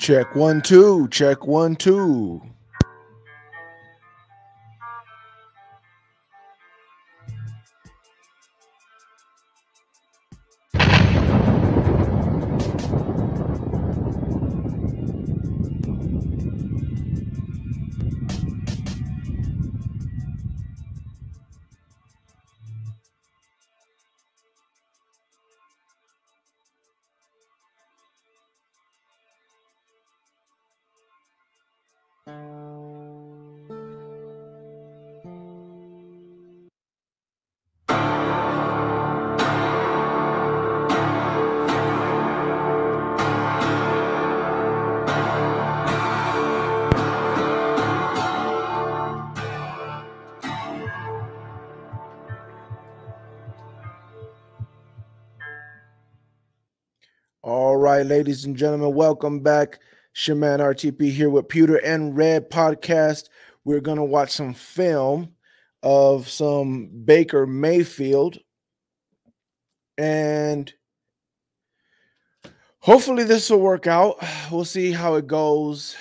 Check one, two. Check one, two. Ladies and gentlemen, welcome back. Shaman RTP here with Pewter and Red podcast. We're gonna watch some film of some Baker Mayfield, and hopefully this will work out. We'll see how it goes.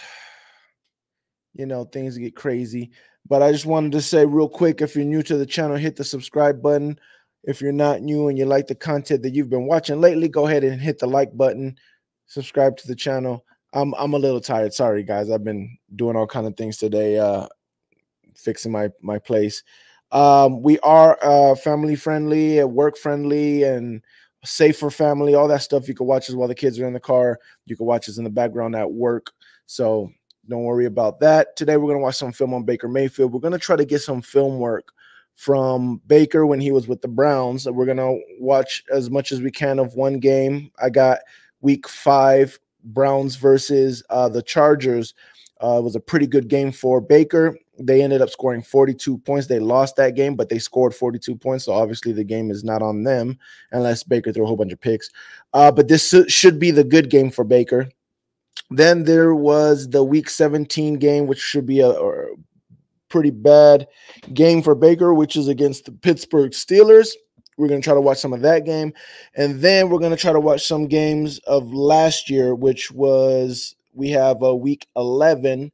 You know, things get crazy, but I just wanted to say real quick: if you're new to the channel, hit the subscribe button. If you're not new and you like the content that you've been watching lately, go ahead and hit the like button, subscribe to the channel. I'm I'm a little tired. Sorry, guys. I've been doing all kind of things today, uh, fixing my my place. Um, we are uh, family friendly, work friendly, and safer family. All that stuff you can watch us while the kids are in the car. You can watch us in the background at work. So don't worry about that. Today we're gonna watch some film on Baker Mayfield. We're gonna try to get some film work from Baker when he was with the Browns. We're gonna watch as much as we can of one game. I got week five Browns versus uh, the Chargers. Uh, was a pretty good game for Baker. They ended up scoring 42 points. They lost that game, but they scored 42 points. So obviously the game is not on them unless Baker threw a whole bunch of picks. Uh, but this should be the good game for Baker. Then there was the week 17 game, which should be a, pretty bad game for Baker, which is against the Pittsburgh Steelers. We're going to try to watch some of that game. And then we're going to try to watch some games of last year, which was we have a week 11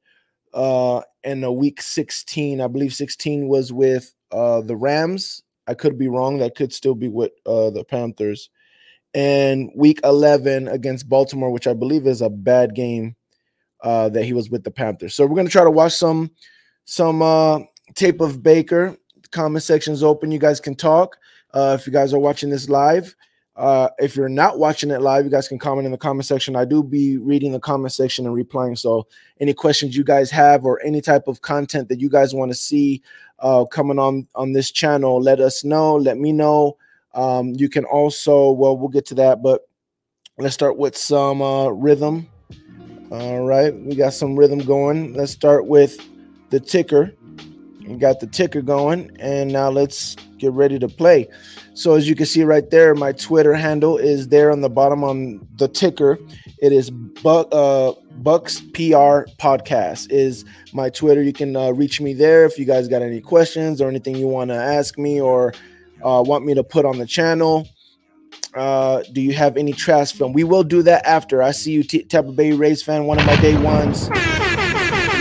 uh, and a week 16. I believe 16 was with uh, the Rams. I could be wrong. That could still be with uh, the Panthers. And week 11 against Baltimore, which I believe is a bad game uh, that he was with the Panthers. So we're going to try to watch some some uh, tape of Baker. Comment section is open. You guys can talk. Uh, if you guys are watching this live, uh, if you're not watching it live, you guys can comment in the comment section. I do be reading the comment section and replying. So any questions you guys have or any type of content that you guys want to see uh, coming on on this channel, let us know. Let me know. Um, you can also, well, we'll get to that, but let's start with some uh, rhythm. All right, we got some rhythm going. Let's start with the ticker and got the ticker going. And now let's get ready to play. So as you can see right there, my Twitter handle is there on the bottom on the ticker. It is Buck uh, Bucks PR Podcast is my Twitter. You can uh, reach me there if you guys got any questions or anything you want to ask me or uh, want me to put on the channel. Uh, do you have any Trask film? We will do that after. I see you, T- Tampa Bay Rays fan, one of my day ones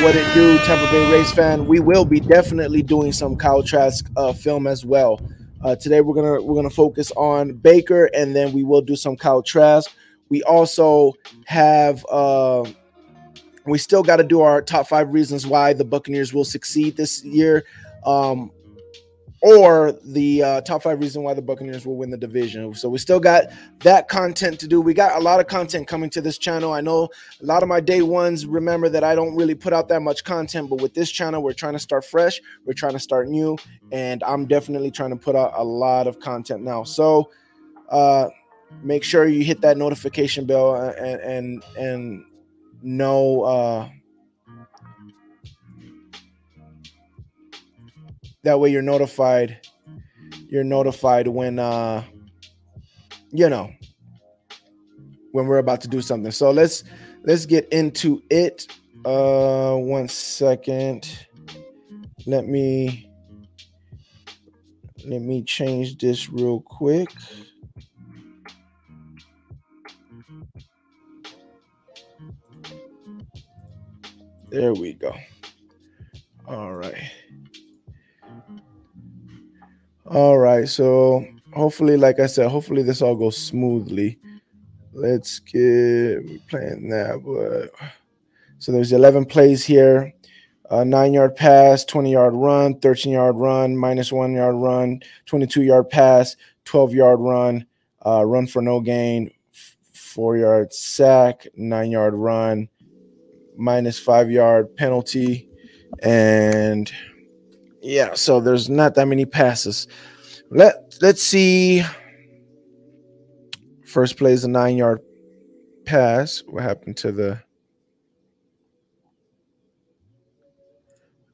what it do, Tampa Bay Rays fan. We will be definitely doing some Kyle Trask uh, film as well. Uh, today we're gonna we're gonna focus on Baker, and then we will do some Kyle Trask. We also have uh, we still got to do our top five reasons why the Buccaneers will succeed this year. Um, or the uh, top five reason why the Buccaneers will win the division. So we still got that content to do. We got a lot of content coming to this channel. I know a lot of my day ones remember that I don't really put out that much content, but with this channel, we're trying to start fresh. We're trying to start new, and I'm definitely trying to put out a lot of content now. So uh, make sure you hit that notification bell and and and know. Uh, that way you're notified you're notified when uh you know when we're about to do something so let's let's get into it uh one second let me let me change this real quick There we go. All right. All right. So hopefully, like I said, hopefully this all goes smoothly. Let's get playing that. But so there's 11 plays here. Nine yard pass, 20 yard run, 13 yard run, minus one yard run, 22 yard pass, 12 yard run, uh, run for no gain, four yard sack, nine yard run, minus five yard penalty. And yeah, so there's not that many passes. Let let's see. First play is a nine yard pass. What happened to the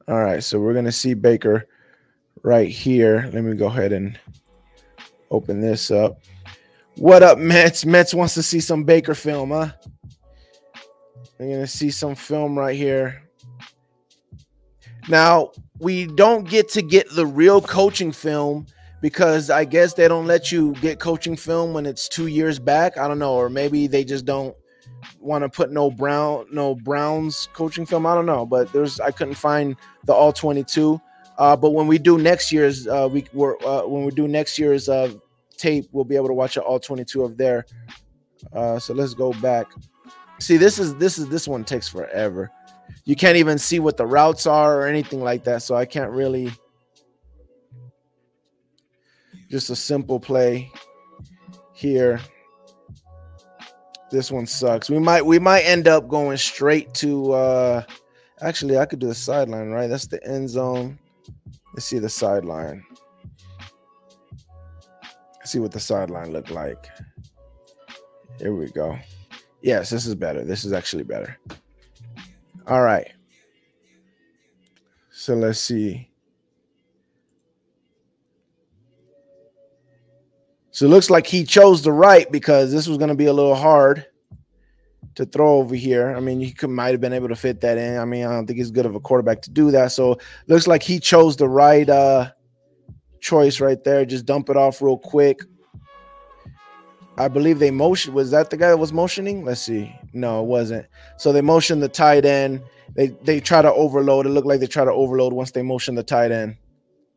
All right, so we're gonna see Baker right here. Let me go ahead and open this up. What up, Mets? Mets wants to see some Baker film, huh? We're gonna see some film right here. Now, we don't get to get the real coaching film because I guess they don't let you get coaching film when it's two years back. I don't know, or maybe they just don't want to put no Brown, no Browns coaching film. I don't know, but there's I couldn't find the all 22. Uh, but when we do next year's uh, we were uh, when we do next year's uh, tape, we'll be able to watch all 22 of there. Uh, so let's go back. See, this is this is this one takes forever. You can't even see what the routes are or anything like that. So I can't really. Just a simple play here. This one sucks. We might we might end up going straight to uh actually I could do the sideline, right? That's the end zone. Let's see the sideline. See what the sideline look like. Here we go. Yes, this is better. This is actually better. All right. So let's see. So it looks like he chose the right because this was going to be a little hard to throw over here. I mean, he could might have been able to fit that in. I mean, I don't think he's good of a quarterback to do that. So looks like he chose the right uh choice right there. Just dump it off real quick. I believe they motion was that the guy that was motioning? Let's see. No, it wasn't. So they motioned the tight end. They they try to overload. It looked like they try to overload once they motioned the tight end.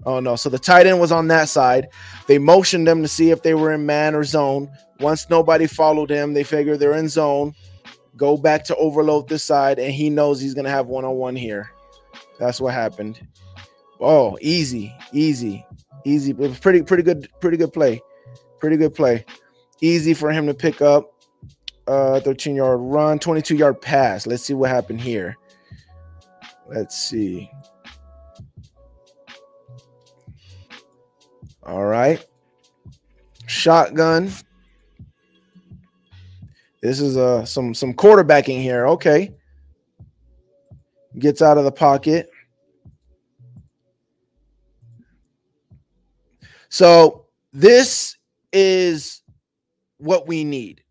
Oh no. So the tight end was on that side. They motioned them to see if they were in man or zone. Once nobody followed him, they figure they're in zone. Go back to overload this side, and he knows he's gonna have one-on-one here. That's what happened. Oh, easy, easy, easy. It was pretty, pretty good, pretty good play. Pretty good play. Easy for him to pick up. Uh, 13 yard run, 22 yard pass. Let's see what happened here. Let's see. All right. Shotgun. This is uh some some quarterbacking here. Okay. Gets out of the pocket. So this is what we need.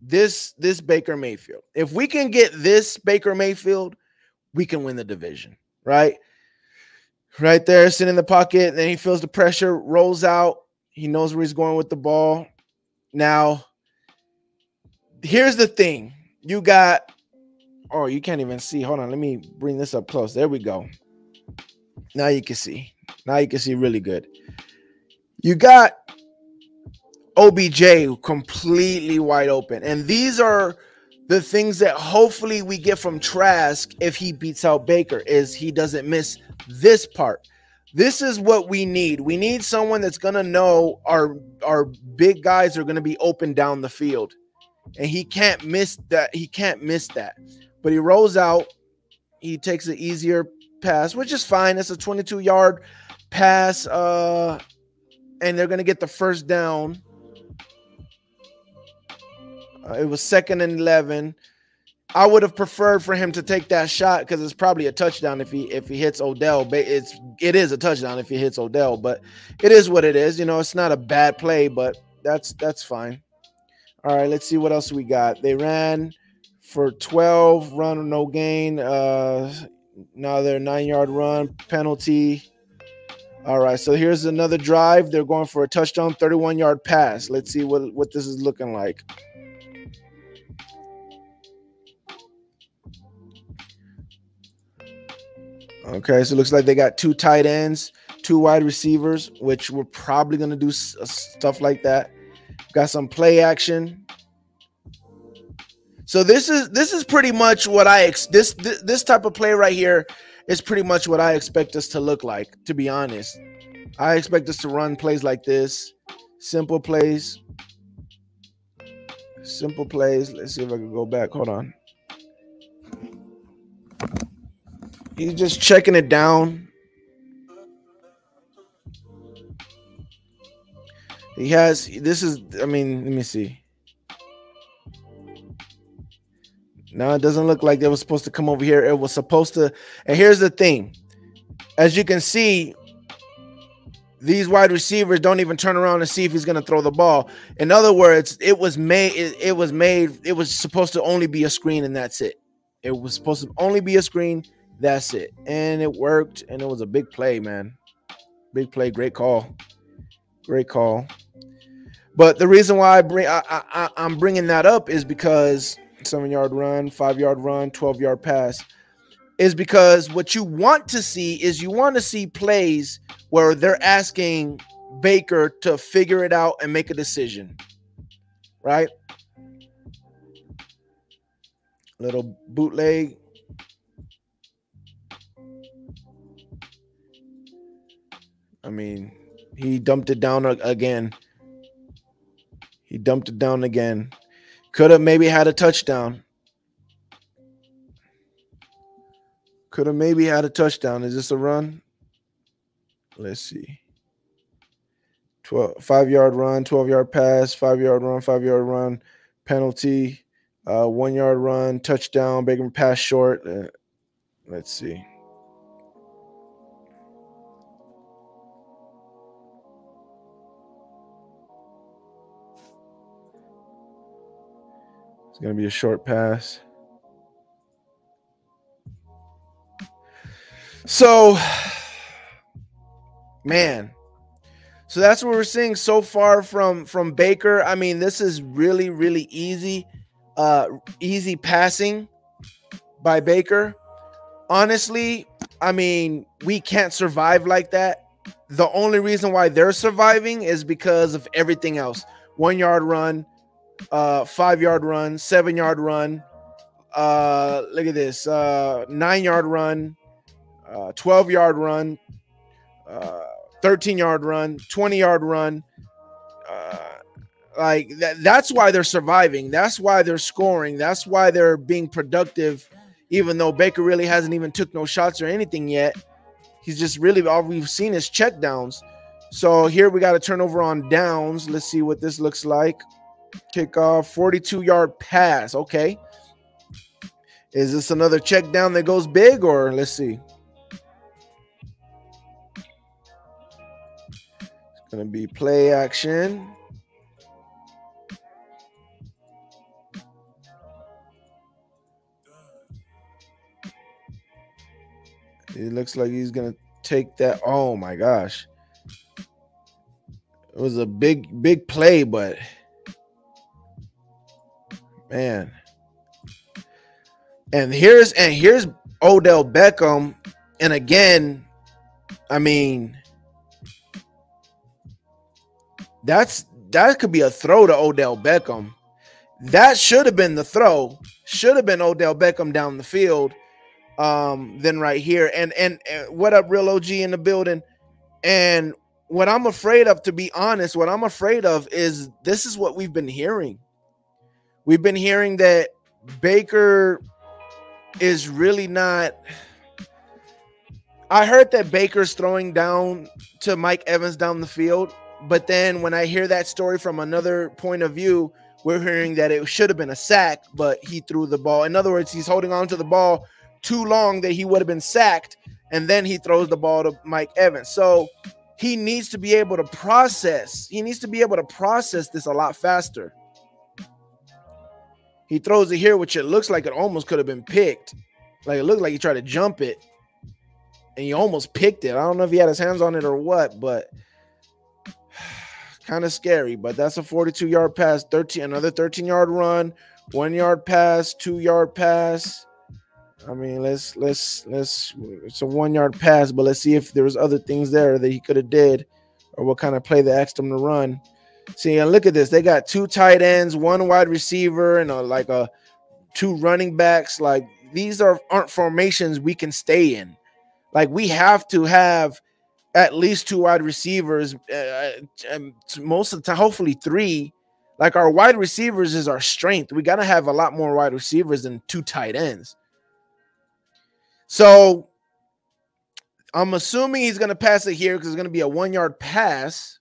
This this Baker Mayfield. If we can get this Baker Mayfield, we can win the division, right? right there, sitting in the pocket. Then he feels the pressure, rolls out. He knows where he's going with the ball. Now, here's the thing you got, oh, you can't even see. Hold on, let me bring this up close. There we go. Now you can see. Now you can see really good. You got OBJ completely wide open. And these are the things that hopefully we get from Trask if he beats out Baker is he doesn't miss this part. This is what we need. We need someone that's going to know our our big guys are going to be open down the field. And he can't miss that. He can't miss that. But he rolls out. He takes an easier pass, which is fine. It's a 22 yard pass. Uh, and they're going to get the first down uh, it was second and 11. I would have preferred for him to take that shot because it's probably a touchdown if he if he hits Odell. But it's it is a touchdown if he hits Odell. But it is what it is. You know, it's not a bad play, but that's that's fine. All right, let's see what else we got. They ran for 12, run no gain. Uh another nine yard run penalty. All right, so here's another drive. They're going for a touchdown, 31 yard pass. Let's see what what this is looking like. Okay, so it looks like they got two tight ends, two wide receivers, which we're probably going to do uh, stuff like that. Got some play action. So this is this is pretty much what I ex- this, this this type of play right here is pretty much what I expect us to look like. To be honest, I expect us to run plays like this, simple plays, simple plays. Let's see if I can go back. Hold on. He's just checking it down. He has this is I mean, let me see. No, it doesn't look like it was supposed to come over here. It was supposed to, and here's the thing. As you can see, these wide receivers don't even turn around and see if he's going to throw the ball. In other words, it was made it, it was made it was supposed to only be a screen and that's it. It was supposed to only be a screen, that's it. And it worked and it was a big play, man. Big play, great call. Great call. But the reason why I bring I, I I'm bringing that up is because seven yard run, five yard run, 12 yard pass, is because what you want to see is you want to see plays where they're asking Baker to figure it out and make a decision, right? Little bootleg. I mean, he dumped it down again. He dumped it down again. Could have maybe had a touchdown. Could have maybe had a touchdown. Is this a run? Let's see. 12, five yard run, 12 yard pass, five yard run, five yard run, penalty, uh, one yard run, touchdown, Baker pass short. Uh, let's see. It's going to be a short pass. So, man. So that's what we're seeing so far from from Baker. I mean, this is really really easy uh easy passing by Baker. Honestly, I mean, we can't survive like that. The only reason why they're surviving is because of everything else. 1 yard run, uh, five yard run, seven yard run. Uh, look at this, uh, nine yard run, uh, 12 yard run, uh, 13 yard run, 20 yard run. Uh, like that, that's why they're surviving. That's why they're scoring. That's why they're being productive, even though Baker really hasn't even took no shots or anything yet. He's just really all we've seen is check downs. So here we got a turnover on downs. Let's see what this looks like. Kickoff, 42 yard pass. Okay. Is this another check down that goes big or let's see? It's going to be play action. It looks like he's going to take that. Oh my gosh. It was a big, big play, but man. And here's and here's Odell Beckham, and again, I mean, that's that could be a throw to Odell Beckham. That should have been the throw. Should have been Odell Beckham down the field. Um, then right here, and, and and what up, real OG in the building, and what I'm afraid of, to be honest, what I'm afraid of is this is what we've been hearing. We've been hearing that Baker is really not. I heard that Baker's throwing down to Mike Evans down the field, but then when I hear that story from another point of view, we're hearing that it should have been a sack, but he threw the ball. In other words, he's holding on to the ball too long that he would have been sacked, and then he throws the ball to Mike Evans. So he needs to be able to process. He needs to be able to process this a lot faster. He throws it here, which it looks like it almost could have been picked. Like it looked like he tried to jump it and he almost picked it. I don't know if he had his hands on it or what, but kind of scary. But that's a 42 yard pass, 13, another 13 yard run, one yard pass, two yard pass. I mean, let's let's let's. It's a one yard pass, but let's see if there was other things there that he could have did, or what kind of play they asked him to run. See, and look at this. They got two tight ends, one wide receiver, and a, like a two running backs. Like these are aren't formations we can stay in. Like we have to have at least two wide receivers, uh, uh most of the time, hopefully three. Like our wide receivers is our strength. We got to have a lot more wide receivers than two tight ends. So I'm assuming he's to pass it here because it's to be a one yard pass,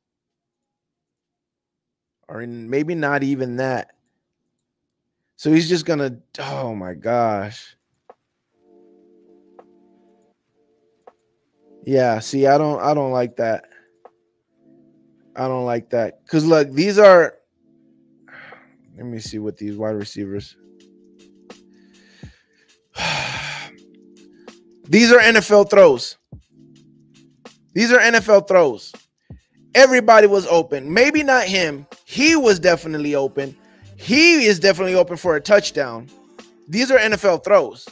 or maybe not even that. So he's just going to, oh my gosh. Yeah, see, I don't I don't like that. I don't like that. Cuz look, these are let me see what these wide receivers. these are NFL throws. These are NFL throws. Everybody was open. Maybe not him. He was definitely open. He is definitely open for a touchdown. These are NFL throws.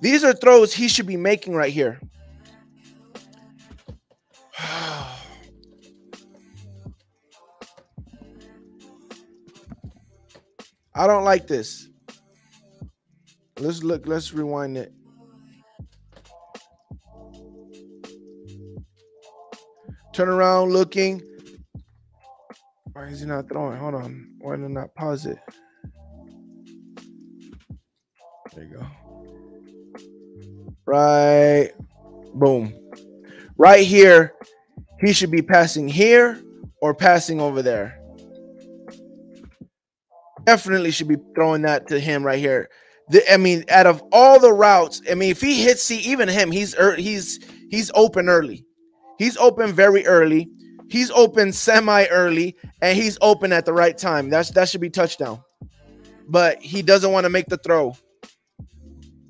These are throws he should be making right here. I don't like this. Let's look, let's rewind it. Turn around looking. Why is he not throwing? Hold on. Why did I not pause it? There you go. Right. Boom. Right here, he should be passing here or passing over there. Definitely should be throwing that to him right here. The, I mean, out of all the routes, I mean, if he hits see even him, he's er, he's he's open early. He's open very early. He's open semi early, and he's open at the right time. That's that should be touchdown. But he doesn't want to make the throw.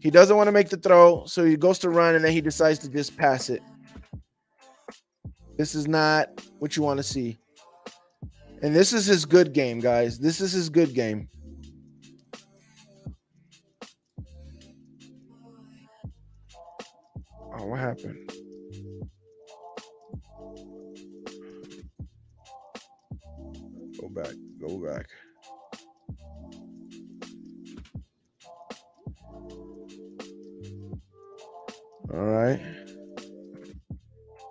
He doesn't want to make the throw, so he goes to run, and then he decides to just pass it. This is not what you want to see. And this is his good game, guys. This is his good game. Oh, what happened? Back. Go back. All right.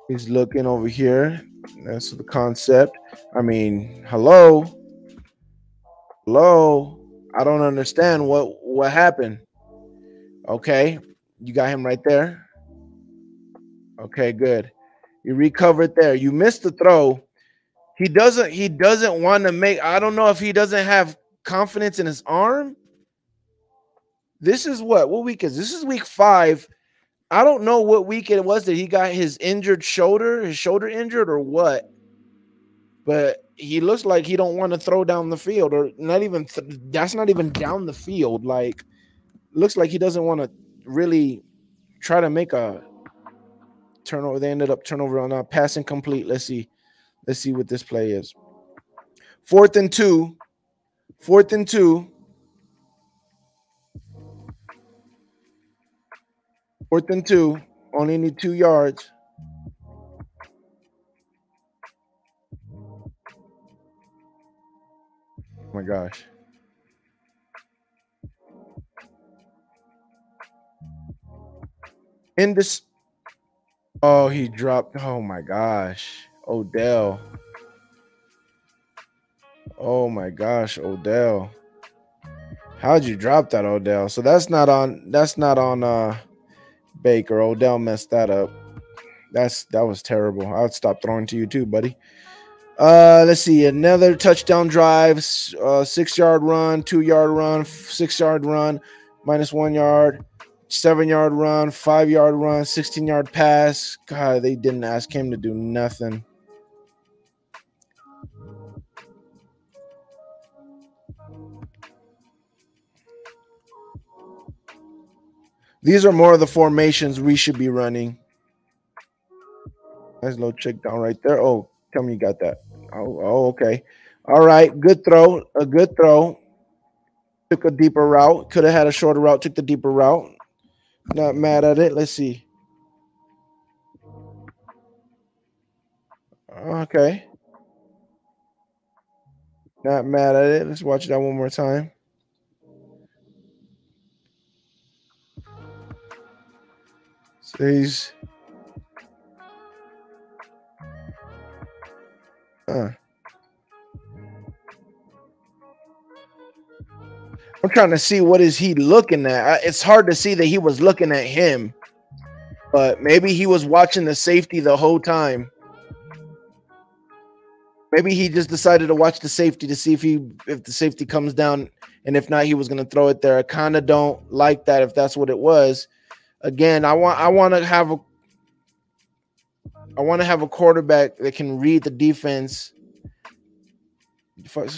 He's looking over here. That's the concept. I mean, hello. Hello. I don't understand what what happened. Okay. You got him right there. Okay, good. You recovered there. You missed the throw. He doesn't he doesn't want to make I don't know if he doesn't have confidence in his arm. This is what what week is this is week 5 I don't know what week it was that he got his injured shoulder, his shoulder injured or what. But he looks like he don't want to throw down the field or not even th- that's not even down the field like looks like he doesn't want to really try to make a turnover. They ended up turnover on a passing complete. Let's see. Let's see what this play is. Fourth and two. Fourth and two. Fourth and two. Only need two yards. Oh my gosh. In this. Oh, he dropped. Oh my gosh. Odell. Oh my gosh, Odell. How'd you drop that, Odell? So that's not on that's not on uh Baker. Odell messed that up. That's that was terrible. I'd stop throwing to you too, buddy. Uh, let's see. Another touchdown drive, uh, six yard run, two yard run, six yard run, minus one yard, seven yard run, five yard run, 16 yard pass. God, they didn't ask him to do nothing. These are more of the formations we should be running. Nice little check down right there. Oh, tell me you got that. Oh, oh, okay. All right. Good throw. A good throw. Took a deeper route. Could have had a shorter route. Took the deeper route. Not mad at it. Let's see. Okay. Not mad at it. Let's watch that one more time. So he's uh. I'm trying to see what is he looking at. It's hard to see that he was looking at him, but maybe he was watching the safety the whole time. Maybe he just decided to watch the safety to see if he if the safety comes down, and if not, he was going to throw it there. I kind of don't like that if that's what it was. Again, I want I want to have a I want to have a quarterback that can read the defense.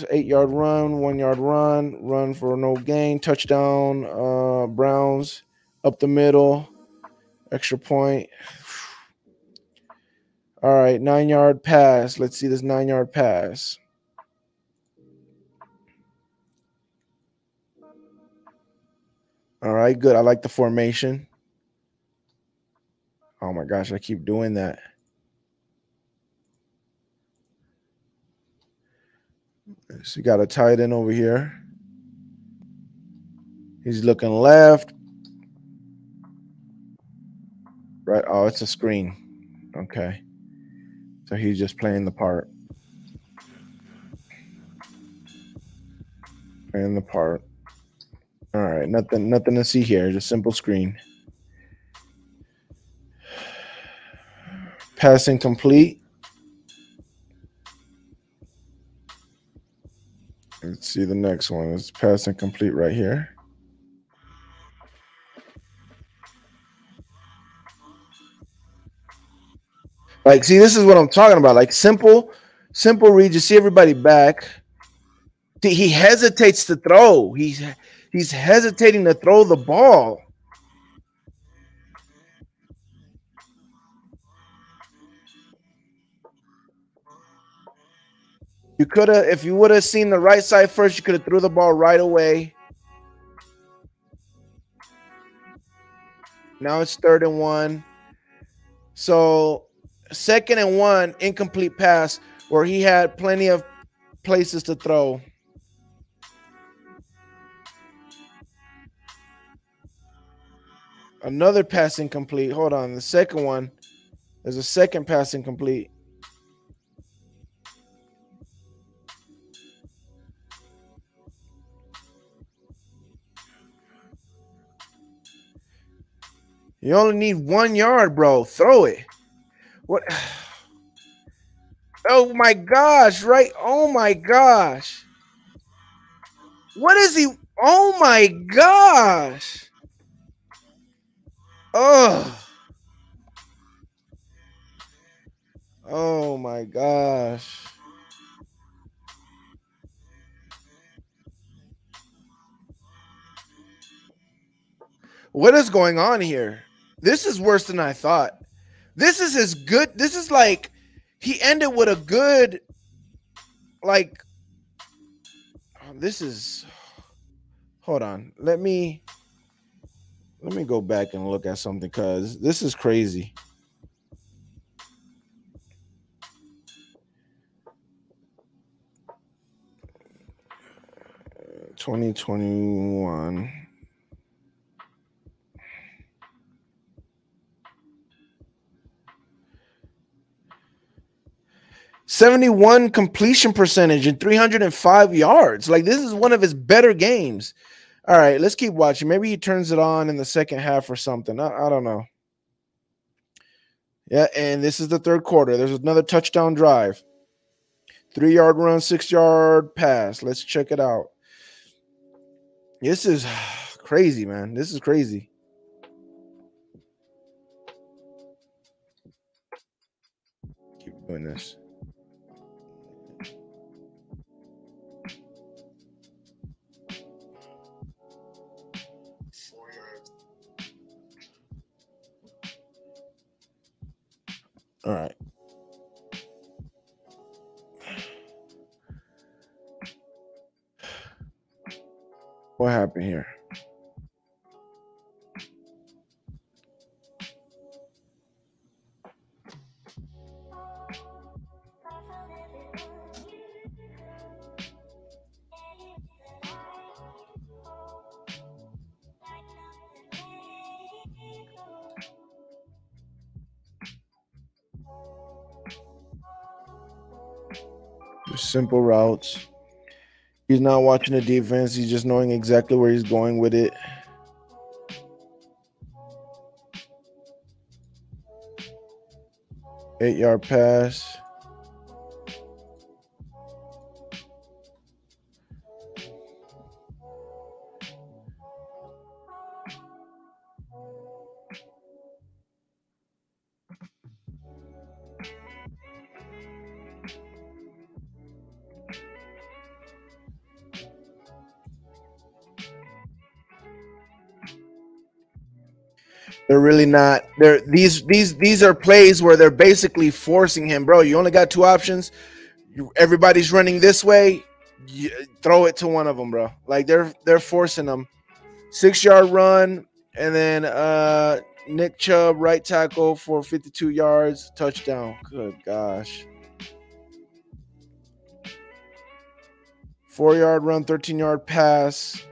Eight yard run, one yard run, run for no gain, touchdown. Uh, Browns up the middle, extra point. All right, nine yard pass. Let's see this nine yard pass. All right, good. I like the formation. Oh my gosh, I keep doing that. So you got a tight end over here. He's looking left. Right. Oh, it's a screen. Okay. So he's just playing the part. Playing the part. All right, nothing nothing to see here. Just simple screen. Passing complete. Let's see the next one. It's passing complete right here. Like, see, this is what I'm talking about. Like simple, simple read. You see everybody back. He hesitates to throw. He's he's hesitating to throw the ball. You could have, if you would have seen the right side first, you could have threw the ball right away. Now it's third and one. So second and one, incomplete pass where he had plenty of places to throw. Another pass incomplete. Hold on. The second one. There's a second pass incomplete. You only need one yard, bro. Throw it. What? Oh my gosh, right? Oh my gosh. What is he? Oh my gosh. Oh. Oh my gosh. What is going on here? This is worse than I thought. This is as good. This is like he ended with a good, like. Oh, this is. Hold on. Let me. Let me go back and look at something because this is crazy. Twenty twenty one. 71 completion percentage and 305 yards. Like this is one of his better games. All right, let's keep watching. Maybe he turns it on in the second half or something. I, I don't know. Yeah, and this is the third quarter. There's another touchdown drive. Three yard run, six yard pass. Let's check it out. This is crazy, man. This is crazy. Keep doing this. All right. What happened here? Simple routes. He's not watching the defense. He's just knowing exactly where he's going with it. Eight yard pass. They're really not. They're these these these are plays where they're basically forcing him, bro. You only got two options. You, everybody's running this way. You, throw it to one of them, bro. Like they're they're forcing them. Six yard run, and then uh Nick Chubb right tackle for 52 yards, touchdown. Good gosh. Four yard run, 13 yard pass.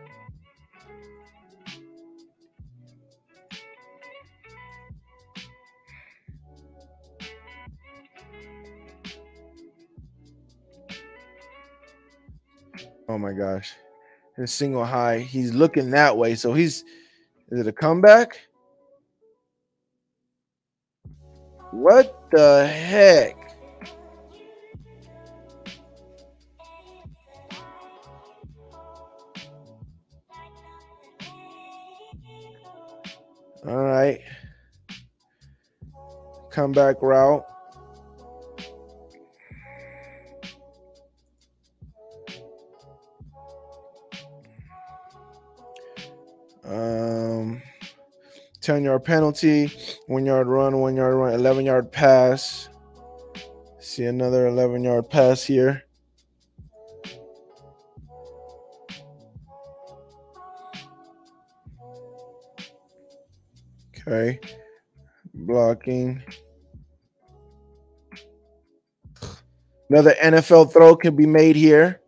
Oh my gosh. His single high. He's looking that way. So he's is it a comeback? What the heck? All right. Comeback route. Um, 10 yard penalty, one yard run, one yard run, 11 yard pass. See another 11 yard pass here. Okay. Blocking. Another NFL throw can be made here.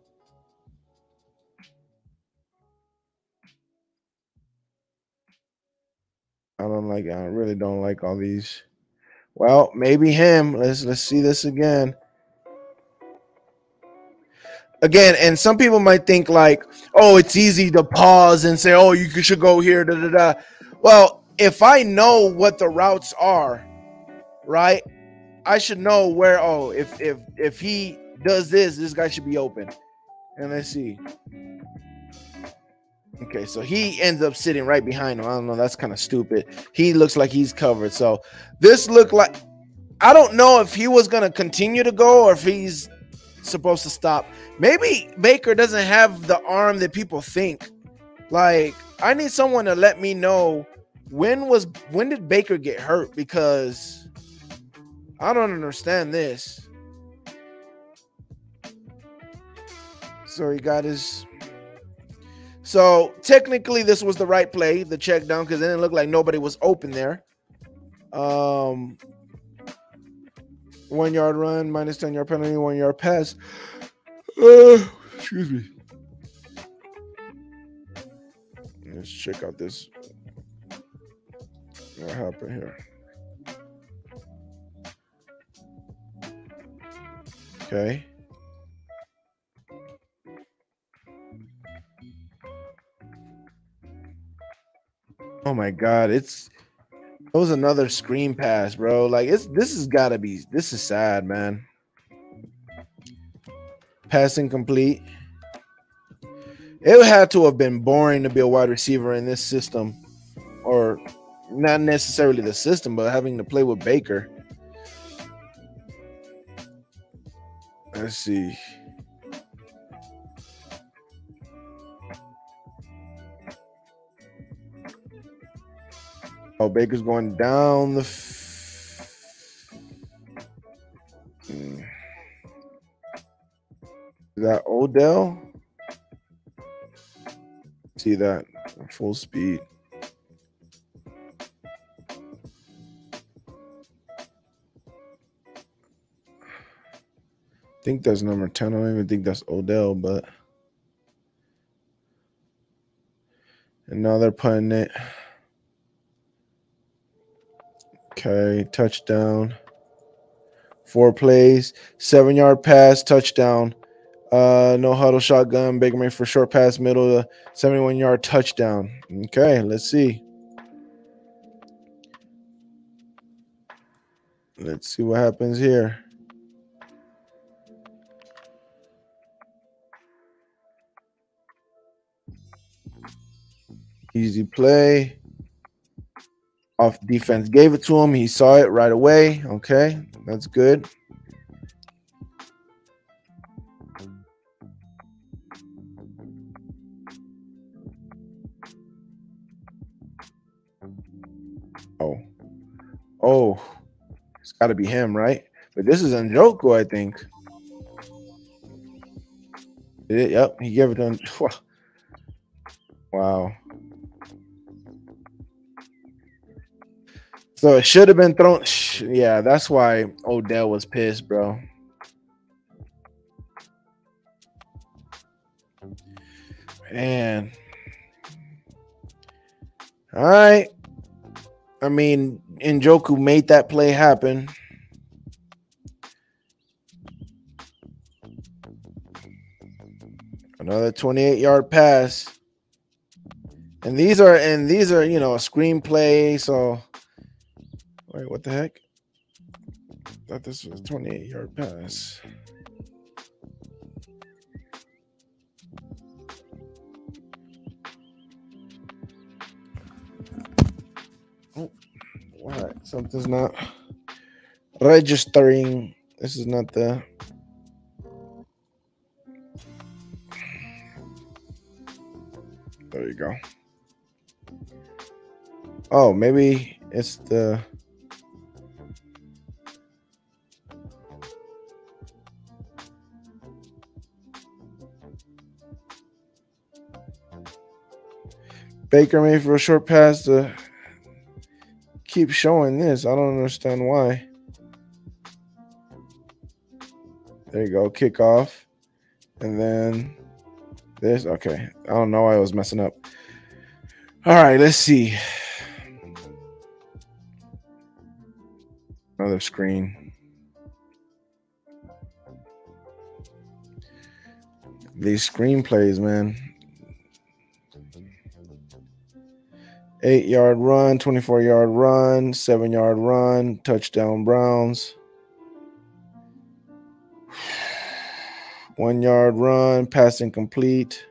I. Really don't like all these. Well, maybe him. Let's let's see this again. Again, and some people might think like, oh, it's easy to pause and say, oh, you should go here. Da da da. Well, if I know what the routes are, right, I should know where. Oh, if if if he does this, this guy should be open. And let's see. Okay, so he ends up sitting right behind him. I don't know. That's kind of stupid. He looks like he's covered. So this looked like I don't know if he was gonna continue to go or if he's supposed to stop. Maybe Baker doesn't have the arm that people think. Like I need someone to let me know when was when did Baker get hurt because I don't understand this. So he got his so technically, this was the right play, the check down, because it didn't look like nobody was open there. Um, one yard run, minus 10 yard penalty, one yard pass. Uh, excuse me. Let's check out this. What happened here? Okay. Oh my god, it's it was another screen pass, bro. Like it's this has got to be this is sad, man. Passing complete. It had to have been boring to be a wide receiver in this system, or not necessarily the system, but having to play with Baker. Let's see. Oh, Baker's going down the. F- hmm. Is that Odell? See that full speed. I think that's number 10. I don't even think that's Odell, but and now they're putting it. Okay, touchdown. Four plays, seven yard pass, touchdown. Uh, no huddle shotgun, Baker Mayfield for short pass, middle to 71 yard touchdown. Okay, let's see. Let's see what happens here. Easy play. Off defense gave it to him. He saw it right away. Okay, that's good. Oh, oh, it's got to be him, right? But this is Njoku, I think. It, yep, he gave it to. Wow. So it should have been thrown. Yeah, that's why Odell was pissed, bro. Man. All right. I mean, Njoku made that play happen. Another 28 yard pass. And these are and these are, you know, a screenplay. So wait, what the heck? thought this was a 28 yard pass. Oh, what? Something's not registering. This is not the there you go. Oh, maybe it's the Baker Mayfield a short pass to keep showing this. I don't understand why. There you go, kickoff. And then this. Okay. I don't know why I was messing up. All right, let's see. Another screen. These screenplays, man. Eight yard run, 24 yard run, seven yard run, touchdown Browns. One yard run, passing complete.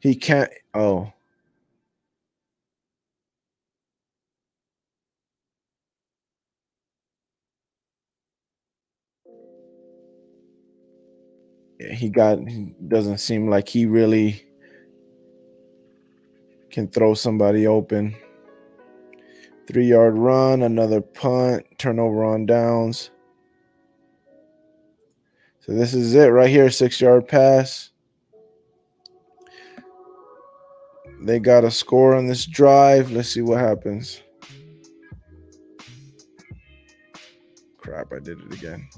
He can't. Oh. He got he doesn't seem like he really can throw somebody open. Three yard run, another punt, turnover on downs. So this is it right here six yard pass. They got a score on this drive. Let's see what happens. Crap, I did it again.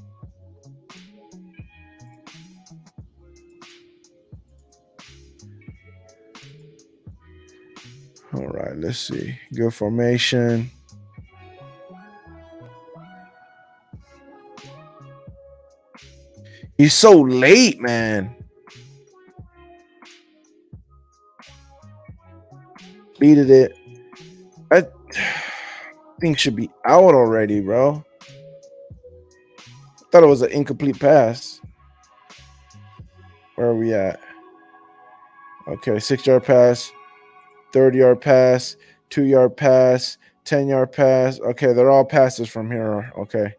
All right, let's see. Good formation. He's so late, man. Beated it. I think should be out already, bro. Thought it was an incomplete pass. Where are we at? Okay, six yard pass. 30 yard pass, two yard pass, 10 yard pass. Okay, they're all passes from here. Okay.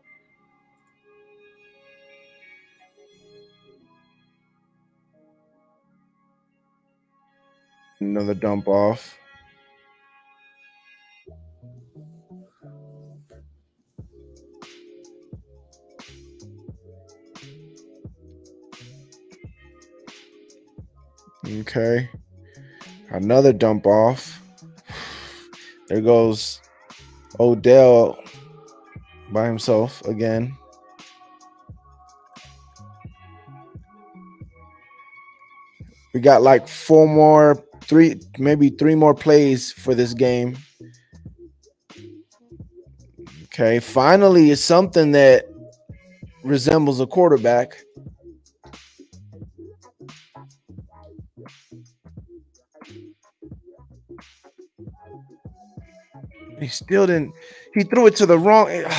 Another dump off. Okay. Another dump off. There goes Odell by himself again. We got like four more, three, maybe three more plays for this game. Okay, finally, it's something that resembles a quarterback. He still didn't. He threw it to the wrong.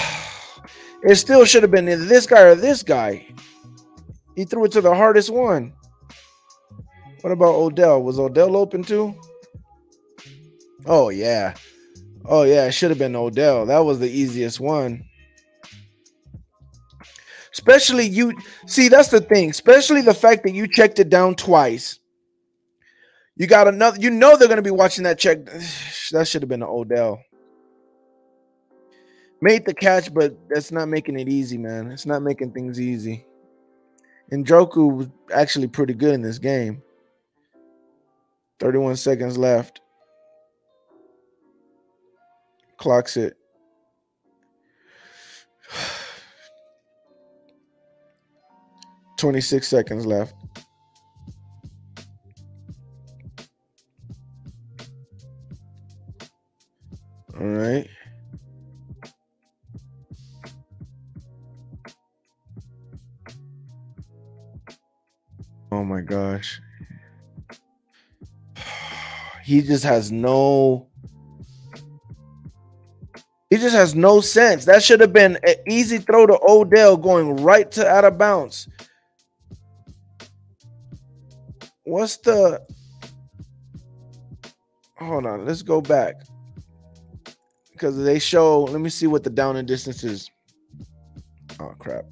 It still should have been this guy or this guy. He threw it to the hardest one. What about Odell? Was Odell open too? Oh yeah. Oh yeah, it should have been Odell. That was the easiest one. Especially you see, that's the thing, especially the fact that you checked it down twice. You got another, you know they're gonna be watching that check. That should have been an Odell made the catch, but that's not making it easy, man. It's not making things easy. Njoku was actually pretty good in this game. 31 seconds left. Clocks it. Twenty-six seconds left. All right. Oh my gosh. He just has no he just has no sense. That should have been an easy throw to Odell going right to out of bounds. What's the hold on? Let's go back because they show. Let me see what the down and distance is. Oh crap.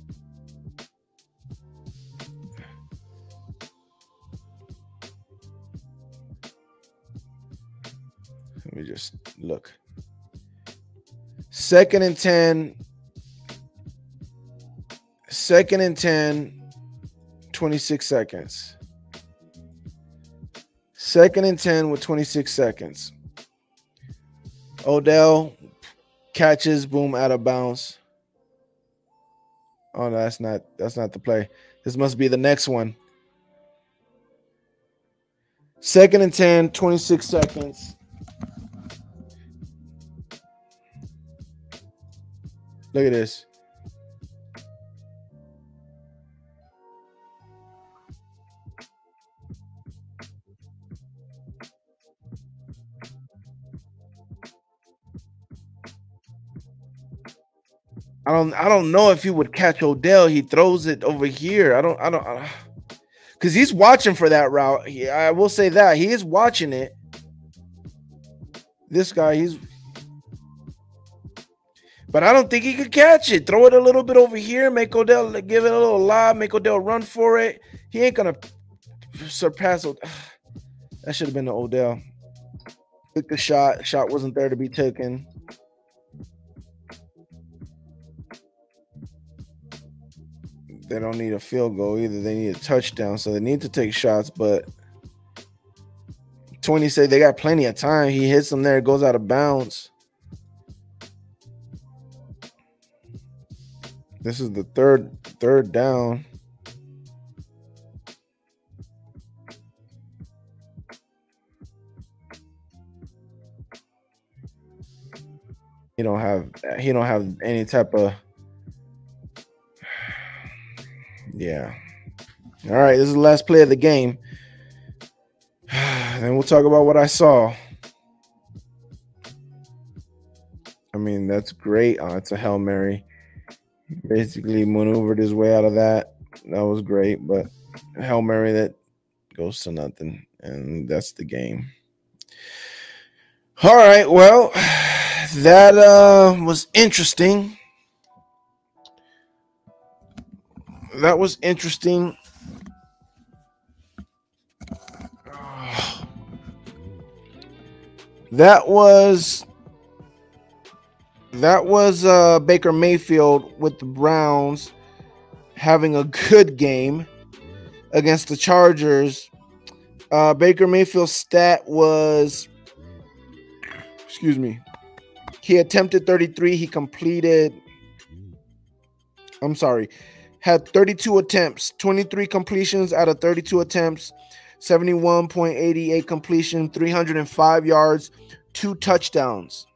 Me just look. Second and 10. Second and 10, 26 seconds. Second and 10 with 26 seconds. Odell catches, boom, out of bounds. Oh, no, that's not that's not the play. This must be the next one. Second and 10, 26 seconds. Look at this. I don't I don't know if he would catch Odell. He throws it over here. I don't I don't because he's watching for that route. He, I will say that he is watching it. This guy, he's but I don't think he could catch it. Throw it a little bit over here, make Odell give it a little lob, make Odell run for it. He ain't gonna surpass. That should have been the Odell. Took the shot. Shot wasn't there to be taken. They don't need a field goal either. They need a touchdown, so they need to take shots. But 20 say they got plenty of time. He hits them there, goes out of bounds. This is the third third down. He don't have he don't have any type of yeah. All right, this is the last play of the game. then we'll talk about what I saw. I mean, that's great. Oh, it's a Hail Mary basically maneuvered his way out of that. That was great, but Hail Mary that goes to nothing, and that's the game. All right, well, that uh, was interesting. That was interesting. That was that was uh, Baker Mayfield with the Browns having a good game against the Chargers Uh, Baker Mayfield's stat was, excuse me, he attempted 33. He completed, I'm sorry, had 32 attempts, 23 completions out of 32 attempts, 71.88 completion, 305 yards, two touchdowns.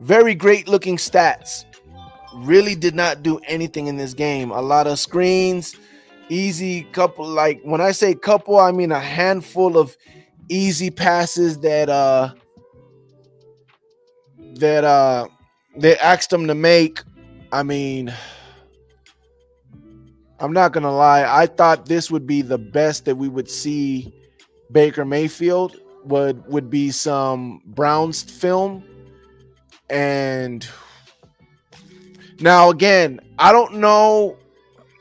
Very great looking stats. Really did not do anything in this game. A lot of screens, easy couple like when I say couple, I mean a handful of easy passes that uh that uh they asked him to make. I mean, I'm not gonna lie. I thought this would be the best that we would see Baker Mayfield would would be some Browns film. And now again, I don't know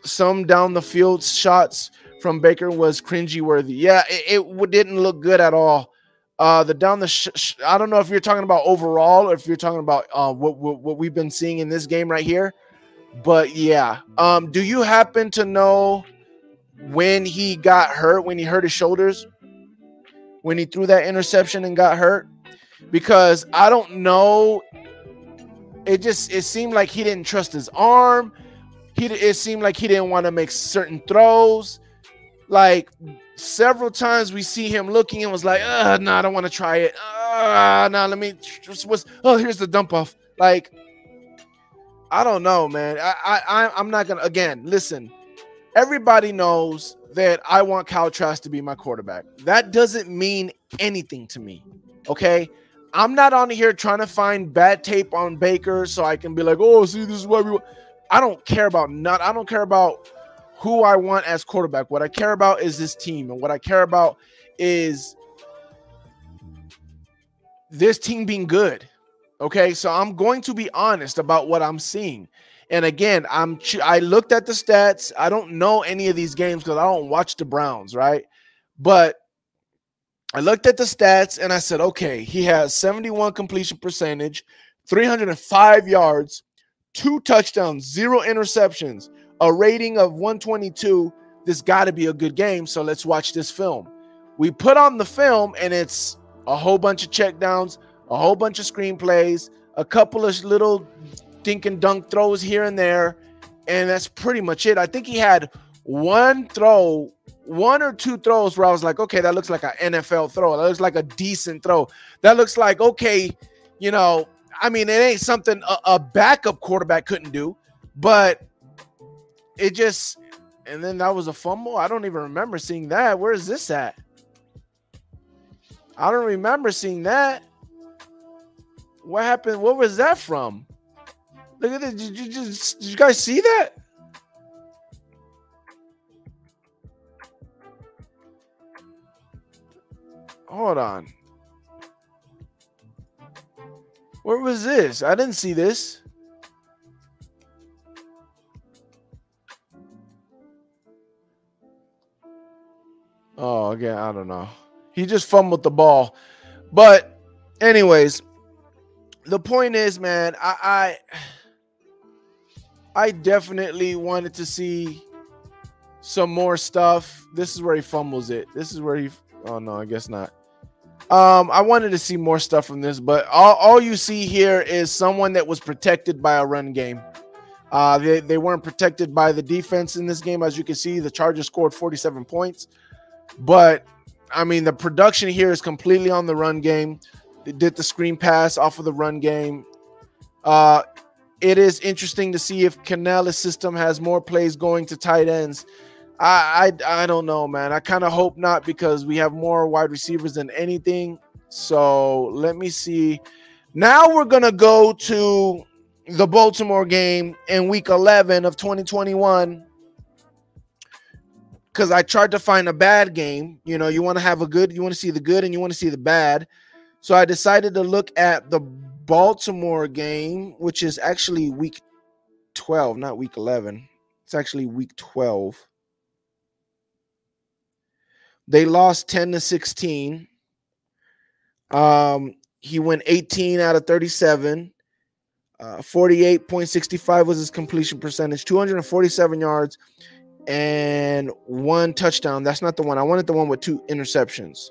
some down the field shots from Baker was cringy worthy. Yeah, it, it didn't look good at all. Uh, the down the I don't know if you're talking about overall or if you're talking about uh, what, what what we've been seeing in this game right here. But yeah, um, do you happen to know when he got hurt? When he hurt his shoulders? When he threw that interception and got hurt? Because I don't know. It just it seemed like he didn't trust his arm. He it seemed like he didn't want to make certain throws. Like several times we see him looking and was like, uh, no, I don't want to try it. Uh, no, let me just was oh, here's the dump off. Like, I don't know, man. I, I I'm not gonna again listen. Everybody knows that I want Kyle Trask to be my quarterback. That doesn't mean anything to me. Okay. I'm not on here trying to find bad tape on Baker so I can be like, oh, see, this is why we. I don't care about not. I don't care about who I want as quarterback. What I care about is this team, and what I care about is this team being good. Okay, so I'm going to be honest about what I'm seeing. And again, I'm I looked at the stats. I don't know any of these games because I don't watch the Browns, right? But I looked at the stats and I said, okay, he has 71 completion percentage, 305 yards, two touchdowns, zero interceptions a rating of 122, this got to be a good game. So let's watch this film. We put on the film, and it's a whole bunch of checkdowns, a whole bunch of screenplays, a couple of little dink and dunk throws here and there. And that's pretty much it. I think he had one throw, one or two throws where I was like, okay, that looks like an NFL throw. That looks like a decent throw. That looks like, okay, you know, I mean, it ain't something a, a backup quarterback couldn't do, but it just and then that was a fumble. I don't even remember seeing that. Where is this at? I don't remember seeing that. What happened? What was that from? Look at this. Did you just did you guys see that? Hold on. Where was this? I didn't see this. Oh, again, I don't know. He just fumbled the ball. But, anyways, the point is, man, I, I I definitely wanted to see some more stuff. This is where he fumbles it. This is where he oh no, I guess not. Um, I wanted to see more stuff from this, but all, all you see here is someone that was protected by a run game. Uh, they, they weren't protected by the defense in this game. As you can see, the Chargers scored 47 points. But I mean, the production here is completely on the run game. They did the screen pass off of the run game. Uh, it is interesting to see if Canales' system has more plays going to tight ends. I I, I don't know, man. I kind of hope not because we have more wide receivers than anything. So let me see. Now we're gonna go to the Baltimore game in Week 11 of 2021 because I tried to find a bad game. You know, you want to have a good, you want to see the good and you want to see the bad. So I decided to look at the Baltimore game, which is actually week 12, not week 11. It's actually week 12. They lost 10 to 16. Um, he went 18 out of 37. Uh, 48.65 was his completion percentage, 247 yards, and one touchdown. That's not the one. I wanted the one with two interceptions.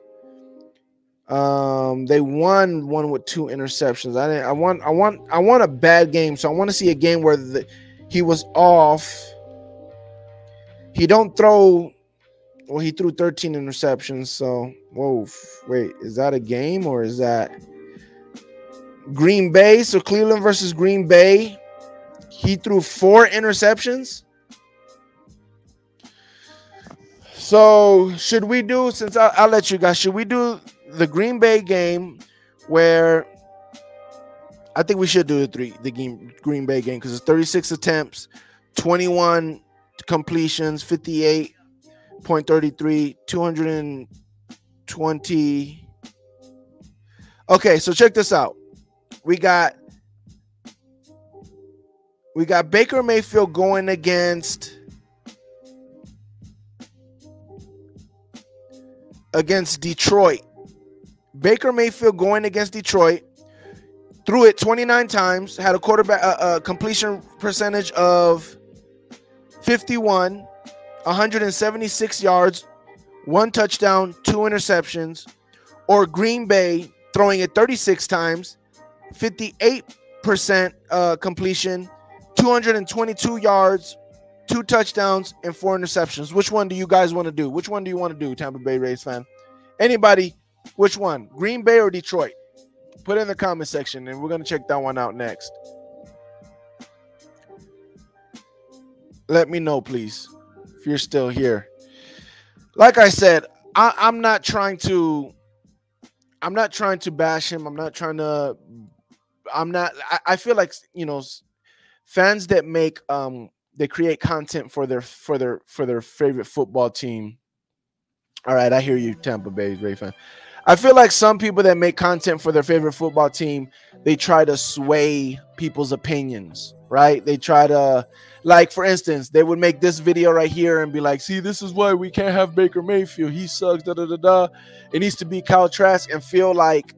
Um, they won one with two interceptions. I didn't. I want. I want. I want a bad game. So I want to see a game where the, he was off. He don't throw. Well, he threw 13 interceptions. So whoa, wait, is that a game or is that Green Bay? So Cleveland versus Green Bay. He threw four interceptions. So should we do since I'll, I'll let you guys? Should we do the Green Bay game where I think we should do the three the game Green Bay game because it's 36 attempts, 21 completions, 58.33, 220. Okay, so check this out. We got we got Baker Mayfield going against against Detroit. Baker Mayfield going against Detroit threw it 29 times, had a quarterback uh, uh, completion percentage of 51, 176 yards, one touchdown, two interceptions, or Green Bay throwing it 36 times, 58% uh, completion, 222 yards, two touchdowns, and four interceptions. Which one do you guys want to do? Which one do you want to do, Tampa Bay Rays fan? Anybody which one? Green Bay or Detroit? Put in the comment section and we're going to check that one out next. Let me know, please, if you're still here. Like I said, I, I'm not trying to I'm not trying to bash him. I'm not trying to I'm not I, I feel like you know fans that make um they create content for their for their for their favorite football team. All right, I hear you, Tampa Bay Ray fan. I feel like some people that make content for their favorite football team, they try to sway people's opinions, right? They try to, like, for instance, they would make this video right here and be like, see, this is why we can't have Baker Mayfield. He sucks, da da da da. It needs to be Kyle Trask and feel like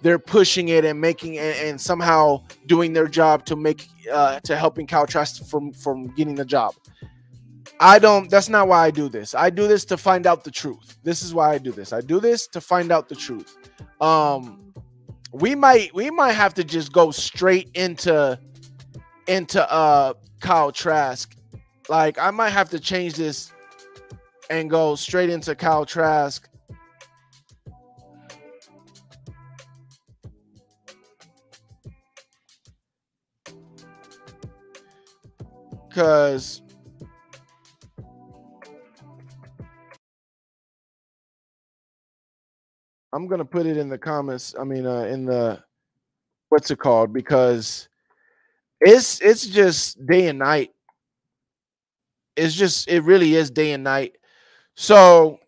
they're pushing it and making and, and somehow doing their job to make uh to helping Kyle Trask from from getting the job. I don't, that's not why I do this. I do this to find out the truth. This is why I do this. I do this to find out the truth. Um, we might, we might have to just go straight into, into, uh, Kyle Trask. Like, I might have to change this and go straight into Kyle Trask. Because I'm gonna put it in the comments. I mean, uh, in the what's it called? Because it's it's just day and night. It's just it really is day and night. So,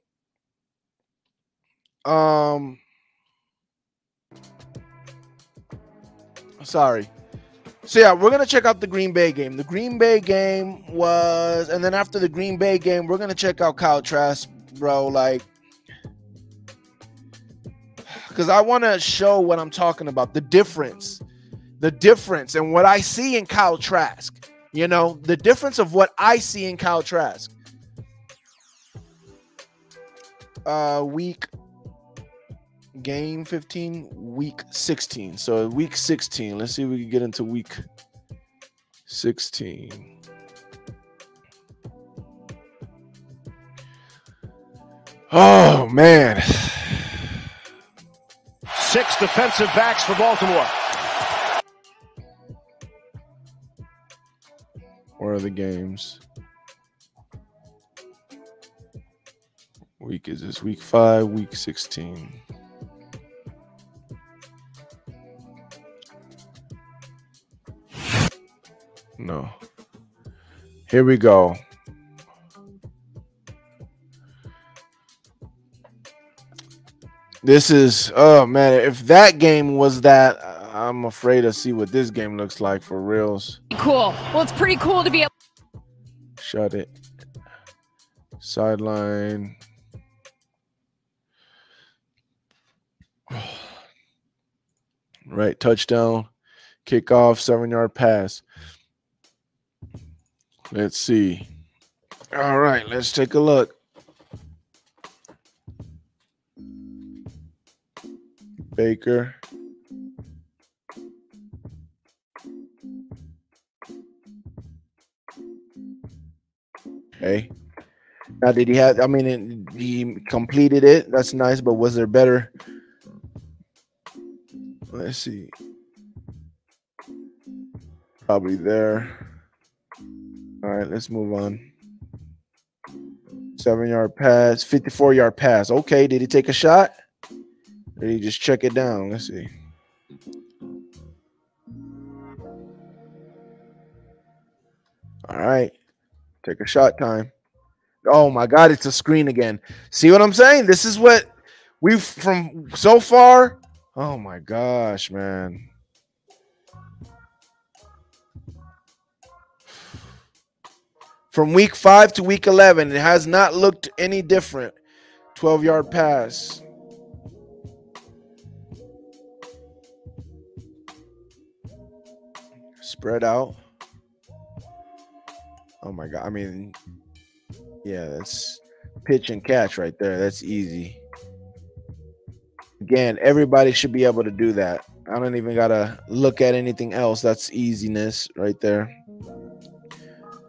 um, sorry. So yeah, we're gonna check out the Green Bay game. The Green Bay game was, and then after the Green Bay game, we're gonna check out Kyle Trask, bro. Like because I want to show what I'm talking about the difference, the difference, and what I see in Kyle Trask. You know, the difference of what I see in Kyle Trask. Uh, week game 15, week 16. So week 16. Let's see if we can get into week 16. Oh man six defensive backs for Baltimore. Where are the games? Week is this week five, week 16. No. Here we go. This is oh man, if that game was that, uh, I'm afraid to see what this game looks like for reals. Cool. Well, it's pretty cool to be able. Shut it. Sideline. Right, touchdown, kickoff, seven yard pass. Let's see. All right, let's take a look. Baker. Okay. Now, did he have? I mean, he completed it. That's nice, but was there better? Let's see. Probably there. All right, let's move on. Seven yard pass, 54 yard pass. Okay, did he take a shot? Or did he just check it down? Let's see. All right, take a shot time. Oh my God, it's a screen again. See what I'm saying? This is what we've from so far. Oh my gosh, man. From week five to week 11, it has not looked any different. 12 yard pass. Spread out. Oh my God. I mean, yeah, that's pitch and catch right there. That's easy. Again, everybody should be able to do that. I don't even got to look at anything else. That's easiness right there.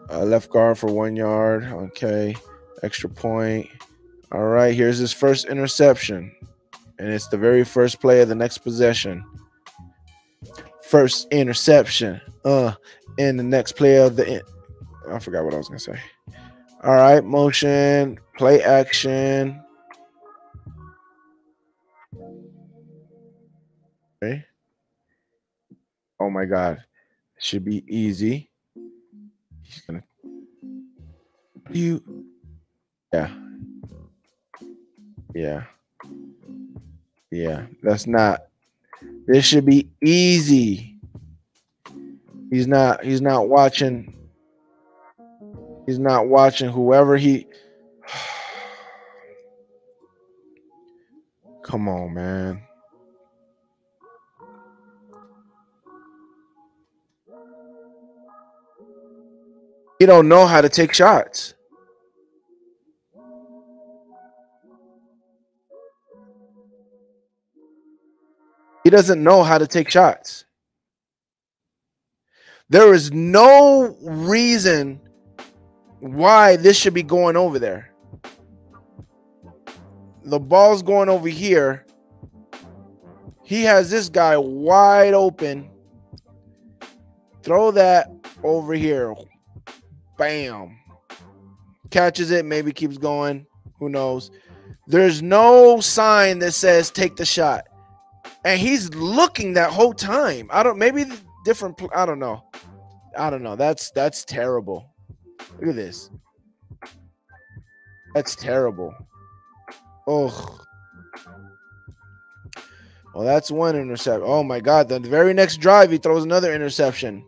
Uh, left guard for one yard. Okay. Extra point. All right. Here's his first interception. And it's the very first play of the next possession. First interception. Uh, in the next play of the. I forgot what I was to say. All right. Motion. Play action. Okay. Oh my God. Should be easy. He's gonna you yeah. Yeah. Yeah. That's not this should be easy. He's not he's not watching he's not watching whoever he Come on, man. He don't know how to take shots. He doesn't know how to take shots. There is no reason why this should be going over there. The ball's going over here. He has this guy wide open. Throw that over here. Bam. Catches it, maybe keeps going. Who knows? There's no sign that says take the shot. And he's looking that whole time. I don't maybe different I don't know. I don't know. That's that's terrible. Look at this. That's terrible. Oh. Well, that's one interception. Oh my God. The very next drive, he throws another interception.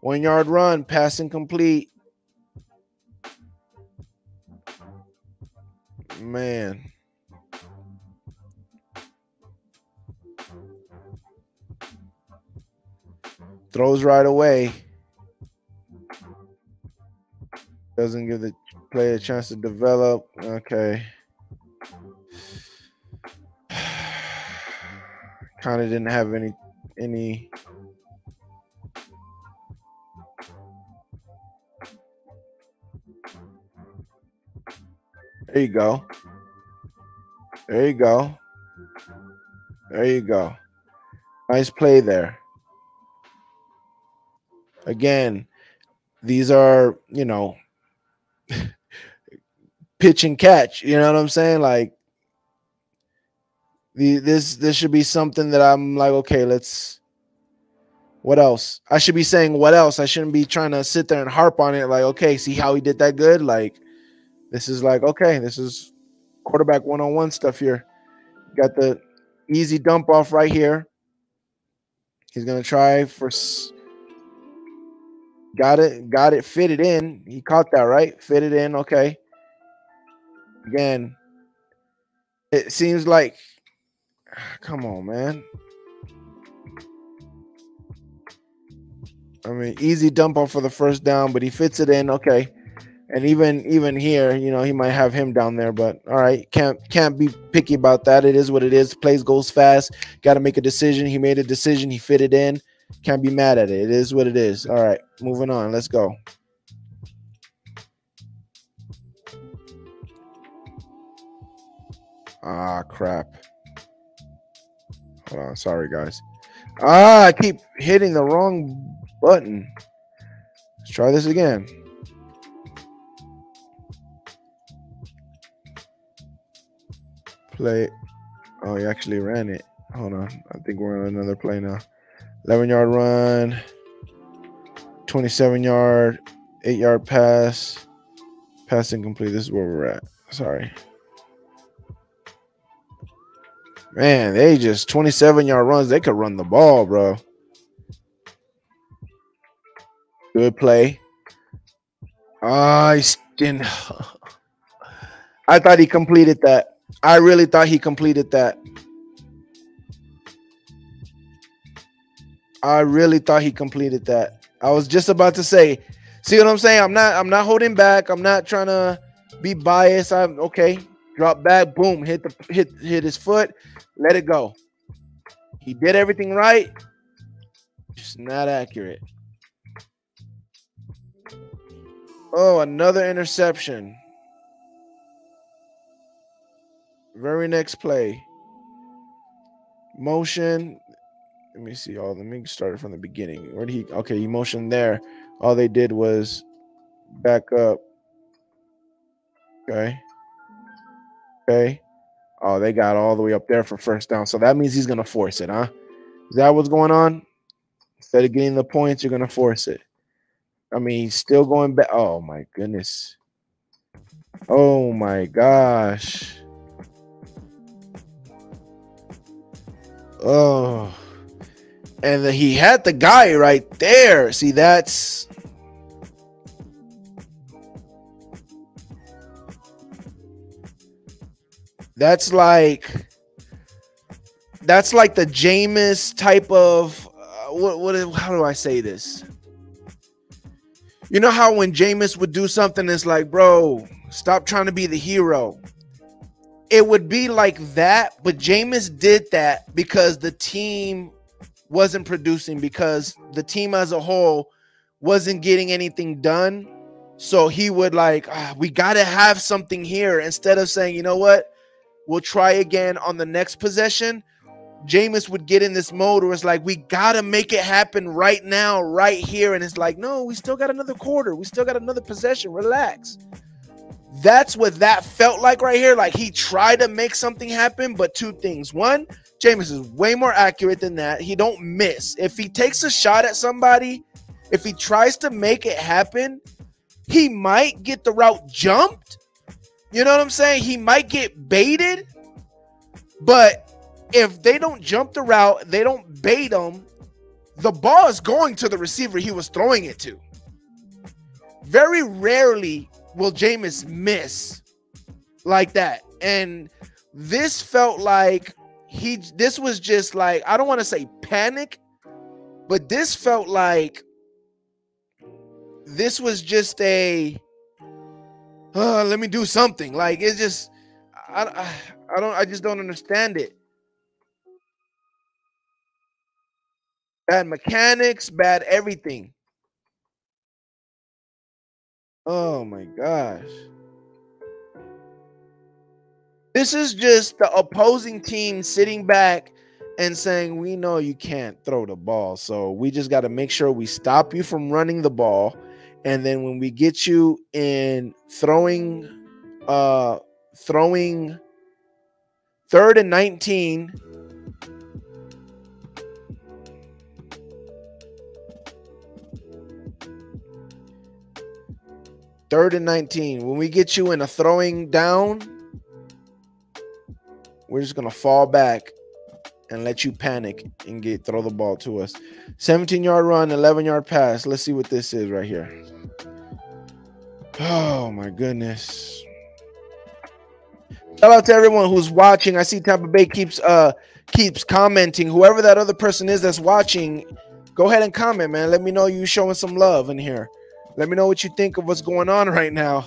One yard run, passing complete. Man. Throws right away. Doesn't give the player a chance to develop. Okay. kind of didn't have any any There you go. There you go. There you go. Nice play there. Again, these are, you know, pitch and catch. You know what I'm saying? Like the this this should be something that I'm like, okay, let's what else? I should be saying what else. I shouldn't be trying to sit there and harp on it, like, okay, see how he did that good? Like, this is like, okay, this is quarterback one-on-one stuff here. Got the easy dump off right here. He's gonna try for got it, got it fitted in. He caught that right, fitted in. Okay. Again, it seems like Come on, man. I mean, easy dump off for the first down, but he fits it in. Okay. And even even here, you know, he might have him down there, but all right, can't can't be picky about that. It is what it is. Plays goes fast. Got to make a decision. He made a decision. He fit it in. Can't be mad at it. It is what it is. All right, moving on. Let's go. Ah, crap. Hold on. Sorry, guys. Ah, I keep hitting the wrong button. Let's try this again. Play. Oh, he actually ran it. Hold on. I think we're on another play now. 11 yard run, 27 yard, 8 yard pass, pass incomplete. This is where we're at. Sorry. Man, they just 27 yard runs. They could run the ball, bro. Good play. I didn't. I thought he completed that. I really thought he completed that. I really thought he completed that. I was just about to say, see what I'm saying? I'm not I'm not holding back. I'm not trying to be biased. I'm okay. Drop back, boom, hit the hit hit his foot, let it go. He did everything right. Just not accurate. Oh, another interception. Very next play. Motion. Let me see. All let me start it from the beginning. Where did he? Okay, he motioned there. All they did was back up. Okay. Okay. Oh, they got all the way up there for first down. So that means he's gonna force it, huh? Is that what's going on? Instead of getting the points, you're gonna force it. I mean, he's still going back. Oh my goodness. Oh my gosh. Oh. And the, he had the guy right there. See, that's that's like that's like the Jameis type of uh, what what how do I say this? You know how when Jameis would do something, it's like, bro, stop trying to be the hero. It would be like that, but Jameis did that because the team wasn't producing, because the team as a whole wasn't getting anything done. So he would like, ah, we got to have something here instead of saying, you know what, we'll try again on the next possession. Jameis would get in this mode where it's like, we got to make it happen right now, right here. And it's like, no, we still got another quarter. We still got another possession. Relax. That's what that felt like right here. Like he tried to make something happen, but two things. One, Jameis is way more accurate than that. He don't miss. If he takes a shot at somebody, if he tries to make it happen, he might get the route jumped. You know what I'm saying? He might get baited, but if they don't jump the route, they don't bait him, the ball is going to the receiver he was throwing it to. Very rarely will Jameis miss like that. And this felt like he this was just like I don't want to say panic, but this felt like this was just a uh, let me do something. Like it's just I, I I don't I just don't understand it. Bad mechanics, bad everything. Oh my gosh. This is just the opposing team sitting back and saying, We know you can't throw the ball. So we just got to make sure we stop you from running the ball. And then when we get you in throwing, uh, throwing third and 19, Third and 19. When we get you in a throwing down, we're just gonna fall back and let you panic and get throw the ball to us. 17 yard run, 11 yard pass. Let's see what this is right here. Oh my goodness. Shout out to everyone who's watching. I see Tampa Bay keeps uh keeps commenting. Whoever that other person is that's watching, go ahead and comment, man. Let me know you showing some love in here. Let me know what you think of what's going on right now.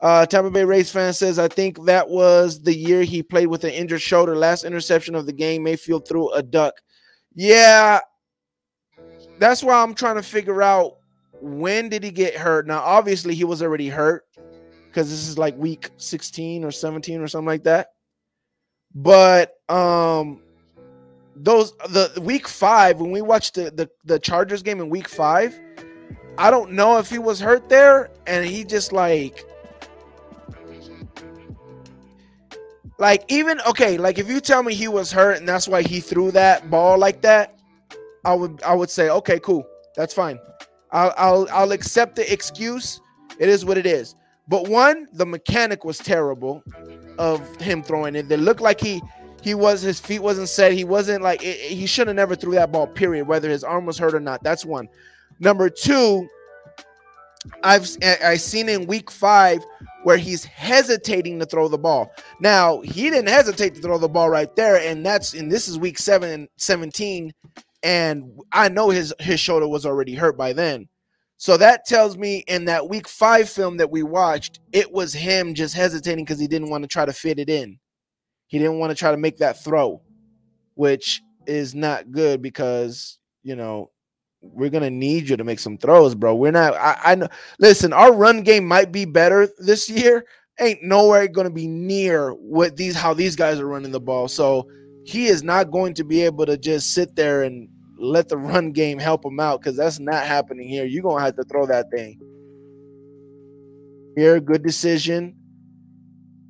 Uh, Tampa Bay Rays fan says, I think that was the year he played with an injured shoulder. Last interception of the game, Mayfield threw a duck. Yeah, that's why I'm trying to figure out when did he get hurt. Now, obviously, he was already hurt because this is like week 16 or 17 or something like that. But um, those the week five when we watched the, the the Chargers game in week five, I don't know if he was hurt there and he just like like even okay, like if you tell me he was hurt and that's why he threw that ball like that, I would I would say okay, cool, that's fine. I'll I'll I'll accept the excuse. It is what it is. But one, the mechanic was terrible of him throwing it. It looked like he he was his feet wasn't set. He wasn't like it, he should have never threw that ball. Period. Whether his arm was hurt or not. That's one. Number two, I've I seen in week five where he's hesitating to throw the ball. Now he didn't hesitate to throw the ball right there, and that's and this is week seven 17, and I know his his shoulder was already hurt by then. So that tells me in that week five film that we watched, it was him just hesitating because he didn't want to try to fit it in. He didn't want to try to make that throw, which is not good because you know we're gonna need you to make some throws, bro. We're not. I, I know. Listen, our run game might be better this year. Ain't nowhere gonna be near what these how these guys are running the ball. So he is not going to be able to just sit there and let the run game help him out because that's not happening here. You're gonna have to throw that thing. Here, good decision.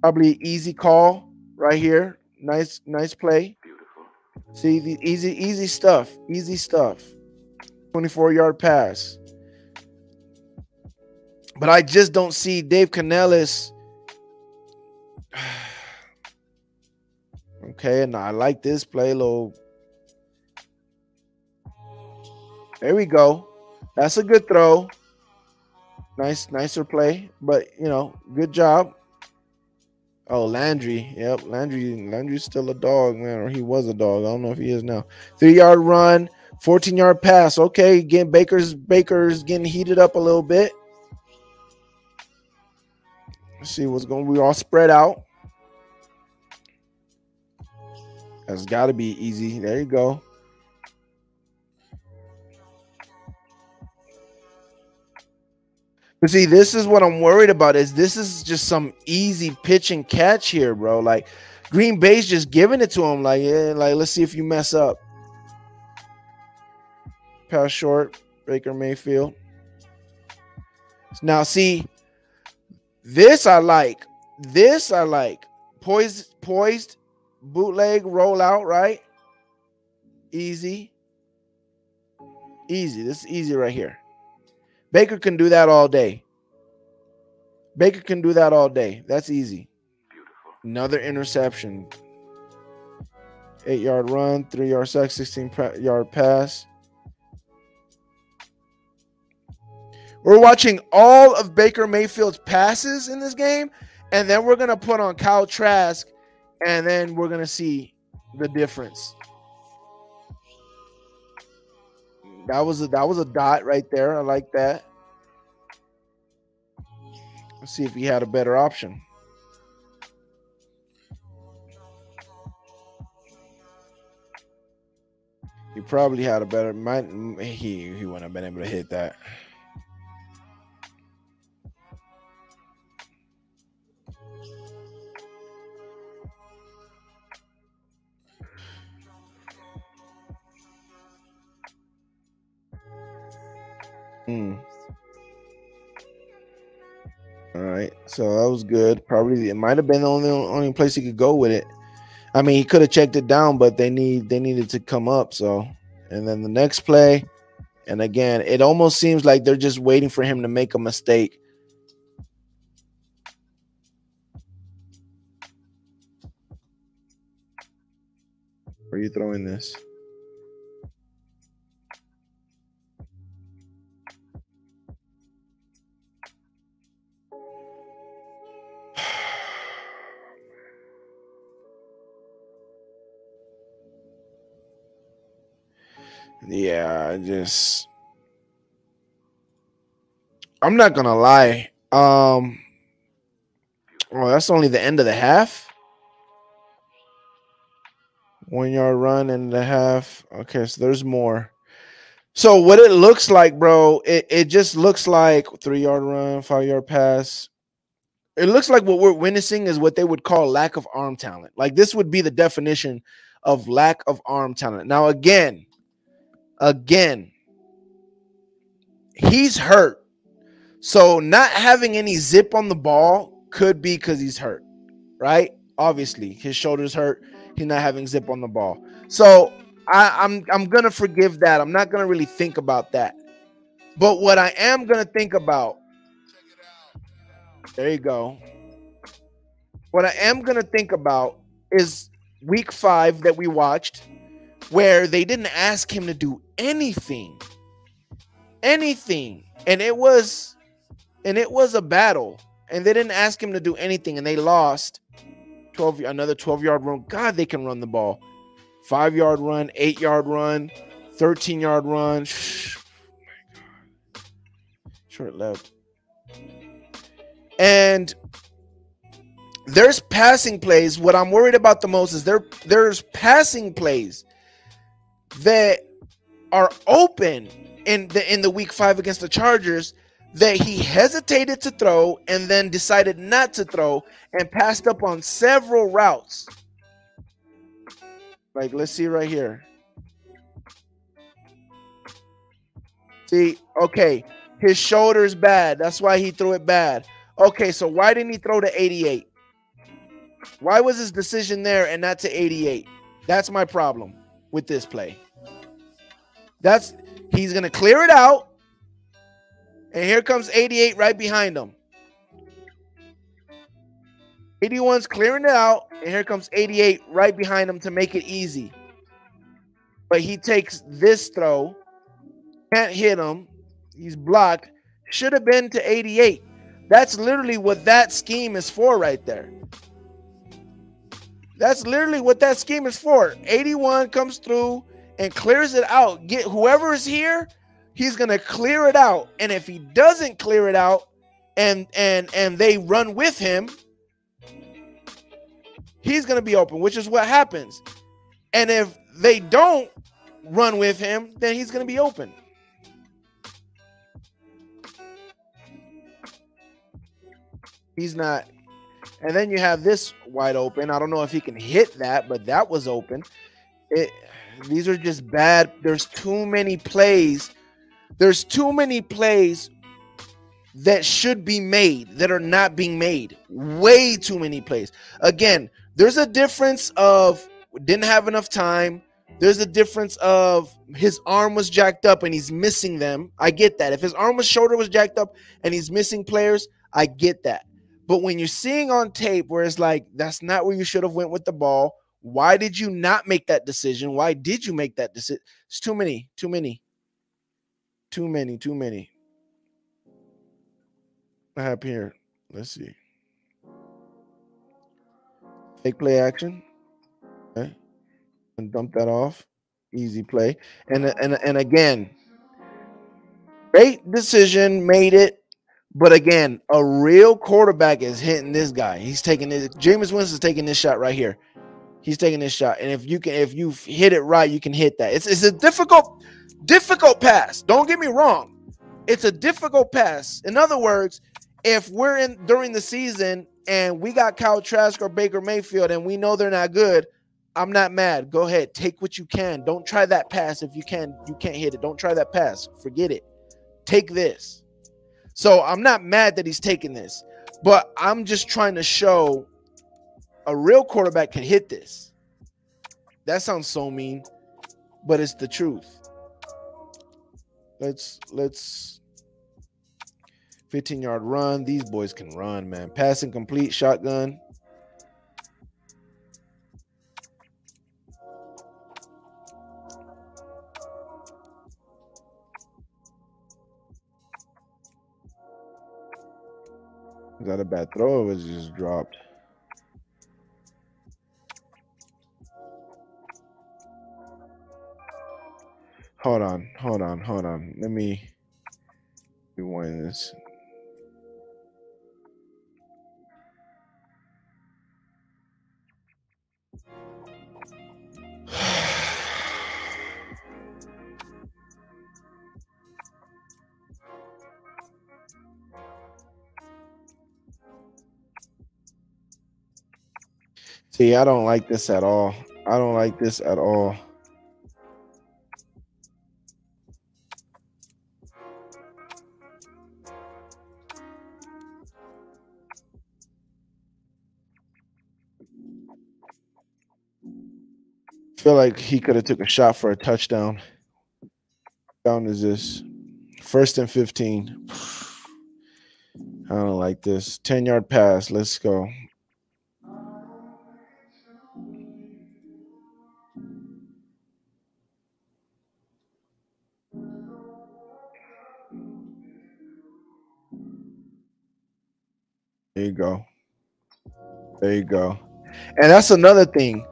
Probably easy call right here. Nice, nice play. Beautiful. See the easy, easy stuff. Easy stuff. 24 yard pass. But I just don't see Dave Canellis. okay, and I like this play, little There we go. That's a good throw. Nice, nicer play, but you know, good job. Oh, Landry. Yep, Landry. Landry's still a dog, man, or he was a dog. I don't know if he is now. Three yard run, 14 yard pass. Okay, again, Baker's Baker's getting heated up a little bit. Let's see what's going. We all spread out. That's got to be easy. There you go. But see, this is what I'm worried about. Is this is just some easy pitch and catch here, bro? Like Green Bay's just giving it to him. Like, yeah, like let's see if you mess up. Pass short, Baker Mayfield. Now, see, this I like. This I like. Poised, poised, bootleg, roll out, right? Easy. Easy. This is easy right here. Baker can do that all day. Baker can do that all day. That's easy. Beautiful. Another interception. Eight yard run, three yard sack, 16 yard pass. We're watching all of Baker Mayfield's passes in this game, and then we're going to put on Kyle Trask, and then we're going to see the difference. That was a that was a dot right there. I like that. Let's see if he had a better option. He probably had a better might he he wouldn't have been able to hit that. Hmm. All right, so that was good. Probably it might have been the only only place he could go with it. I mean, he could have checked it down, but they need they needed to come up. So, and then the next play, and again, it almost seems like they're just waiting for him to make a mistake. Are you throwing this? Yeah, I just I'm not gonna lie. Um, oh, that's only the end of the half. One yard run and a half. Okay, so there's more. So what it looks like, bro, it, it just looks like three yard run, five yard pass. It looks like what we're witnessing is what they would call lack of arm talent. Like this would be the definition of lack of arm talent. Now, again, again, he's hurt. So not having any zip on the ball could be because he's hurt, right? Obviously, his shoulder's hurt. He's not having zip on the ball. So I, I'm I'm gonna forgive that. I'm not gonna really think about that. But what I am gonna think about, there you go. What I am gonna think about is week five that we watched, where they didn't ask him to do anything. Anything. And it was and it was a battle. And they didn't ask him to do anything, and they lost 12 another 12 yard run. God, they can run the ball five yard run, eight yard run, 13 yard run. My god. Short left. And there's passing plays. What I'm worried about the most is there there's passing plays that are open in the in the week five against the Chargers that he hesitated to throw and then decided not to throw and passed up on several routes. Like, let's see right here. See, okay, his shoulder's bad. That's why he threw it bad. Okay, so why didn't he throw to 88? Why was his decision there and not to 88? That's my problem with this play. That's he's gonna clear it out, and here comes 88 right behind him. 81's clearing it out, and here comes 88 right behind him to make it easy. But he takes this throw, can't hit him. He's blocked. Should have been to 88. That's literally what that scheme is for right there. That's literally what that scheme is for. 81 comes through and clears it out. Get whoever is here, he's gonna clear it out. And if he doesn't clear it out and and and they run with him, he's to be open, which is what happens. And if they don't run with him, then he's to be open. He's not. And then you have this wide open. I don't know if he can hit that, but that was open. It these are just bad. There's too many plays. There's too many plays that should be made that are not being made. Way too many plays. Again, there's a difference of didn't have enough time. There's a difference of his arm was jacked up and he's missing them. I get that. If his arm was shoulder was jacked up and he's missing players, I get that. But when you're seeing on tape where it's like that's not where you should have went with the ball, why did you not make that decision? Why did you make that decision? It's too many, too many, too many, too many. I have here. Let's see. Fake play action. Okay. And dump that off. Easy play. And and and again, great decision, made it. But again, a real quarterback is hitting this guy. He's taking this. Jameis Winston's taking this shot right here. He's taking this shot. And if you can, if you hit it right, you can hit that. It's, it's a difficult, difficult pass. Don't get me wrong. It's a difficult pass. In other words, if we're in during the season and we got Kyle Trask or Baker Mayfield and we know they're not good, I'm not mad. Go ahead, take what you can. Don't try that pass if you can. You can't hit it. Don't try that pass. Forget it. Take this. So I'm not mad that he's taking this, but I'm just trying to show a real quarterback can hit this. That sounds so mean, but it's the truth. Let's let's 15 yard run. These boys can run, man. Passing complete shotgun. Is that a bad throw or was it just dropped? Hold on, hold on, hold on. Let me rewind this. See, I don't like this at all. I don't like this at all. Feel like he could have took a shot for a touchdown. Down is this first and 15. I don't like this. 10 yard pass. Let's go. There you go. There you go. And that's another thing.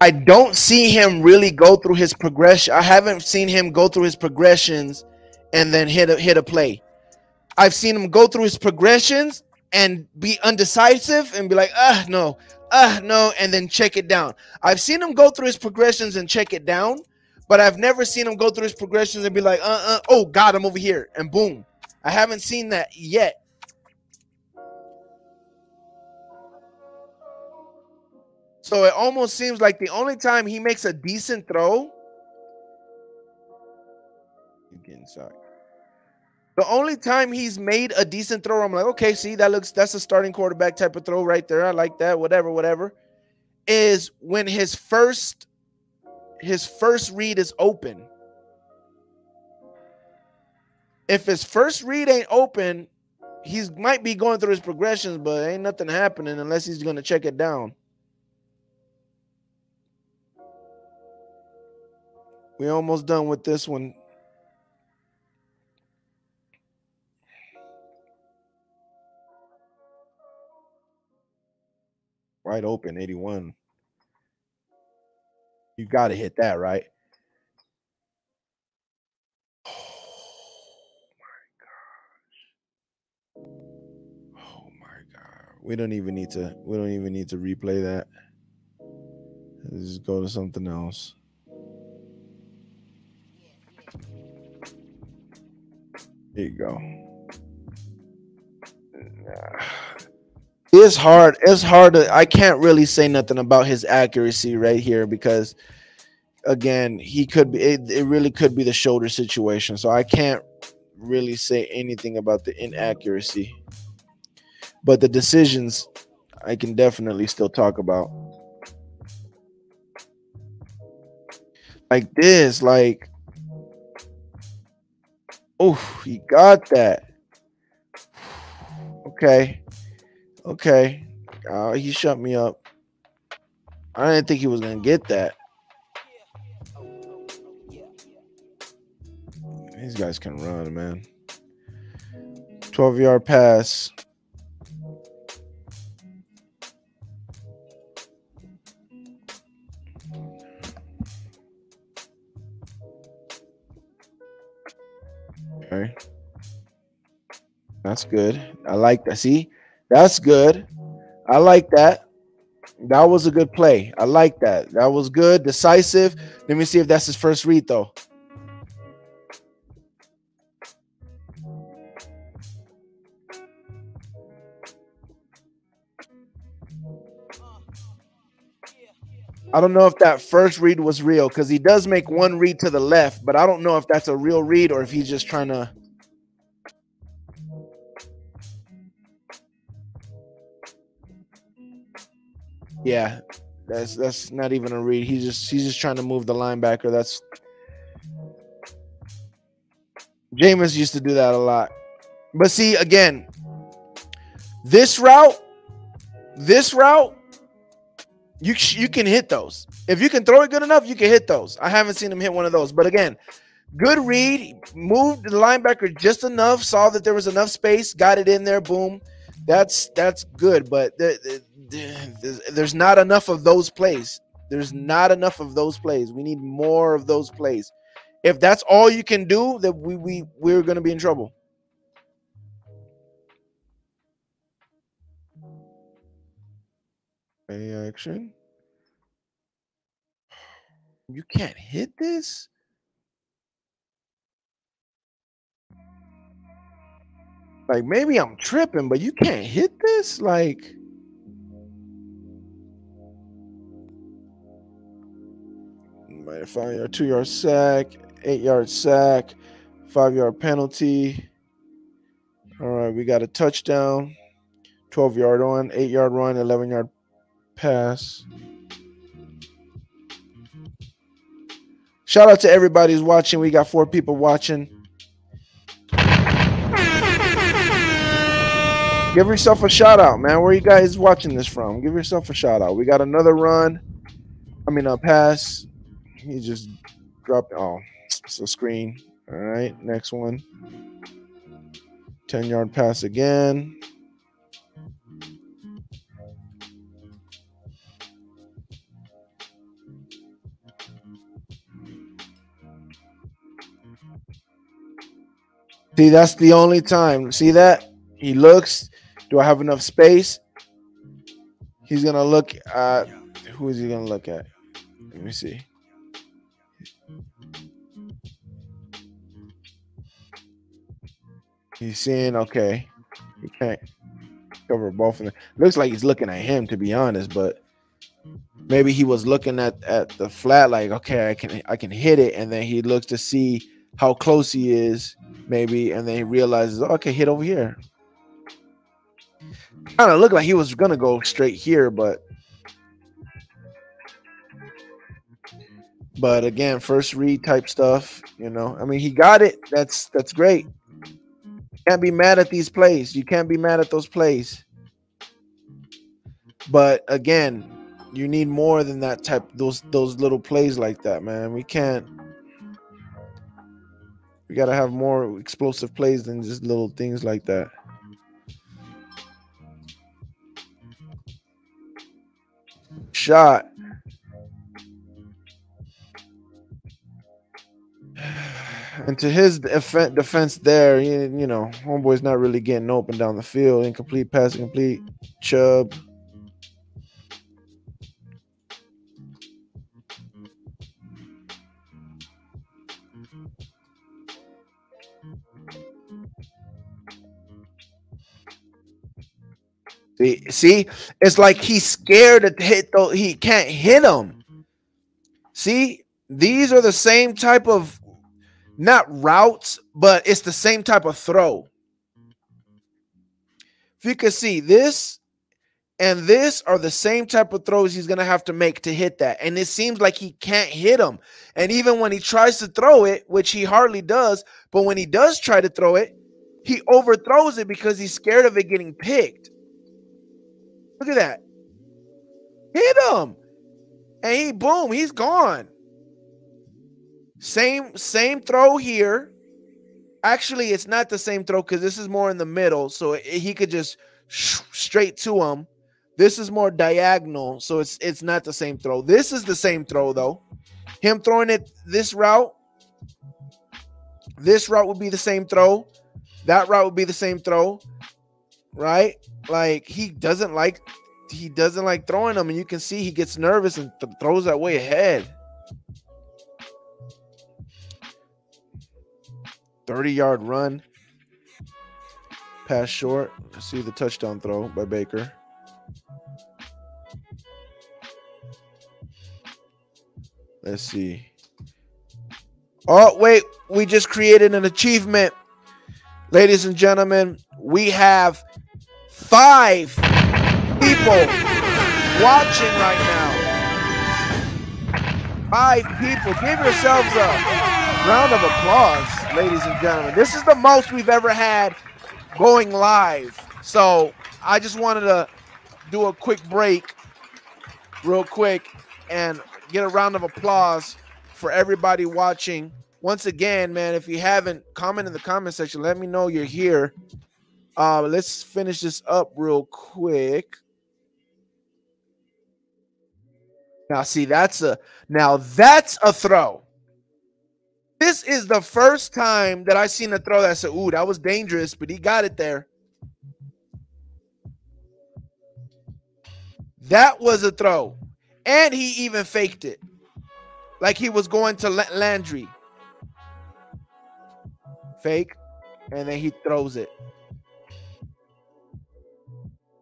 I don't see him really go through his progression. I haven't seen him go through his progressions and then hit a hit a play. I've seen him go through his progressions and be undecisive and be like, ah, no, ah, no, and then check it down. I've seen him go through his progressions and check it down, but I've never seen him go through his progressions and be like, uh, uh, oh, God, I'm over here, and boom. I haven't seen that yet. So it almost seems like the only time he makes a decent throw, getting sacked. The only time he's made a decent throw, I'm like, okay, see, that looks that's a starting quarterback type of throw right there. I like that, whatever, whatever. Is when his first his first read is open. If his first read ain't open, he's might be going through his progressions, but ain't nothing happening unless he's gonna check it down. We almost done with this one. Wide open, 81. You got to hit that, right? Oh my gosh. Oh. We don't even need to we don't even need to replay that. Let's just go to something else. There you go. It's hard. It's hard to. I can't really say nothing about his accuracy right here because, again, he could be. It, it really could be the shoulder situation. So I can't really say anything about the inaccuracy. But the decisions, I can definitely still talk about. Like this, like Oh, he got that. Okay. Okay. Uh, he shut me up. I didn't think he was going to get that. These guys can run, man. 12 yard pass. Okay. That's good. I like that. See, that's good. I like that. That was a good play. I like that. That was good, decisive. Let me see if that's his first read, though. I don't know if that first read was real because he does make one read to the left, but I don't know if that's a real read or if he's just trying to. Yeah, that's that's not even a read. He's just he's just trying to move the linebacker. That's Jameis used to do that a lot. But see, again, this route, this route you you can hit those. If you can throw it good enough, you can hit those. I haven't seen him hit one of those, but again, good read. Moved the linebacker just enough. Saw that there was enough space. Got it in there. Boom. That's that's good. But there's not enough of those plays. There's not enough of those plays. We need more of those plays. If that's all you can do, that we we we're gonna be in trouble. Any action. You can't hit this? Like maybe I'm tripping, but you can't hit this? Like right, five yard, two yard sack, eight yard sack, five yard penalty. All right, we got a touchdown, 12 yard on, eight yard run, 11 yard pass. Shout out to everybody who's watching. We got four people watching. Give yourself a shout out, man. Where you guys watching this from? Give yourself a shout out. We got another run. I mean, a pass. He just dropped. Oh, it's a screen. All right, next one. 10 yard pass again. See, that's the only time. See that? He looks. Do I have enough space? He's gonna look at who is he gonna look at? Let me see. He's seeing okay. He can't cover both of them. Looks like he's looking at him to be honest, but maybe he was looking at at the flat like okay, I can I can hit it, and then he looks to see how close he is, maybe, and then he realizes, okay, hit over here. Kind of looked like he was gonna go straight here, but but again, first read type stuff, you know. I mean, he got it. That's that's great. Can't be mad at these plays. You can't be mad at those plays. But again, you need more than that type those those little plays like that, man. We can't we got to have more explosive plays than just little things like that. Shot. And to his def- defense there, you, you know, homeboy's not really getting open down the field. Incomplete pass, complete. Chubb. See, it's like he's scared to hit though he can't hit him. See, these are the same type of not routes, but it's the same type of throw. If you can see this and this are the same type of throws he's going to have to make to hit that. And it seems like he can't hit them. And even when he tries to throw it, which he hardly does, but when he does try to throw it, he overthrows it because he's scared of it getting picked. Look at that. Hit him. And he boom, he's gone. Same same throw here. Actually, it's not the same throw because this is more in the middle, so it, he could just straight to him. This is more diagonal, so it's it's not the same throw. This is the same throw though. Him throwing it this route. This route would be the same throw. That route would be the same throw, right? Like he doesn't like he doesn't like throwing them, and you can see he gets nervous and th- throws that way ahead. 30 yard run. Pass short. See the touchdown throw by Baker. Let's see. Oh, wait. We just created an achievement. Ladies and gentlemen, we have five people watching right now. Five people. Give yourselves a round of applause, ladies and gentlemen. This is the most we've ever had going live. So I just wanted to do a quick break, real quick, and get a round of applause for everybody watching. Once again, man, if you haven't, comment in the comment section. Let me know you're here. Uh, let's finish this up real quick. Now, see, that's a now that's a throw. This is the first time that I seen a throw that said, "Ooh, that was dangerous," but he got it there. That was a throw, and he even faked it, like he was going to let Landry. Fake, and then he throws it.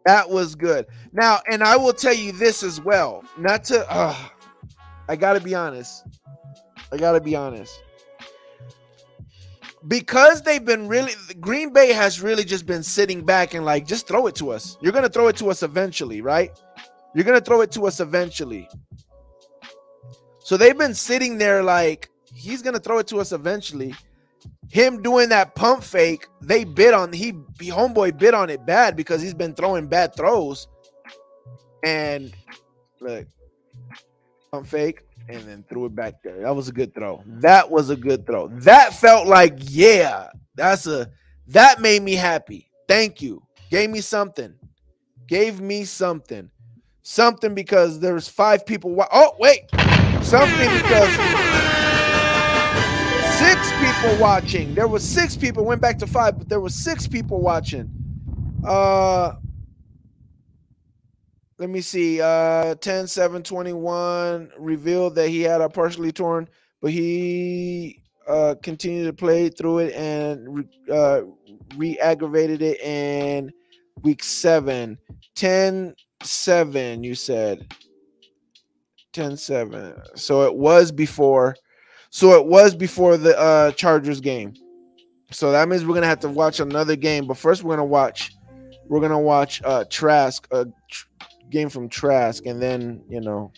That was good. Now, and I will tell you this as well. Not to uh I gotta be honest. I gotta be honest. Because they've been really Green Bay has really just been sitting back and like just throw it to us. You're gonna throw it to us eventually, right? You're gonna throw it to us eventually. So they've been sitting there like he's gonna throw it to us eventually. Him doing that pump fake, they bid on he homeboy bid on it bad because he's been throwing bad throws. And look, pump fake, and then threw it back there. That was a good throw. That was a good throw. That felt like, yeah, that's a that made me happy. Thank you. Gave me something. Gave me something. Something because there's five people. Wa- oh, wait. Something because six people watching. There was six people. Went back to five, but there was six people watching. Uh let me see. Uh 10 7 21 revealed that he had a partially torn, but he uh continued to play through it and re, uh re-aggravated it in week 7. 10 7 you said. 10 7. So it was before so it was before the uh Chargers game. So that means we're to have to watch another game, but first we're to watch we're to watch uh Trask a tr- game from Trask, and then you know,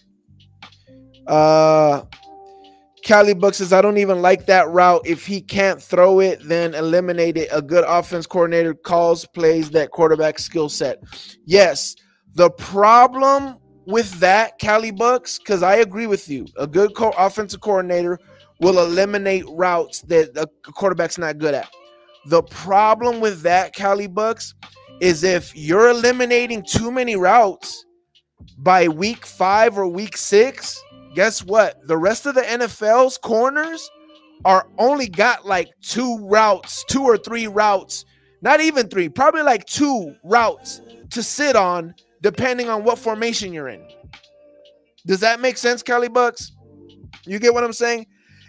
uh, Cali Buck says, "I don't even like that route. If he can't throw it, then eliminate it. A good offense coordinator calls plays that quarterback skill set." Yes, the problem with that, Cali Bucks, because I agree with you, a good co- offensive coordinator will eliminate routes that the quarterback's not good at. The problem with that, Cali Bucks, is if you're eliminating too many routes by week five or week six, guess what? The rest of the NFL's corners are only got like two routes, two or three routes, not even three, probably like two routes to sit on, depending on what formation you're in. Does that make sense, Cali Bucks? You get what I'm saying?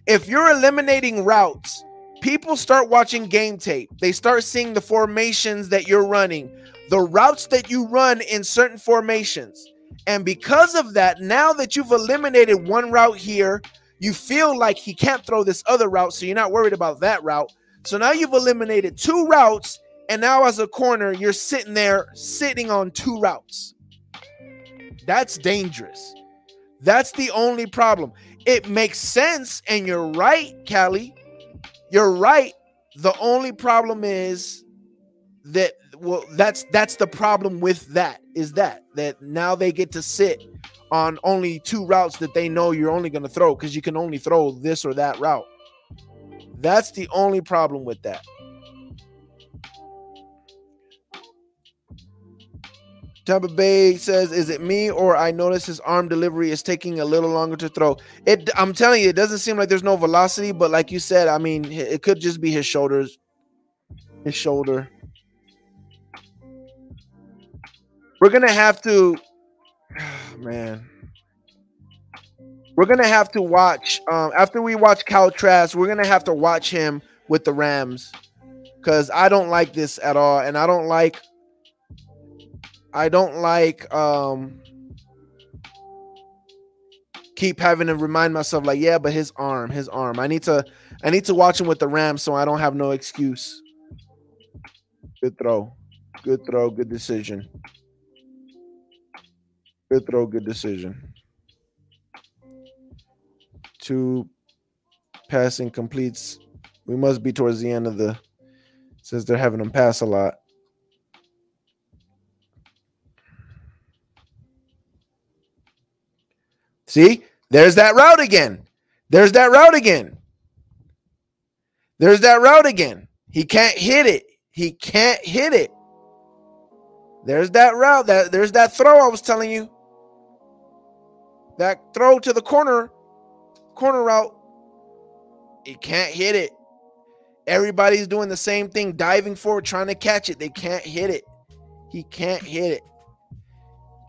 If you're eliminating routes, people start watching game tape. They start seeing the formations that you're running, the routes that you run in certain formations. And because of that, now that you've eliminated one route here, you feel like he can't throw this other route, so you're not worried about that route. So now you've eliminated two routes, and now as a corner, you're sitting there sitting on two routes. That's dangerous. That's the only problem. It makes sense, and you're right, Callie. You're right. The only problem is that well, that's that's the problem with that is that that now they get to sit on only two routes that they know you're only going to throw because you can only throw this or that route. That's the only problem with that. Tampa Bay says, "Is it me or I notice his arm delivery is taking a little longer to throw?" It. I'm telling you, it doesn't seem like there's no velocity, but like you said, I mean, it could just be his shoulders, his shoulder. We're gonna have to, man. We're gonna have to watch. Um, after we watch Kyle Trask, we're gonna have to watch him with the Rams, because I don't like this at all, and I don't like. I don't like um keep having to remind myself like yeah but his arm his arm. I need to i need to watch him with the rams so i don't have no excuse. Good throw. Good throw. Good decision. Good throw. Good decision. Two passing completes. We must be towards the end of the since they're having him pass a lot See, there's that route again. There's that route again. There's that route again. He can't hit it. He can't hit it. There's that route. That there's that throw I was telling you. That throw to the corner, corner route. He can't hit it. Everybody's doing the same thing, diving forward, trying to catch it. They can't hit it. He can't hit it.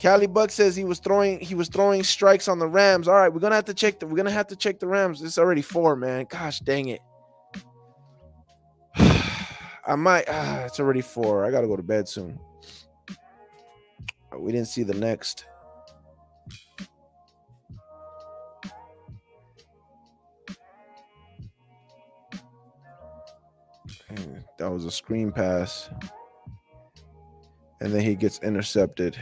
Cali Buck says he was throwing he was throwing strikes on the Rams. All right, we're gonna have to check the we're gonna have to check the Rams. It's already four, man. Gosh dang it. I might ah, it's already four. I gotta go to bed soon. We didn't see the next. That was a screen pass. And then he gets intercepted.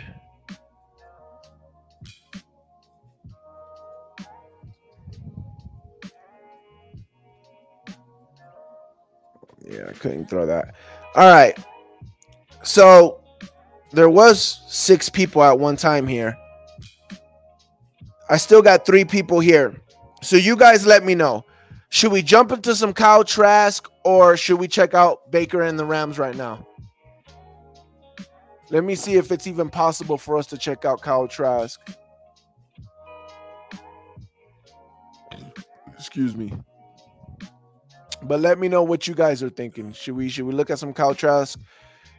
Yeah, I couldn't throw that. All right. So there was six people at one time here. I still got three people here. So you guys let me know. Should we jump into some Kyle Trask or should we check out Baker and the Rams right now? Let me see if it's even possible for us to check out Kyle Trask. Excuse me. But let me know what you guys are thinking. Should we should we look at some Kyle Trask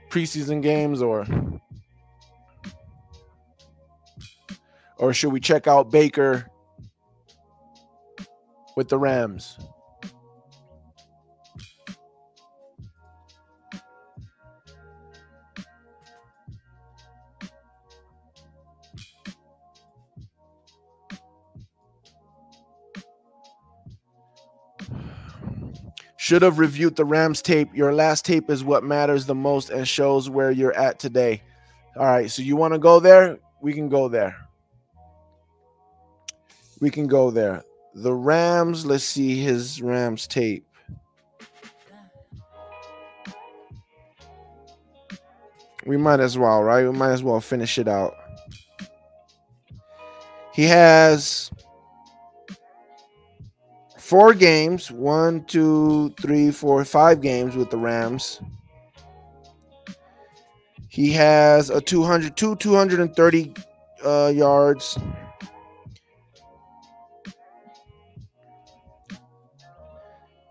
preseason games or or should we check out Baker with the Rams? Should have reviewed the Rams tape. Your last tape is what matters the most and shows where you're at today. All right, so you want to go there? We can go there. We can go there. The Rams, let's see his Rams tape. We might as well, right? We might as well finish it out. He has four games one, two, three, four, five games with the Rams. He has a 200, two 230 uh, yards.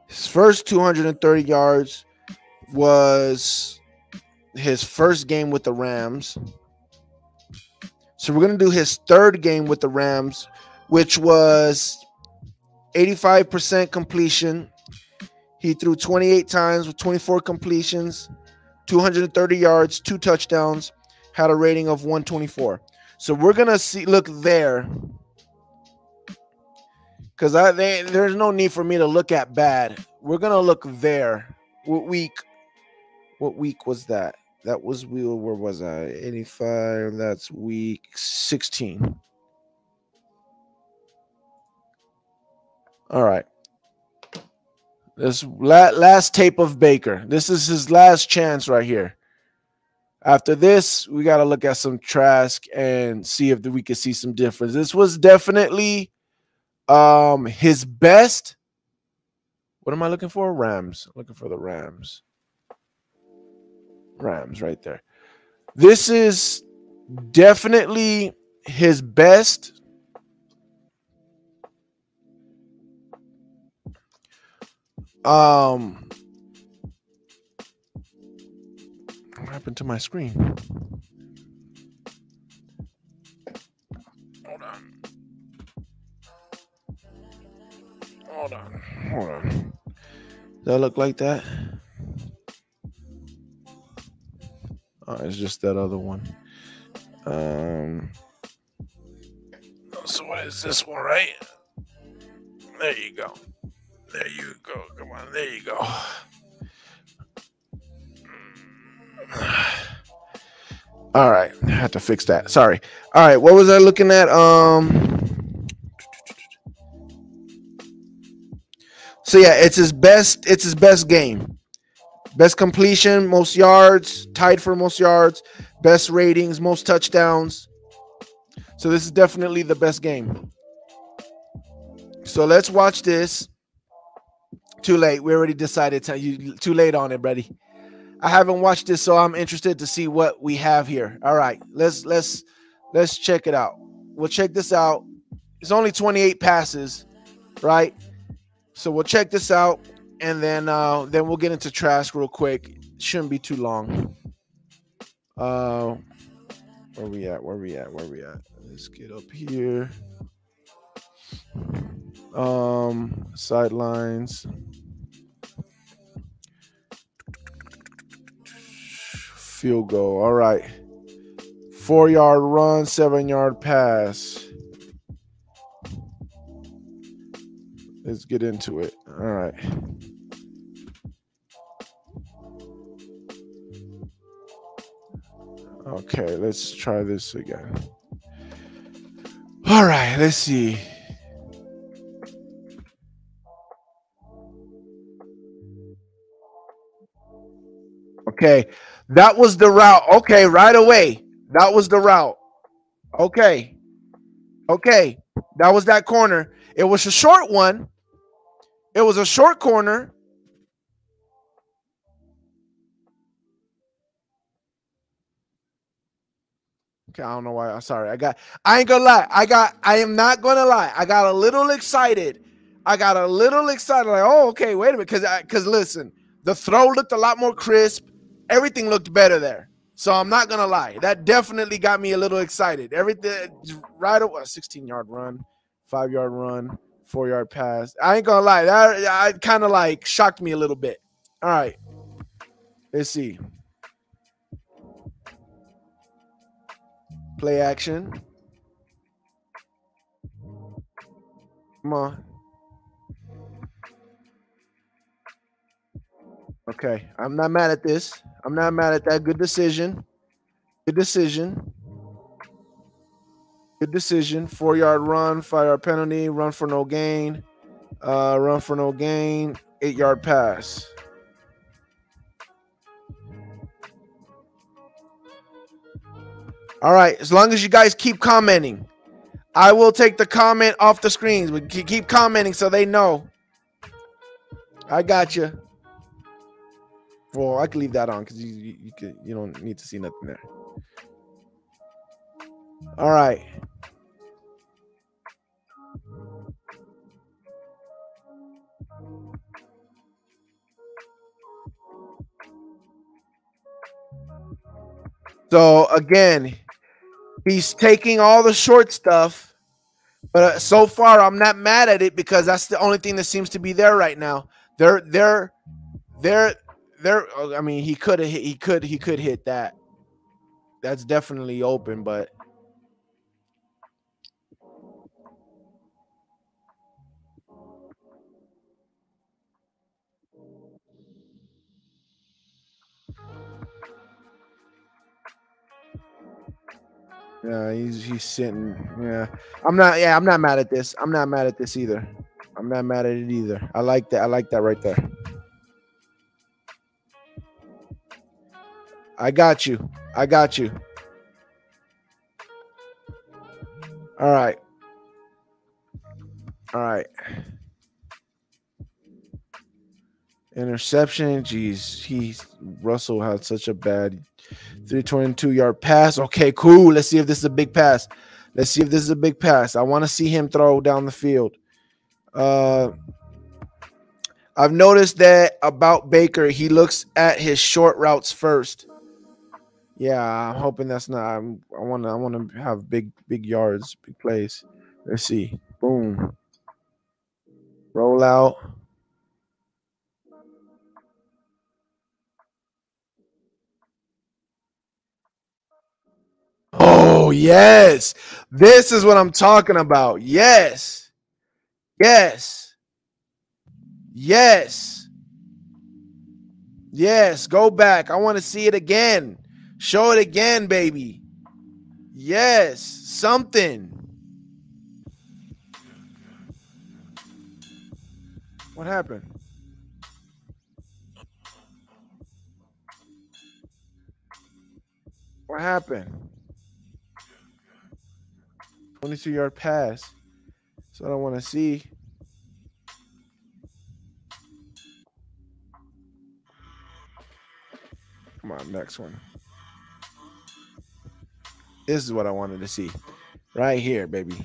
His first 230 yards was his first game with the Rams. So we're going to do his third game with the Rams, which was 85% completion. He threw 28 times with 24 completions, 230 yards, two touchdowns, had a rating of 124. So we're going to see look there because I they, there's no need for me to look at bad. We're gonna look there. What week? What week was that? That was we. Where was I? 85. That's week 16. All right. This la- last tape of Baker. This is his last chance right here. After this, we got to look at some Trask and see if we can see some difference. This was definitely um his best. What am I looking for? Rams. looking for the Rams. Rams right there. This is definitely his best. Um what happened to my screen? Hold on. Hold on. Hold on. Does that look like that? Oh, it's just that other one. Um. So what is this one, right? There you go. There you go. Come on. There you go. All right. I had to fix that. Sorry. All right. What was I looking at? Um. So yeah, it's his best. It's his best game. Best completion, most yards, tied for most yards, best ratings, most touchdowns. So this is definitely the best game. So let's watch this. Too late. We already decided to you too late on it, buddy. I haven't watched this, so I'm interested to see what we have here. All right, let's let's let's check it out. We'll check this out. It's only 28 passes, right? So we'll check this out, and then uh, then we'll get into Trask real quick. Shouldn't be too long. Uh, where we at? Where we at? Where we at? Let's get up here. Um, sidelines. Field goal. All right. Four yard run, seven yard pass. Let's get into it. All right. Okay, let's try this again. All right, let's see. Okay, that was the route. Okay, right away. That was the route. Okay. Okay, that was that corner. It was a short one. It was a short corner. Okay, I don't know why. I'm sorry. I got. I ain't gonna lie. I got. I am not gonna lie. I got a little excited. I got a little excited. Like, oh, okay, wait a minute, because because listen, the throw looked a lot more crisp. Everything looked better there. So I'm not gonna lie. That definitely got me a little excited. Everything right away. 16 yard run, five yard run, four yard pass. I ain't gonna lie. That I kind of like shocked me a little bit. All right. Let's see. Play action. Come on. Okay, I'm not mad at this. I'm not mad at that. Good decision. Good decision. Good decision. Four yard run, five yard penalty, run for no gain, uh, run for no gain, eight yard pass. All right, as long as you guys keep commenting, I will take the comment off the screens. We keep commenting so they know. I got you. Well, I can leave that on because you, you you you don't need to see nothing there. All right. So again, he's taking all the short stuff, but uh, so far I'm not mad at it because that's the only thing that seems to be there right now. They're they're they're they're. Uh, I mean, he could have he could he could hit that. That's definitely open, but Yeah, he's he's sitting. Yeah, I'm not. Yeah, I'm not mad at this. I'm not mad at this either. I'm not mad at it either. I like that. I like that right there. I got you. I got you. All right. All right. Interception. Jeez, he Russell had such a bad 322 yard pass. Okay, cool. Let's see if this is a big pass. Let's see if this is a big pass. I want to see him throw down the field. Uh, I've noticed that about Baker, he looks at his short routes first. Yeah, I'm hoping that's not. I'm, I want to. I want to have big, big yards, big plays. Let's see. Boom. Roll out. Oh, yes. This is what I'm talking about. Yes. Yes. Yes. Yes. Go back. I want to see it again. Show it again, baby. Yes. Something. What happened? What happened? 22 yard pass. So I don't want to see. Come on, next one. This is what I wanted to see. Right here, baby.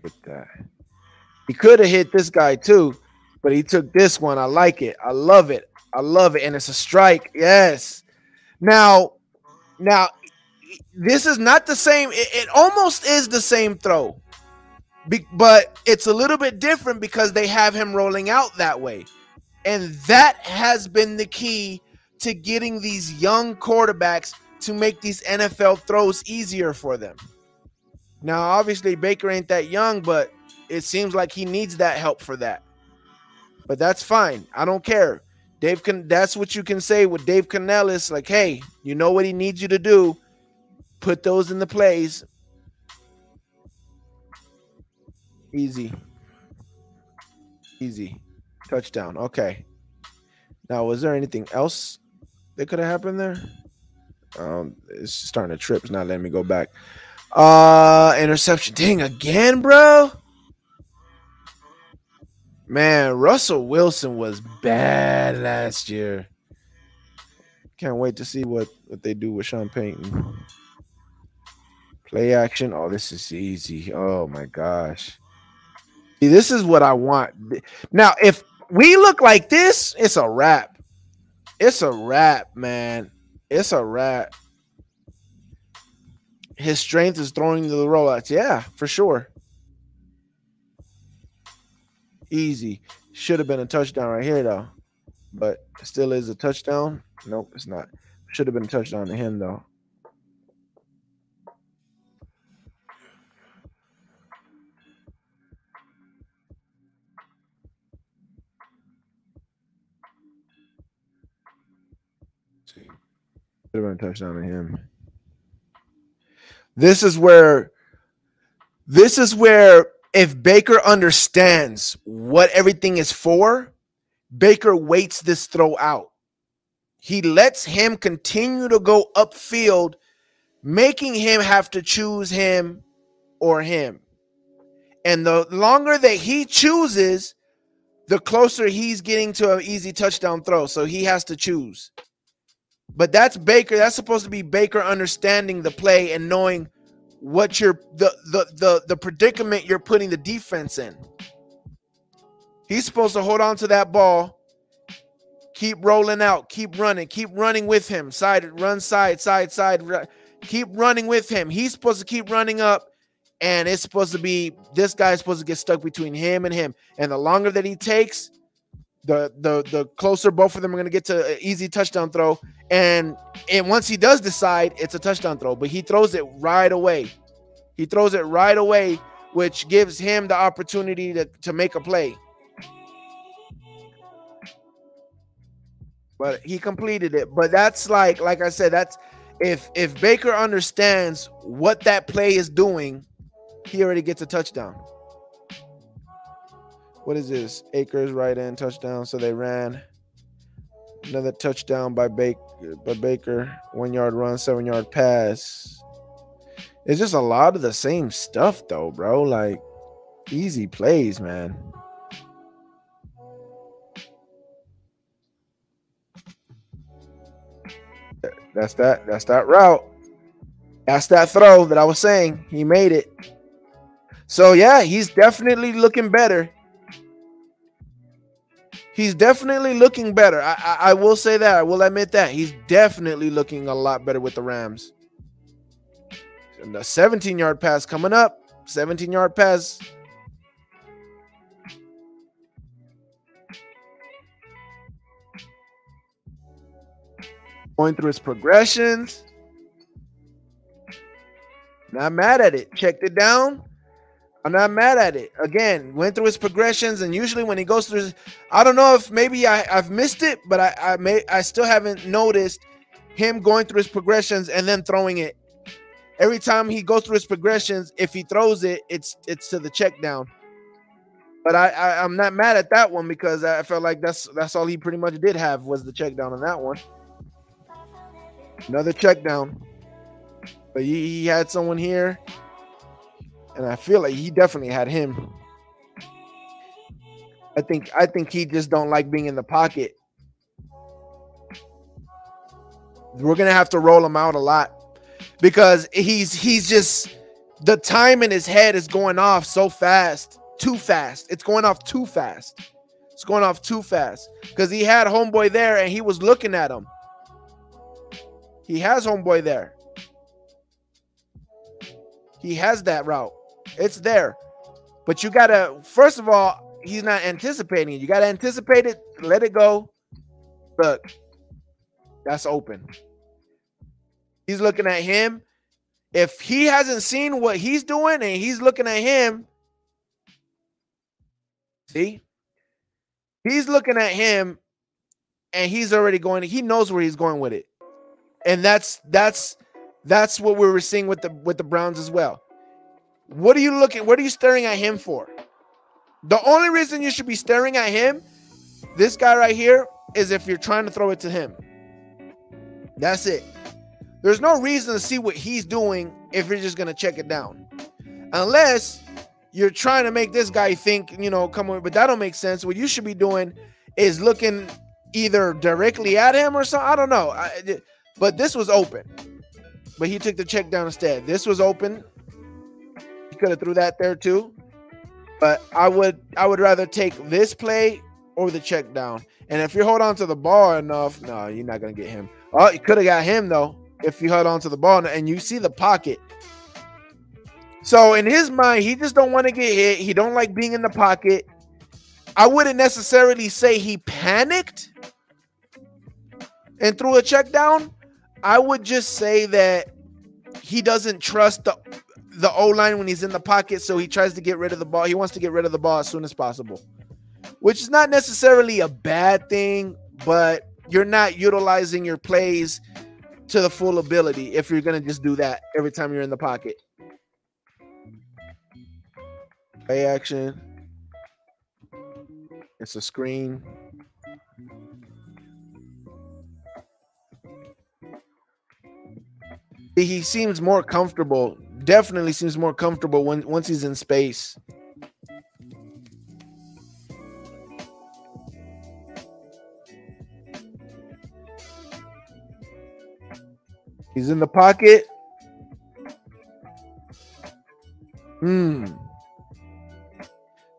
Hit that. He could have hit this guy too, but he took this one. I like it. I love it. I love it. And it's a strike. Yes. Now, now, this is not the same. It, it almost is the same throw, Be, but it's a little bit different because they have him rolling out that way, and that has been the key to getting these young quarterbacks to make these NFL throws easier for them. Now, obviously, Baker ain't that young, but it seems like he needs that help for that. But that's fine. I don't care. Dave can that's what you can say with Dave Canales. Like, hey, you know what he needs you to do. Put those in the plays. Easy. Easy. Touchdown. Okay. Now, was there anything else that could have happened there? Um, it's starting to trip. It's not letting me go back. Uh, interception. Dang, again, bro. Man, Russell Wilson was bad last year. Can't wait to see what what they do with Sean Payton. Play action. Oh, this is easy. Oh my gosh. See, this is what I want. Now, if we look like this, it's a wrap. It's a wrap, man. It's a wrap. His strength is throwing to the rollouts. Yeah, for sure. Easy. Should have been a touchdown right here, though. But still is a touchdown. Nope, it's not. Should have been a touchdown to him, though. Have been a touchdown to him. This is where this is where if Baker understands what everything is for, Baker waits this throw out. He lets him continue to go upfield, making him have to choose him or him. And the longer that he chooses, the closer he's getting to an easy touchdown throw. So he has to choose. But that's Baker. That's supposed to be Baker understanding the play and knowing what you're the the the the predicament you're putting the defense in. He's supposed to hold on to that ball, keep rolling out, keep running, keep running with him, side run side side side, keep running with him. He's supposed to keep running up, and it's supposed to be this guy's supposed to get stuck between him and him. And the longer that he takes, the the the closer both of them are going to get to an easy touchdown throw. And and once he does decide it's a touchdown throw but he throws it right away. He throws it right away which gives him the opportunity to, to make a play. But he completed it. But that's like like i said that's if if baker understands what that play is doing he already gets a touchdown what is this? Akers right in touchdown. So they ran another touchdown by Baker. By Baker, one yard run, seven yard pass. It's just a lot of the same stuff, though, bro. Like easy plays, man. That's that. That's that route. That's that throw that I was saying. He made it. So yeah, he's definitely looking better he's definitely looking better. I, I, I will say that. I will admit that he's definitely looking a lot better with the Rams. And the 17 yard pass coming up. 17 yard pass. Going through his progressions. Not mad at it. Checked it down. I'm not mad at it. Again, went through his progressions, and usually when he goes through, his, I don't know if maybe I, have missed it, but I I may I still haven't noticed him going through his progressions and then throwing it. Every time he goes through his progressions, if he throws it, it's it's to the check down. But I, I I'm not mad at that one because I felt like that's that's all he pretty much did have was the check down on that one. Another check down, but he, he had someone here and I feel like he definitely had him. I think I think he just don't like being in the pocket. We're gonna have to roll him out a lot because he's he's just the time in his head is going off so fast, too fast. It's going off too fast. It's going off too fast because he had homeboy there and he was looking at him. He has homeboy there. He has that route. It's there. But you gotta, first of all, he's not anticipating it. You gotta anticipate it, let it go. Look, that's open. He's looking at him. If he hasn't seen what he's doing and he's looking at him, see, he's looking at him. and he's already going. He knows where he's going with it, and that's that's that's what we were seeing with the with the Browns as well. What are you looking? What are you staring at him for? The only reason you should be staring at him, this guy right here, is if you're trying to throw it to him. That's it. There's no reason to see what he's doing if you're just gonna check it down, unless you're trying to make this guy think, you know, come on. But that don't make sense. What you should be doing is looking either directly at him or something. I don't know. I, but this was open. But he took the check down instead. This was open. Could have threw that there too. But I would I would rather take this play or the check down. And if you hold on to the ball enough, no, you're not gonna get him. Oh, you could have got him though if you held on to the ball and you see the pocket. So in his mind, he just don't want to get hit. He don't like being in the pocket. I wouldn't necessarily say he panicked and threw a check down. I would just say that he doesn't trust the the O line when he's in the pocket, so he tries to get rid of the ball. He wants to get rid of the ball as soon as possible, which is not necessarily a bad thing, but you're not utilizing your plays to the full ability if you're gonna just do that every time you're in the pocket. Play action. It's a screen. He seems more comfortable. Definitely seems more comfortable when once he's in space. He's in the pocket. Hmm.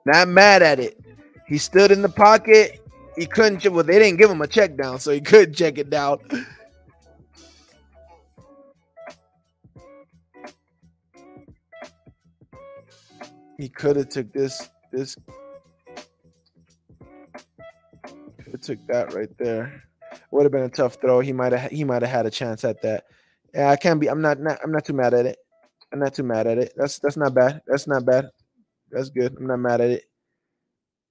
Not mad at it. He stood in the pocket. He couldn't. Well, they didn't give him a check down, so he could check it down. He could have took this. This. Could have took that right there. Would have been a tough throw. He might have. He might have had a chance at that. Yeah, I can't be. I'm not, not. I'm not too mad at it. I'm not too mad at it. That's that's not bad. That's not bad. That's good. I'm not mad at it.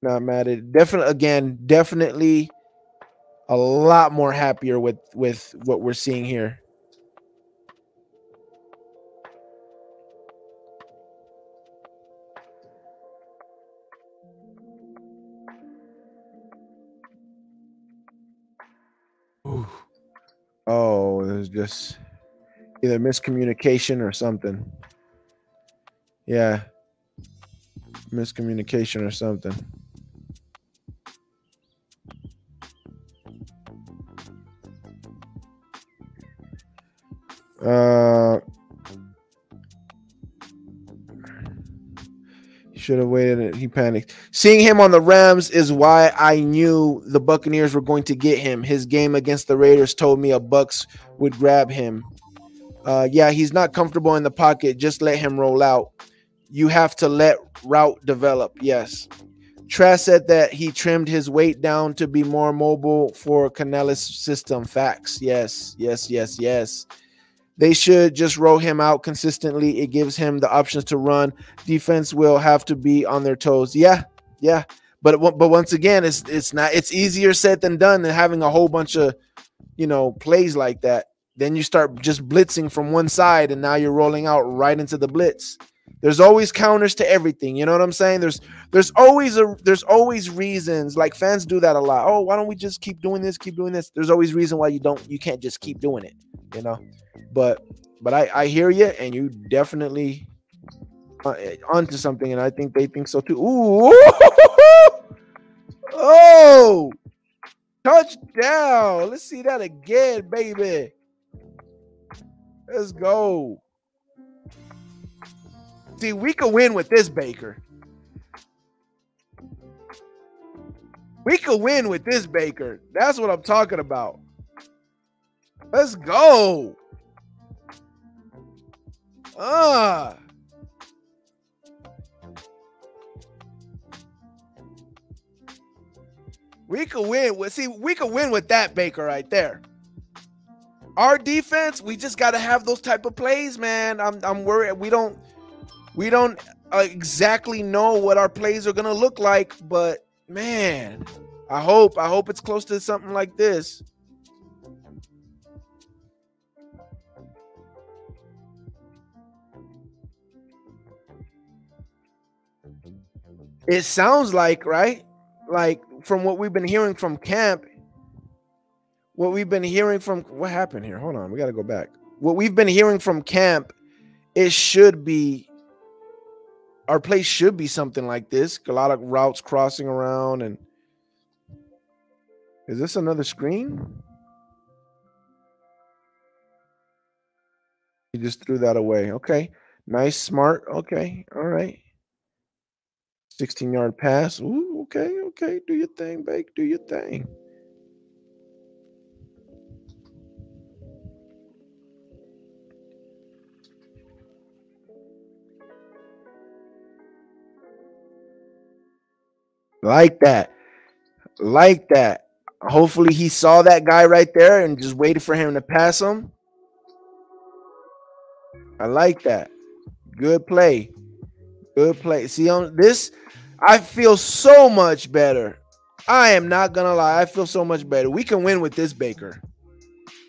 Not mad at it. Definitely again, definitely a lot more happier with with what we're seeing here. Oh, there's just either miscommunication or something. Yeah. Miscommunication or something. Should have waited. He panicked. Seeing him on the Rams is why I knew the Buccaneers were going to get him. His game against the Raiders told me a Bucks would grab him. Uh, yeah, he's not comfortable in the pocket. Just let him roll out. You have to let route develop. Yes. Trask said that he trimmed his weight down to be more mobile for Canales' system. Facts. Yes, yes, yes, yes. They should just roll him out consistently. It gives him the options to run. Defense will have to be on their toes. Yeah, yeah. But but once again, it's it's not it's easier said than done than having a whole bunch of you know plays like that. Then you start just blitzing from one side, and now you're rolling out right into the blitz. There's always counters to everything. You know what I'm saying? There's there's always a there's always reasons. Like fans do that a lot. Oh, why don't we just keep doing this? Keep doing this. There's always reason why you don't you can't just keep doing it. You know. But but I I hear you, and you definitely uh, onto something, and I think they think so too. Ooh, oh, touchdown! Let's see that again, baby. Let's go. See, we could win with this Baker. We could win with this Baker. That's what I'm talking about. Let's go. Ah. We could win. With, See, we could win with that Baker right there. Our defense, we just got to have those type of plays, man. I'm I'm worried. We don't we don't uh, exactly know what our plays are gonna look like, but man, I hope. I hope it's close to something like this. It sounds like, right? Like from what we've been hearing from camp, what we've been hearing from what happened here? Hold on, we got to go back. What we've been hearing from camp, it should be our place should be something like this. A lot of routes crossing around and is this another screen? He just threw that away. Okay. Nice, smart. Okay. All right. 16 yard pass. Ooh, okay. Okay. Do your thing, Bake. Do your thing. Like that. Like that. Hopefully he saw that guy right there and just waited for him to pass him. I like that. Good play. Good play. See on this, I feel so much better. I am not gonna lie. I feel so much better. We can win with this Baker.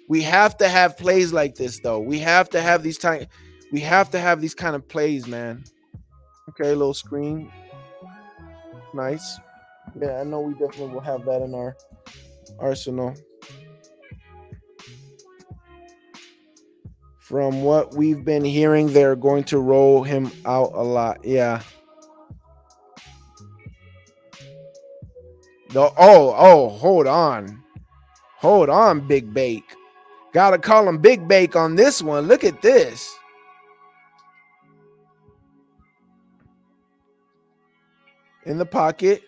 We have to have plays like this, though. We have to have these time. We have to have these kind of plays, man. Okay, little screen. Nice. Yeah, I know we definitely will have that in our arsenal. From what we've been hearing, they're going to roll him out a lot. Yeah. The, oh, oh, hold on. Hold on, Big Bake. Gotta call him Big Bake on this one. Look at this. In the pocket.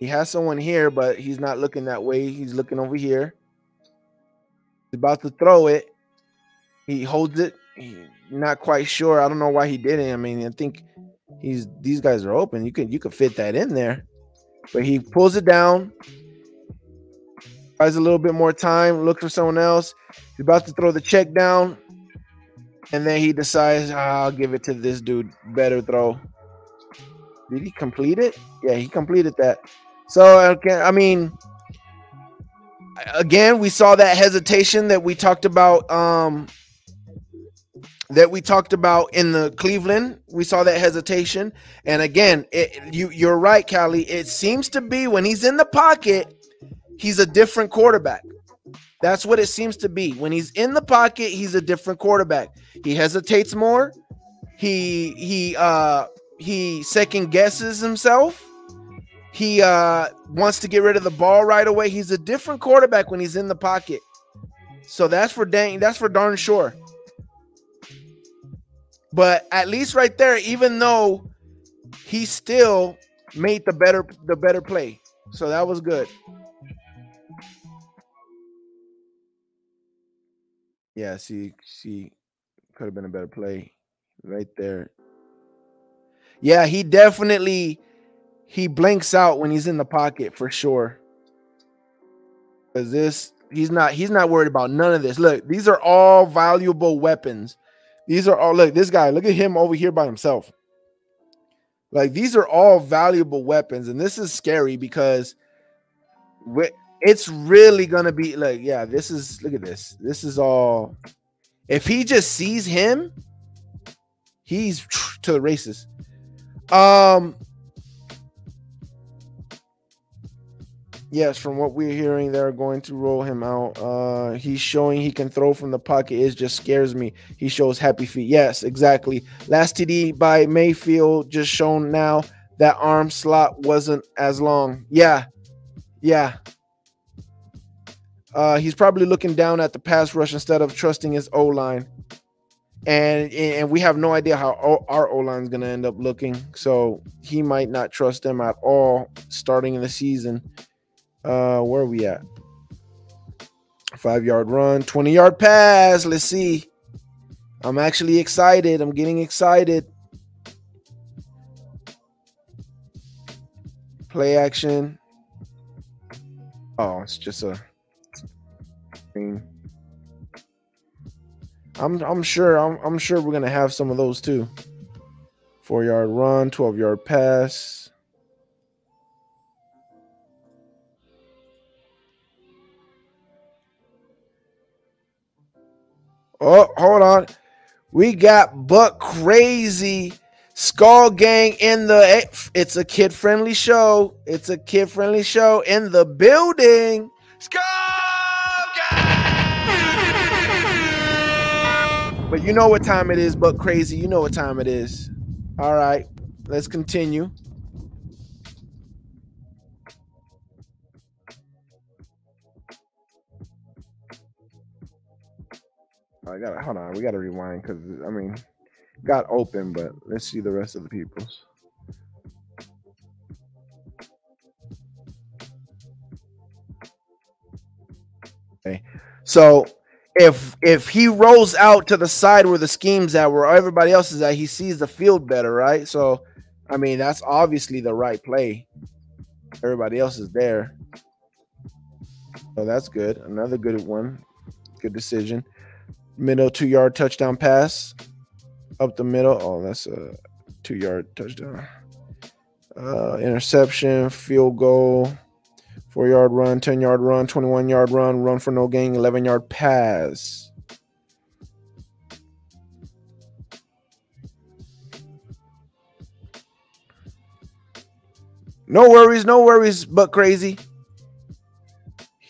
He has someone here, but he's not looking that way. He's looking over here. He's about to throw it. He holds it. He, not quite sure. I don't know why he didn't. I mean, I think he's these guys are open. You could you could fit that in there. But he pulls it down. Tries a little bit more time. looks for someone else. He's about to throw the check down. And then he decides, oh, I'll give it to this dude. Better throw. Did he complete it? Yeah, he completed that. So again, I mean, again, we saw that hesitation that we talked about. Um, that we talked about in the Cleveland, we saw that hesitation, and again, it, you you're right, Callie. It seems to be when he's in the pocket, he's a different quarterback. That's what it seems to be. When he's in the pocket, he's a different quarterback. He hesitates more. He he uh he second guesses himself he uh, wants to get rid of the ball right away. He's a different quarterback when he's in the pocket. So that's for dang, that's for darn sure. But at least right there, even though he still made the better the better play. So that was good. Yeah, see, see, could have been a better play right there. Yeah, he definitely he blinks out when he's in the pocket for sure. Cause this he's not he's not worried about none of this. Look, these are all valuable weapons. These are all look, this guy, look at him over here by himself. Like these are all valuable weapons, and this is scary because it's really gonna be like, yeah, this is look at this. This is all if he just sees him, he's to the races. Um, Yes, from what we're hearing, they're going to roll him out. Uh, he's showing he can throw from the pocket. It just scares me. He shows happy feet. Yes, exactly. Last TD by Mayfield just shown now that arm slot wasn't as long. Yeah, yeah. Uh, he's probably looking down at the pass rush instead of trusting his O line, and and we have no idea how our O line is going to end up looking. So he might not trust them at all starting in the season. Uh, where are we at? Five yard run, 20 yard pass. Let's see. I'm actually excited. I'm getting excited. Play action. Oh, it's just a thing. I'm I'm sure I'm I'm sure we're gonna have some of those too. Four yard run, 12 yard pass. Oh, hold on. We got Buck Crazy Skull Gang in the. It's a kid friendly show. It's a kid friendly show in the building. Skull Gang! But you know what time it is, Buck Crazy. You know what time it is. All right, let's continue. I gotta hold on. We gotta rewind because I mean, got open, but let's see the rest of the people's. Okay, so if if he rolls out to the side where the scheme's at, where everybody else is at, he sees the field better, right? So, I mean, that's obviously the right play. Everybody else is there. So that's good. Another good one. Good decision middle two yard touchdown pass up the middle. Oh, that's a two yard touchdown. Uh, interception, field goal, four yard run, 10 yard run, 21 yard run, run for no gain, 11 yard pass. No worries, no worries, but crazy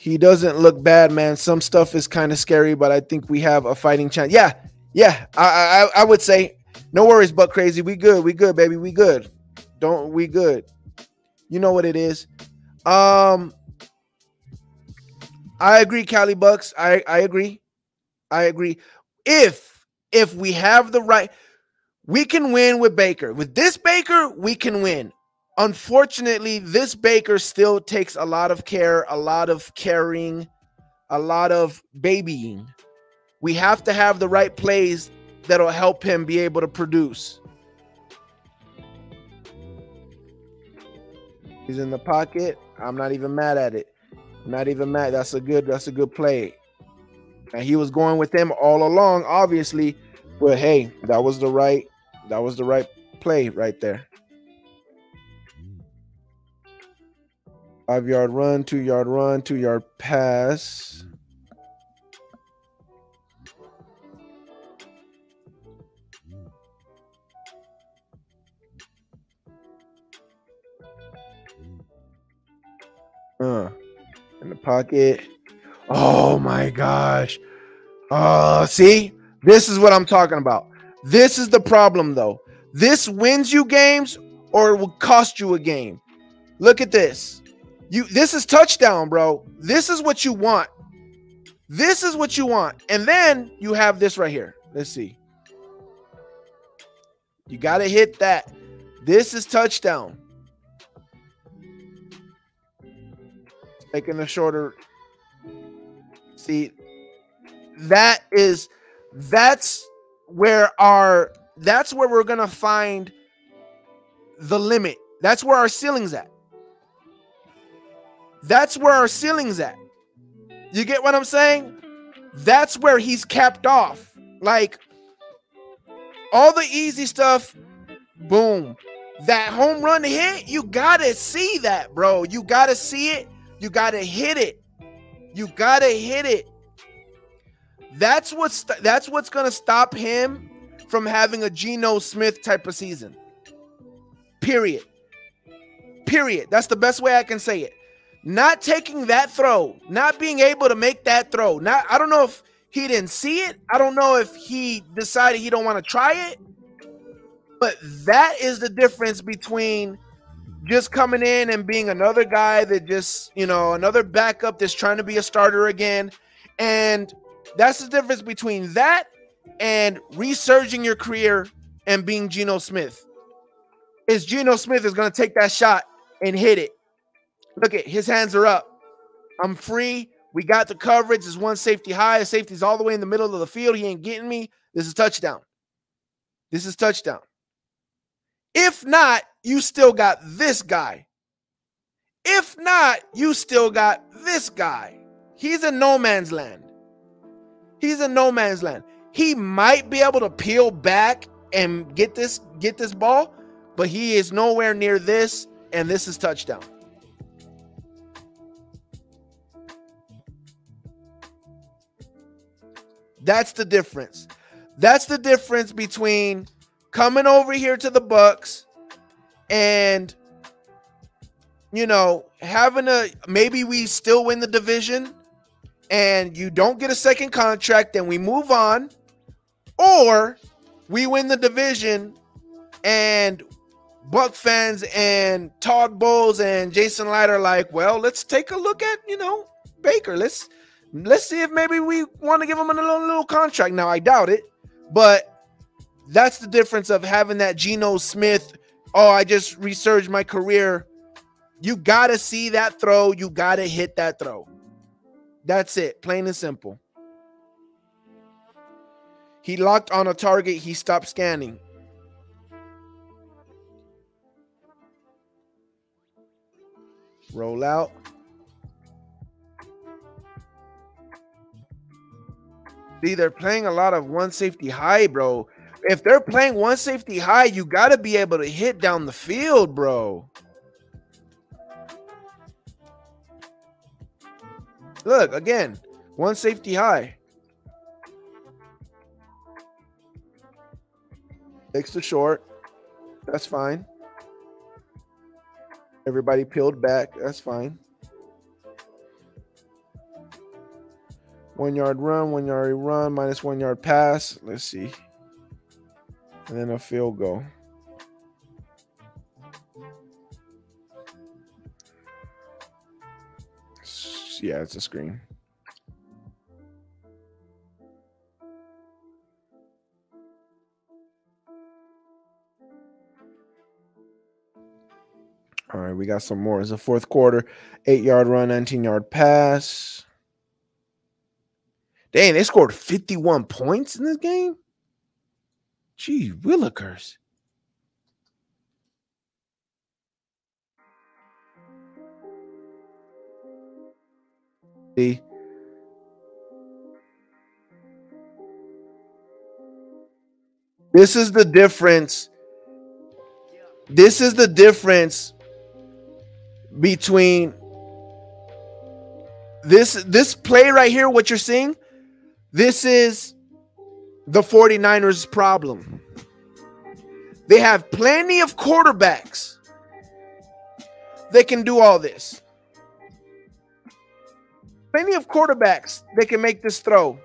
he doesn't look bad, man. Some stuff is kind of scary, but I think we have a fighting chance. Yeah, yeah. I, I I would say no worries, but crazy. We good. We good, baby. We good. Don't we good? You know what it is. Um, I agree, Cali Bucks. I I agree. I agree. If if we have the right, we can win with Baker. With this Baker, we can win unfortunately, this Baker still takes a lot of care, a lot of caring, a lot of babying. We have to have the right plays that'll help him be able to produce. He's in the pocket. I'm not even mad at it. not even mad. That's a good. That's a good play. And he was going with them all along, obviously. But hey, that was the right. That was the right play right there. Five yard run, two yard run, two yard pass. Uh, in the pocket. Oh my gosh. Uh, see, this is what I'm talking about. This is the problem, though. This wins you games or it will cost you a game. Look at this. You this is touchdown, bro. This is what you want. This is what you want. And then you have this right here. Let's see. You got to hit that. This is touchdown. Taking a shorter see that is that's where our that's where we're going to find the limit. That's where our ceiling's at. That's where our ceiling's at. You get what I'm saying? That's where he's capped off. Like all the easy stuff, boom. That home run hit, you gotta see that, bro. You gotta see it. You gotta hit it. You gotta hit it. That's what's that's what's gonna stop him from having a Geno Smith type of season. Period. Period. That's the best way I can say it not taking that throw, not being able to make that throw. Not I don't know if he didn't see it. I don't know if he decided he don't want to try it. But that is the difference between just coming in and being another guy that just, you know, another backup that's trying to be a starter again. And that's the difference between that and resurging your career and being Geno Smith. Is Geno Smith is going to take that shot and hit it Look at his hands are up. I'm free. We got the coverage. There's one safety high. The safety's all the way in the middle of the field. He ain't getting me. This is touchdown. This is touchdown. If not, you still got this guy. If not, you still got this guy. He's in no man's land. He's in no man's land. He might be able to peel back and get this get this ball, but he is nowhere near this and this is touchdown. That's the difference. That's the difference between coming over here to the Bucks and you know, having a maybe we still win the division and you don't get a second contract and we move on or we win the division and Buck fans and Todd Bowles and Jason Licht are like, well, let's take a look at, you know, Baker. Let's let's see if maybe we want to give him a little, little contract. Now, I doubt it, but that's the difference of having that Geno Smith. Oh, I just resurged my career. You got to see that throw. You got to hit that throw. That's it, plain and simple. He locked on a target. He stopped scanning. Roll out. See, they're playing a lot of one safety high, bro. If they're playing one safety high, you got to be able to hit down the field, bro. Look, again, one safety high. Takes the short. That's fine. Everybody peeled back. That's fine. One yard run, one yard run, minus one yard pass. Let's see. And then a field goal. Yeah, it's a screen. All right, we got some more. It's a fourth quarter, eight yard run, 19 yard pass. Dang, they scored 51 points in this game. Gee, Willikers. See? This is the difference. This is the difference between this this play right here what you're seeing this is the 49ers' problem. They have plenty of quarterbacks They can do all this. Plenty of quarterbacks that can make this throw.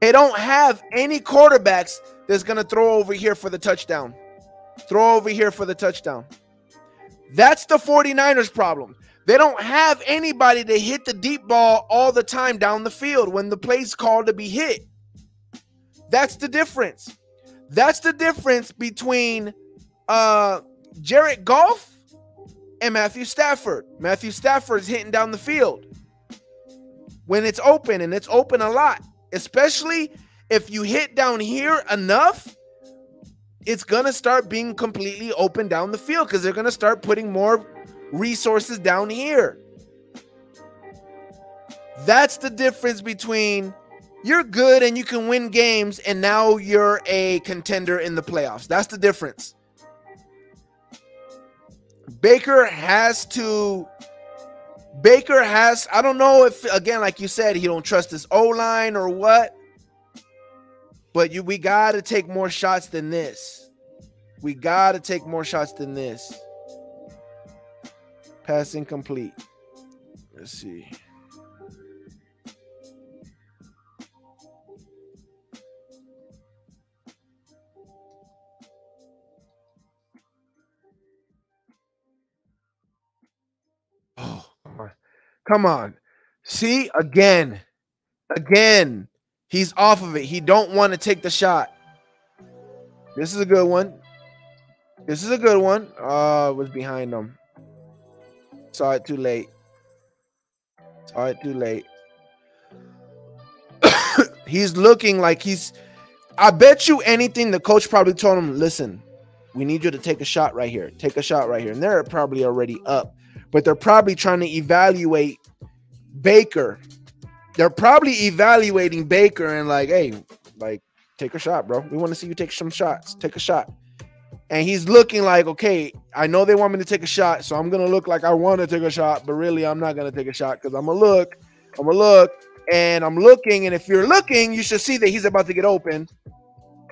They don't have any quarterbacks that's going to throw over here for the touchdown. Throw over here for the touchdown. That's the 49ers' problem. They don't have anybody to hit the deep ball all the time down the field when the play's called to be hit. That's the difference. That's the difference between uh Jared Goff and Matthew Stafford. Matthew Stafford's hitting down the field when it's open, and it's open a lot, especially if you hit down here enough. It's gonna start being completely open down the field because they're gonna start putting more resources down here. That's the difference between you're good and you can win games, and now you're a contender in the playoffs. That's the difference. Baker has to. Baker has. I don't know if again, like you said, he don't trust his O line or what. But you, we got to take more shots than this. We got to take more shots than this. Pass incomplete. Let's see. Oh, come on. See, again. Again. He's off of it. He don't want to take the shot. This is a good one. This is a good one. Uh, was behind him. It too late. It too late. he's looking like he's. I bet you anything the coach probably told him, listen, we need you to take a shot right here. Take a shot right here. And they're probably already up, but they're probably trying to evaluate Baker. They're probably evaluating Baker and like, hey, like, take a shot, bro. We want to see you take some shots. Take a shot and he's looking like, okay, I know they want me to take a shot, so I'm gonna look like I want to take a shot, but really I'm not gonna take a shot because I'm gonna look, I'm gonna look, and I'm looking, and if you're looking, you should see that he's about to get open.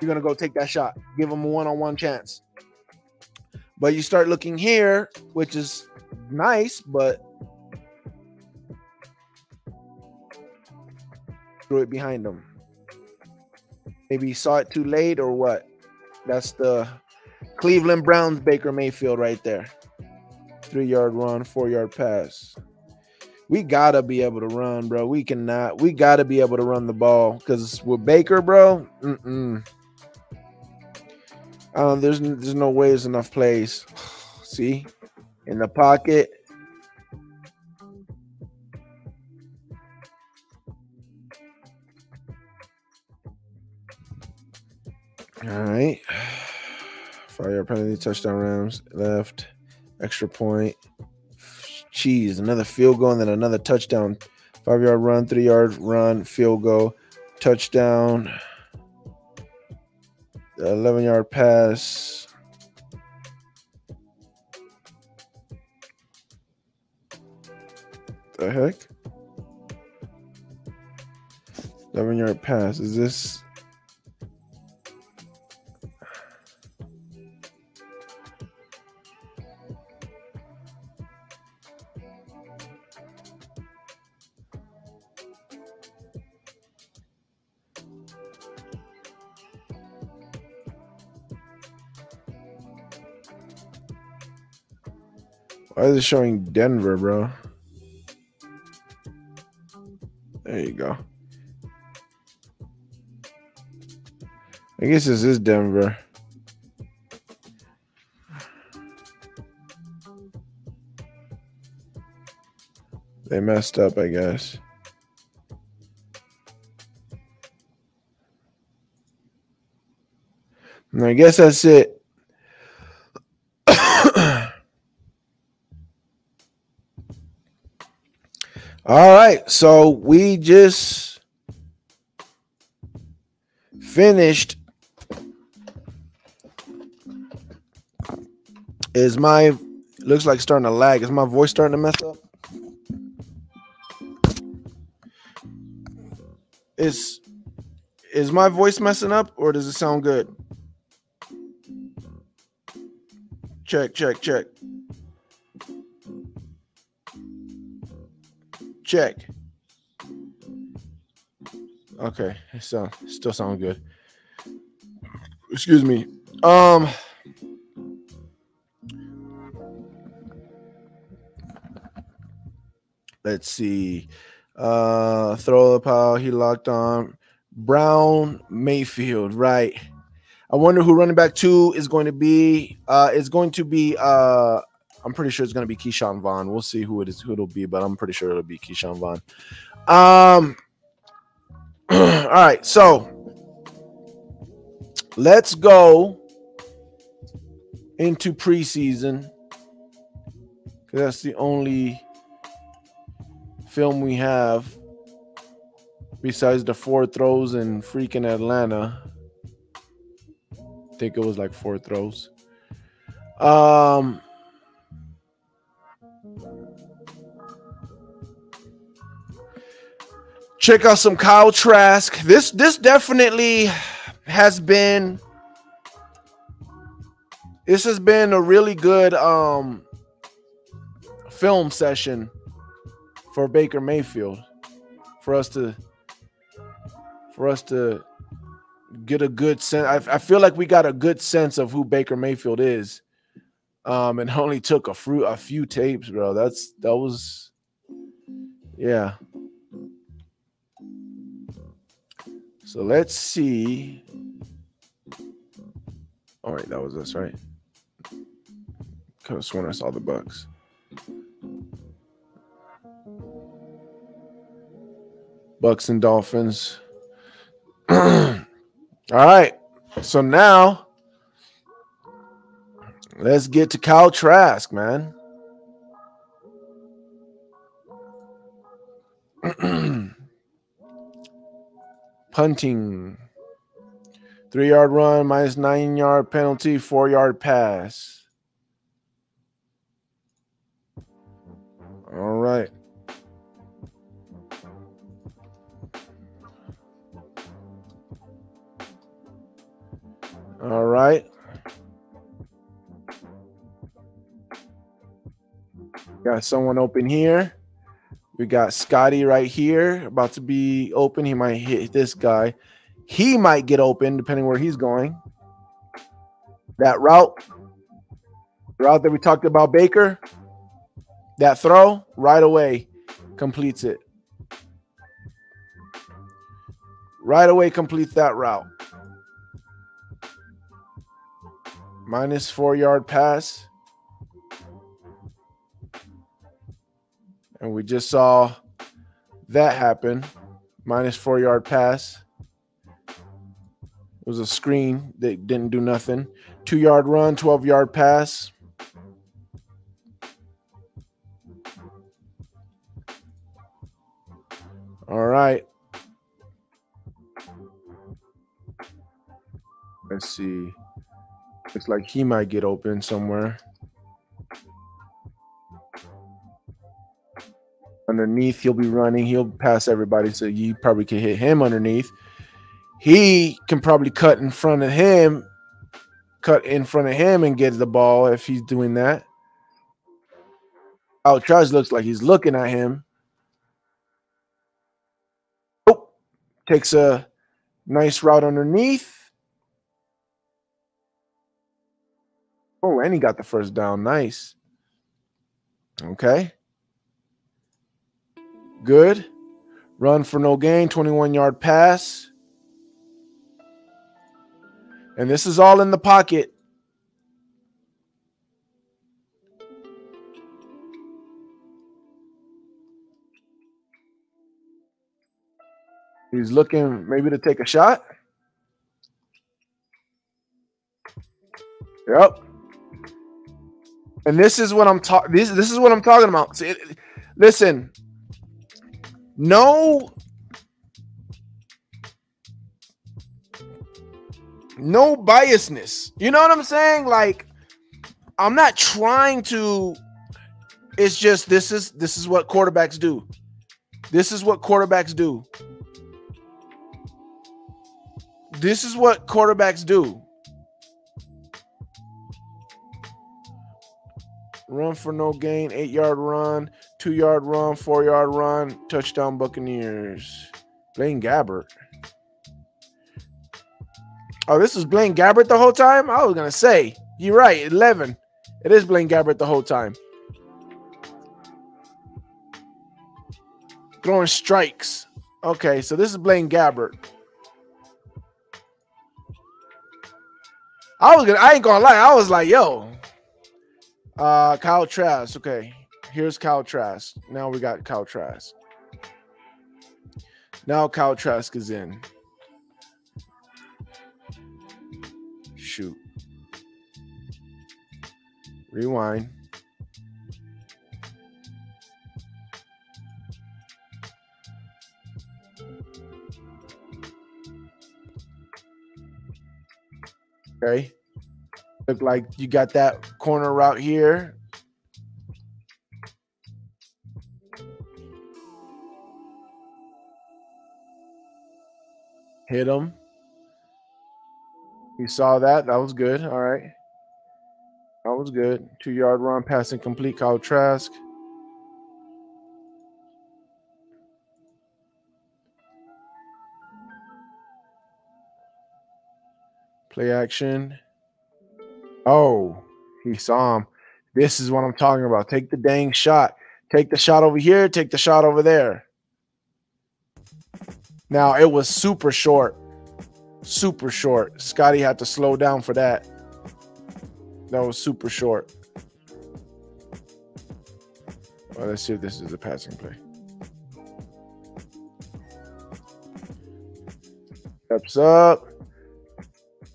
You're gonna go take that shot, give him a one-on-one chance. But you start looking here, which is nice, but threw it behind him. Maybe he saw it too late or what? That's the Cleveland Browns Baker Mayfield right there. Three yard run, four yard pass. We gotta be able to run, bro. We cannot. We gotta be able to run the ball because with Baker, bro, mm-mm. Um, there's there's no way there's enough plays. See, in the pocket. All right. Oh, Fire penalty, touchdown Rams, left, extra point. Cheese, another field goal, and then another touchdown. Five yard run, three yard run, field goal, touchdown. 11 yard pass. The heck? 11 yard pass. Is this Why is it showing Denver, bro? There you go. I guess this is Denver. They messed up, I guess. And I guess that's it. All right, so we just finished. Is my looks like starting to lag? Is my voice starting to mess up? Is is my voice messing up or does it sound good? Check, check, check. Check. Okay, so still sound good. Excuse me. Um Let's see. Uh throw the power he locked on Brown Mayfield, right? I wonder who running back two is going to be. Uh, it's going to be uh, I'm pretty sure it's going to be Ke'Shawn Vaughn. We'll see who it is, who it'll be, but I'm pretty sure it'll be Ke'Shawn Vaughn. Um, all right, so let's go into preseason because that's the only film we have besides the four throws in freaking Atlanta. I think it was like four throws. Um, check out some Kyle Trask. This this definitely has been this has been a really good um film session for Baker Mayfield for us to for us to get a good sense. I, I feel like we got a good sense of who Baker Mayfield is. Um, and only took a few a few tapes, bro. That's that was yeah. So let's see. All right, that was us, right? Could have sworn I saw the Bucs. Bucs and Dolphins. All right. So now let's get to Kyle Trask, man. punting. Three yard run, minus nine yard penalty, four yard pass. All right. All right. Got someone open here. We got Scotty right here about to be open. He might hit this guy. He might get open depending where he's going. That route, route that we talked about, Baker, that throw right away completes it. Right away completes that route. Minus four yard pass. And we just saw that happen. Minus four yard pass. It was a screen that didn't do nothing. Two yard run, 12 yard pass. All right. Let's see. Looks like he might get open somewhere. Underneath, he'll be running. He'll pass everybody, so you probably can hit him underneath. He can probably cut in front of him, cut in front of him and get the ball if he's doing that. Altrez looks like he's looking at him. Oh, takes a nice route underneath. Oh, and he got the first down. Nice. Okay. Good. Run for no gain, 21 yard pass. And this is all in the pocket. He's looking maybe to take a shot. Yep. And this is what I'm talking. This this is what I'm talking about. See, listen, no, no biasness. You know what I'm saying? Like, I'm not trying to. It's just this is this is what quarterbacks do. This is what quarterbacks do. This is what quarterbacks do. Run for no gain, eight yard run, two yard run, four yard run, touchdown Buccaneers. Blaine Gabbert. Oh, this was Blaine Gabbert the whole time? I was gonna say, you're right, 11. It is Blaine Gabbert the whole time. Throwing strikes. Okay, so this is Blaine Gabbert. I was gonna, I ain't gonna lie, I was like, yo, uh, Kyle Trask. Okay, here's Kyle Trask. Now we got Kyle Trask. Now Kyle Trask is in. Shoot. Rewind. Okay. Look like you got that corner route here. Hit him. He saw that. That was good. All right. That was good. Two yard run, passing complete. Kyle Trask. Play action. Oh, he saw him. This is what I'm talking about. Take the dang shot. Take the shot over here. Take the shot over there. Now it was super short. Super short. Scotty had to slow down for that. That was super short. Well, let's see if this is a passing play. Steps up.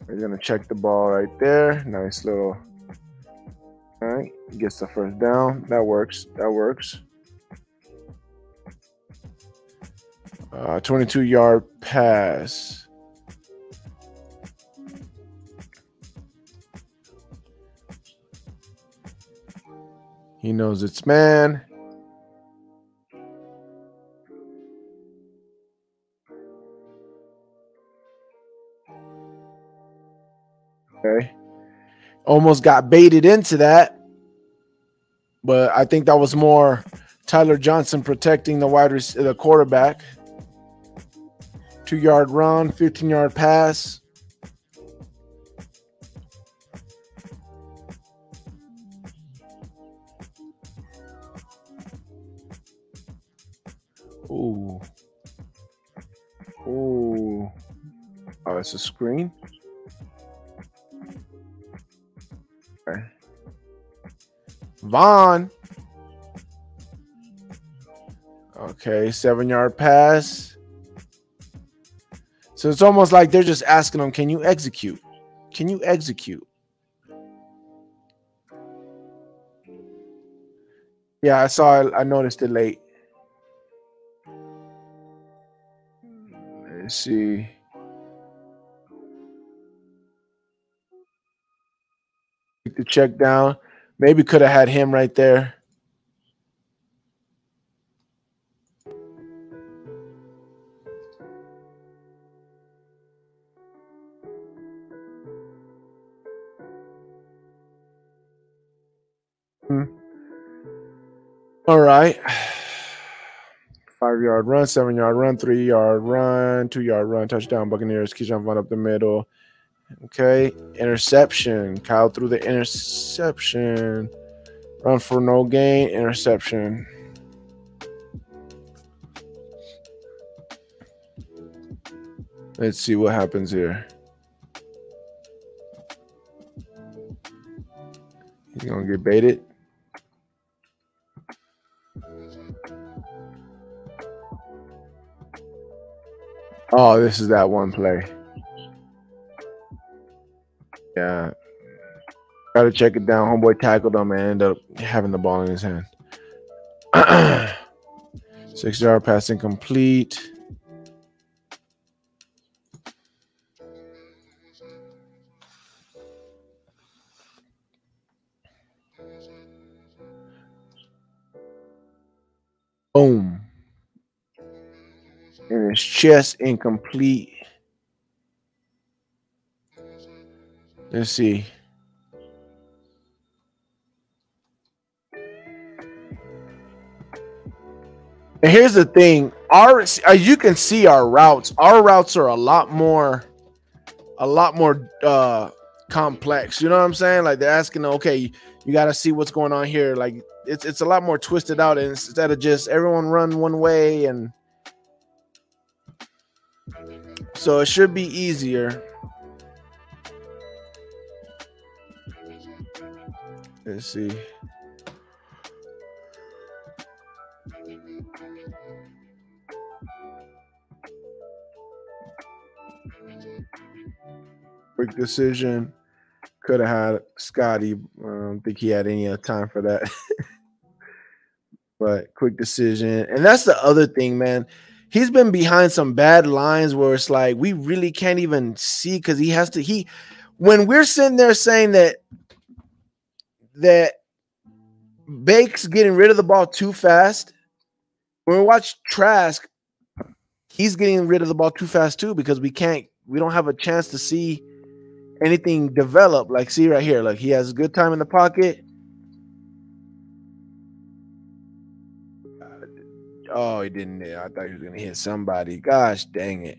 We're gonna check the ball right there. Nice little. All right, gets the first down. That works. That works. Uh, 22 yard pass. He knows it's man. Okay. Almost got baited into that. but I think that was more Tyler Johnson protecting the wide the quarterback. Two yard run, 15 yard pass. Ooh. Ooh. Oh, it's a screen. Okay. Vaughn. Okay, seven yard pass. So it's almost like they're just asking him, can you execute? Can you execute? Yeah, I saw it. I noticed it late. Let's see. the check down. Maybe could have had him right there. All right. Five yard run, seven yard run, three yard run, two yard run, touchdown, Buccaneers. Ke'Shawn Vaughn up the middle. Okay, interception. Kyle threw the interception. Run for no gain, interception. Let's see what happens here. He's gonna get baited. Oh, this is that one play. Yeah. Got to check it down. Homeboy tackled him and ended up having the ball in his hand. Six yard pass incomplete. Boom. And his chest incomplete. Let's see. And here's the thing: our as you can see our routes. Our routes are a lot more, a lot more uh complex. You know what I'm saying? Like they're asking, okay, you got to see what's going on here. Like it's it's a lot more twisted out instead of just everyone run one way and so it should be easier. Let's see. Quick decision. Could have had Scotty. I don't think he had any time for that. but quick decision. And that's the other thing, man. He's been behind some bad lines where it's like we really can't even see because he has to. He, when we're sitting there saying that, that Bake's getting rid of the ball too fast. When we watch Trask, he's getting rid of the ball too fast too because we can't, we don't have a chance to see anything develop. Like, see right here, like he has a good time in the pocket. Oh, he didn't. I thought he was gonna hit somebody. Gosh dang it.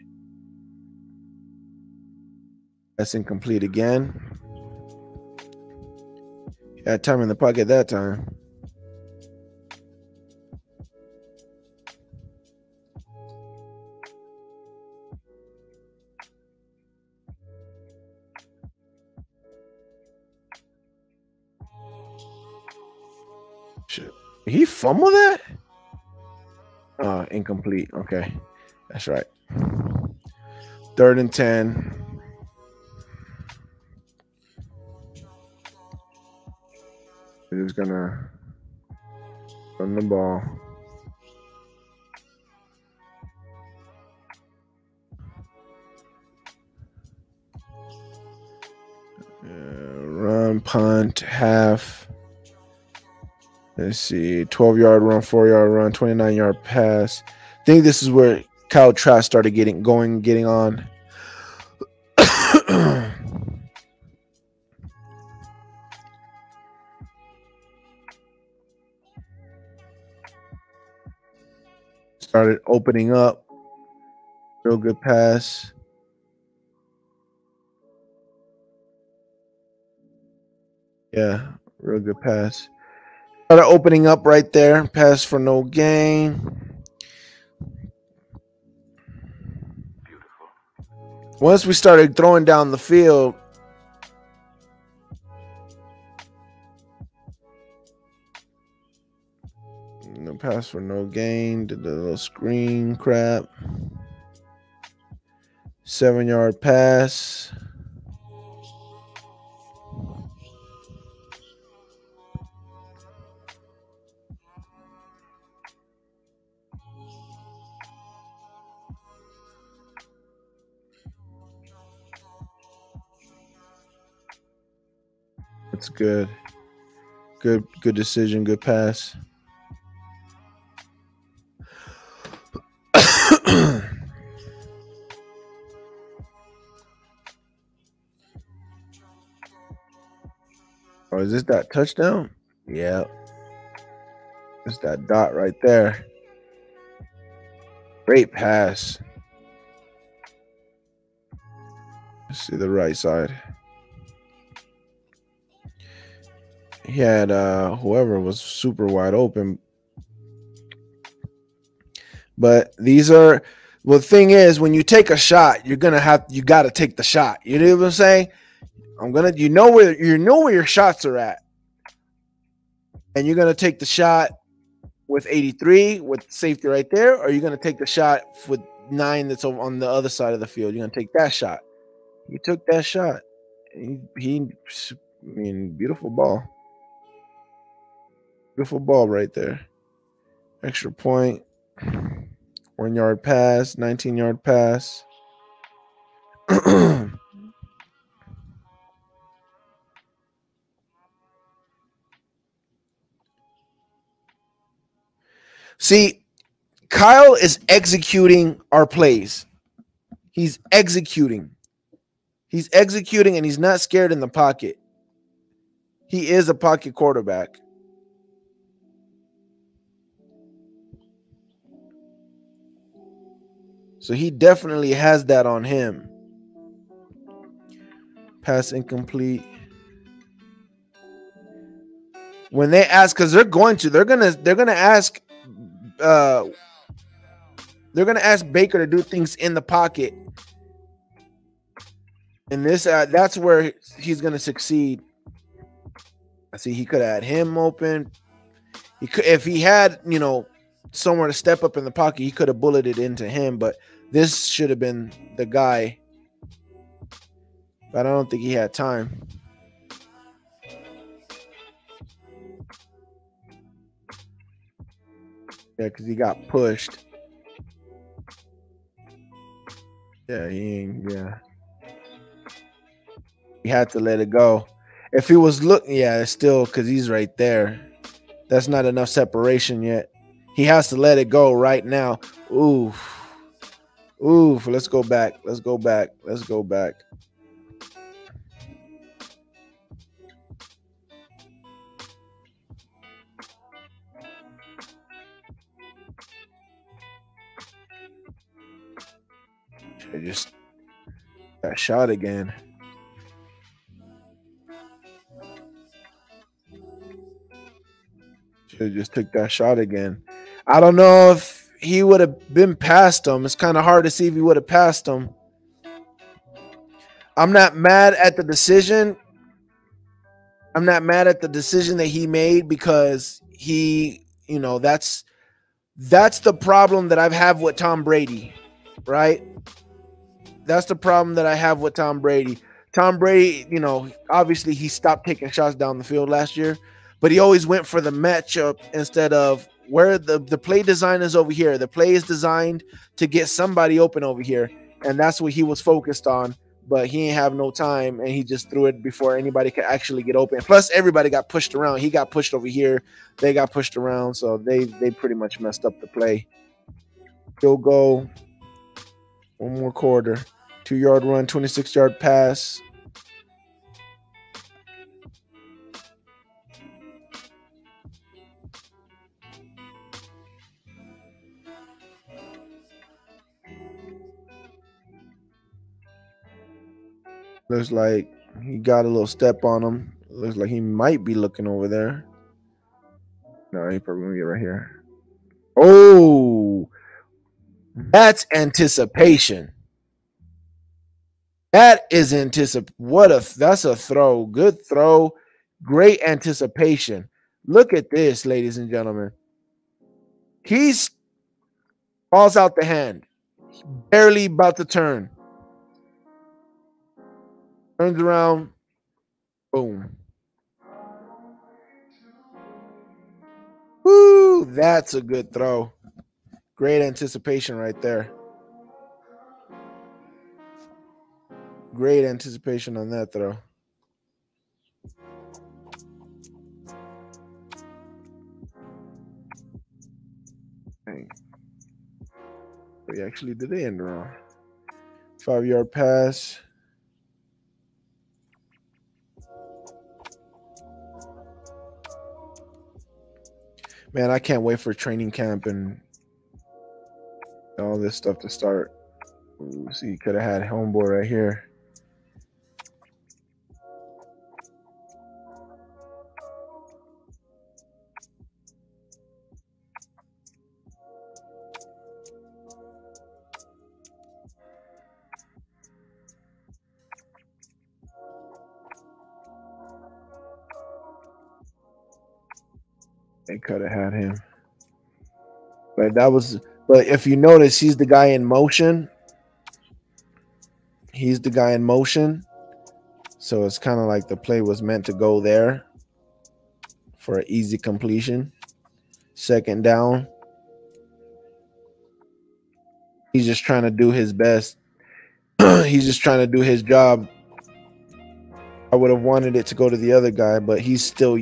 That's incomplete again. Had time in the pocket that time. Shit. He fumbled that? Uh, incomplete. Okay. That's right. Third and 10. We're just gonna run the ball. Uh, run, punt, half. Let's see, 12 yard run, four yard run, 29 yard pass. I think this is where Kyle Trask started getting going, getting on. started opening up. Real good pass. Yeah, real good pass. Started opening up right there. Pass for no gain. Once we started throwing down the field, no pass for no gain. Did the little screen crap. Seven yard pass. That's good. Good good decision, good pass. oh, is this that touchdown? Yeah. It's that dot right there. Great pass. Let's see the right side. He had uh whoever was super wide open. But these are well, the thing is, when you take a shot, you're gonna have you gotta take the shot. You know what I'm saying? I'm gonna you know where you know where your shots are at. And you're gonna take the shot with 83 with safety right there, or you're gonna take the shot with nine that's on the other side of the field. You're gonna take that shot. He took that shot. He, he I mean, beautiful ball. Beautiful ball right there. Extra point. One yard pass, 19 yard pass. See, Kyle is executing our plays. He's executing. He's executing and he's not scared in the pocket. He is a pocket quarterback. So he definitely has that on him. Pass incomplete. When they ask, because they're going to, they're gonna, they're gonna ask, uh, they're gonna ask Baker to do things in the pocket, and this, uh, that's where he's gonna succeed. I see he could have had him open. He could, if he had, you know, somewhere to step up in the pocket, he could have bulleted into him, but this should have been the guy. But I don't think he had time. Yeah, because he got pushed. Yeah, he ain't, yeah. He had to let it go. If he was looking, yeah, it's still because he's right there. That's not enough separation yet. He has to let it go right now. Ooh. Ooh, let's go back. Let's go back. Let's go back. I just got shot again. Should just took that shot again. I don't know if he would have been past him. It's kind of hard to see if he would have passed him. I'm not mad at the decision. I'm not mad at the decision that he made because he, you know, that's that's the problem that I've have with Tom Brady, right? That's the problem that I have with Tom Brady. Tom Brady, you know, obviously he stopped taking shots down the field last year, but he always went for the matchup instead of where the, the play design is over here. The play is designed to get somebody open over here. And that's what he was focused on. But he didn't have no time and he just threw it before anybody could actually get open. Plus, everybody got pushed around. He got pushed over here. They got pushed around. So they they pretty much messed up the play. Field goal. One more quarter. Two yard run, 26 yard pass. Looks like he got a little step on him. Looks like he might be looking over there. No, he probably gonna get right here. Oh, that's anticipation. That is anticip. What a that's a throw. Good throw. Great anticipation. Look at this, ladies and gentlemen. He's falls out the hand. Barely about to turn. Turns around. Boom. Woo, that's a good throw. Great anticipation right there. Great anticipation on that throw. Dang. We actually did the end around. Five yard pass. Man, I can't wait for training camp and all this stuff to start. Ooh, see, could have had homeboy right here. Could have had him. But that was but if you notice, he's the guy in motion. He's the guy in motion. So it's kind of like the play was meant to go there for an easy completion. Second down. He's just trying to do his best. he's just trying to do his job. I would have wanted it to go to the other guy, but he's still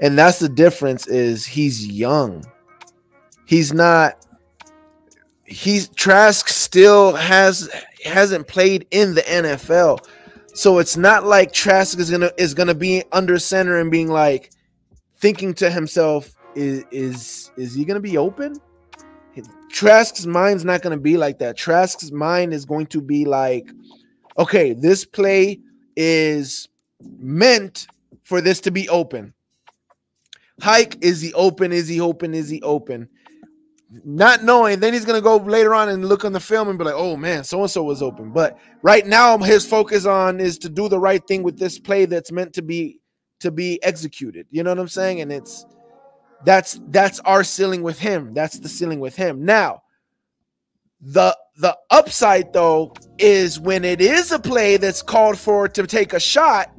and that's the difference is he's young. He's not he's Trask still has hasn't played in the NFL. So it's not like Trask is gonna is gonna be under center and being like thinking to himself, is is is he gonna be open? Trask's mind's not gonna be like that. Trask's mind is going to be like, okay, this play is meant for this to be open. Hike, is he open? Is he open? Is he open? Not knowing, then he's gonna go later on and look on the film and be like, "Oh man, so and so was open." But right now, his focus on is to do the right thing with this play that's meant to be to be executed. You know what I'm saying? And it's that's that's our ceiling with him. That's the ceiling with him. Now, the the upside though is when it is a play that's called for to take a shot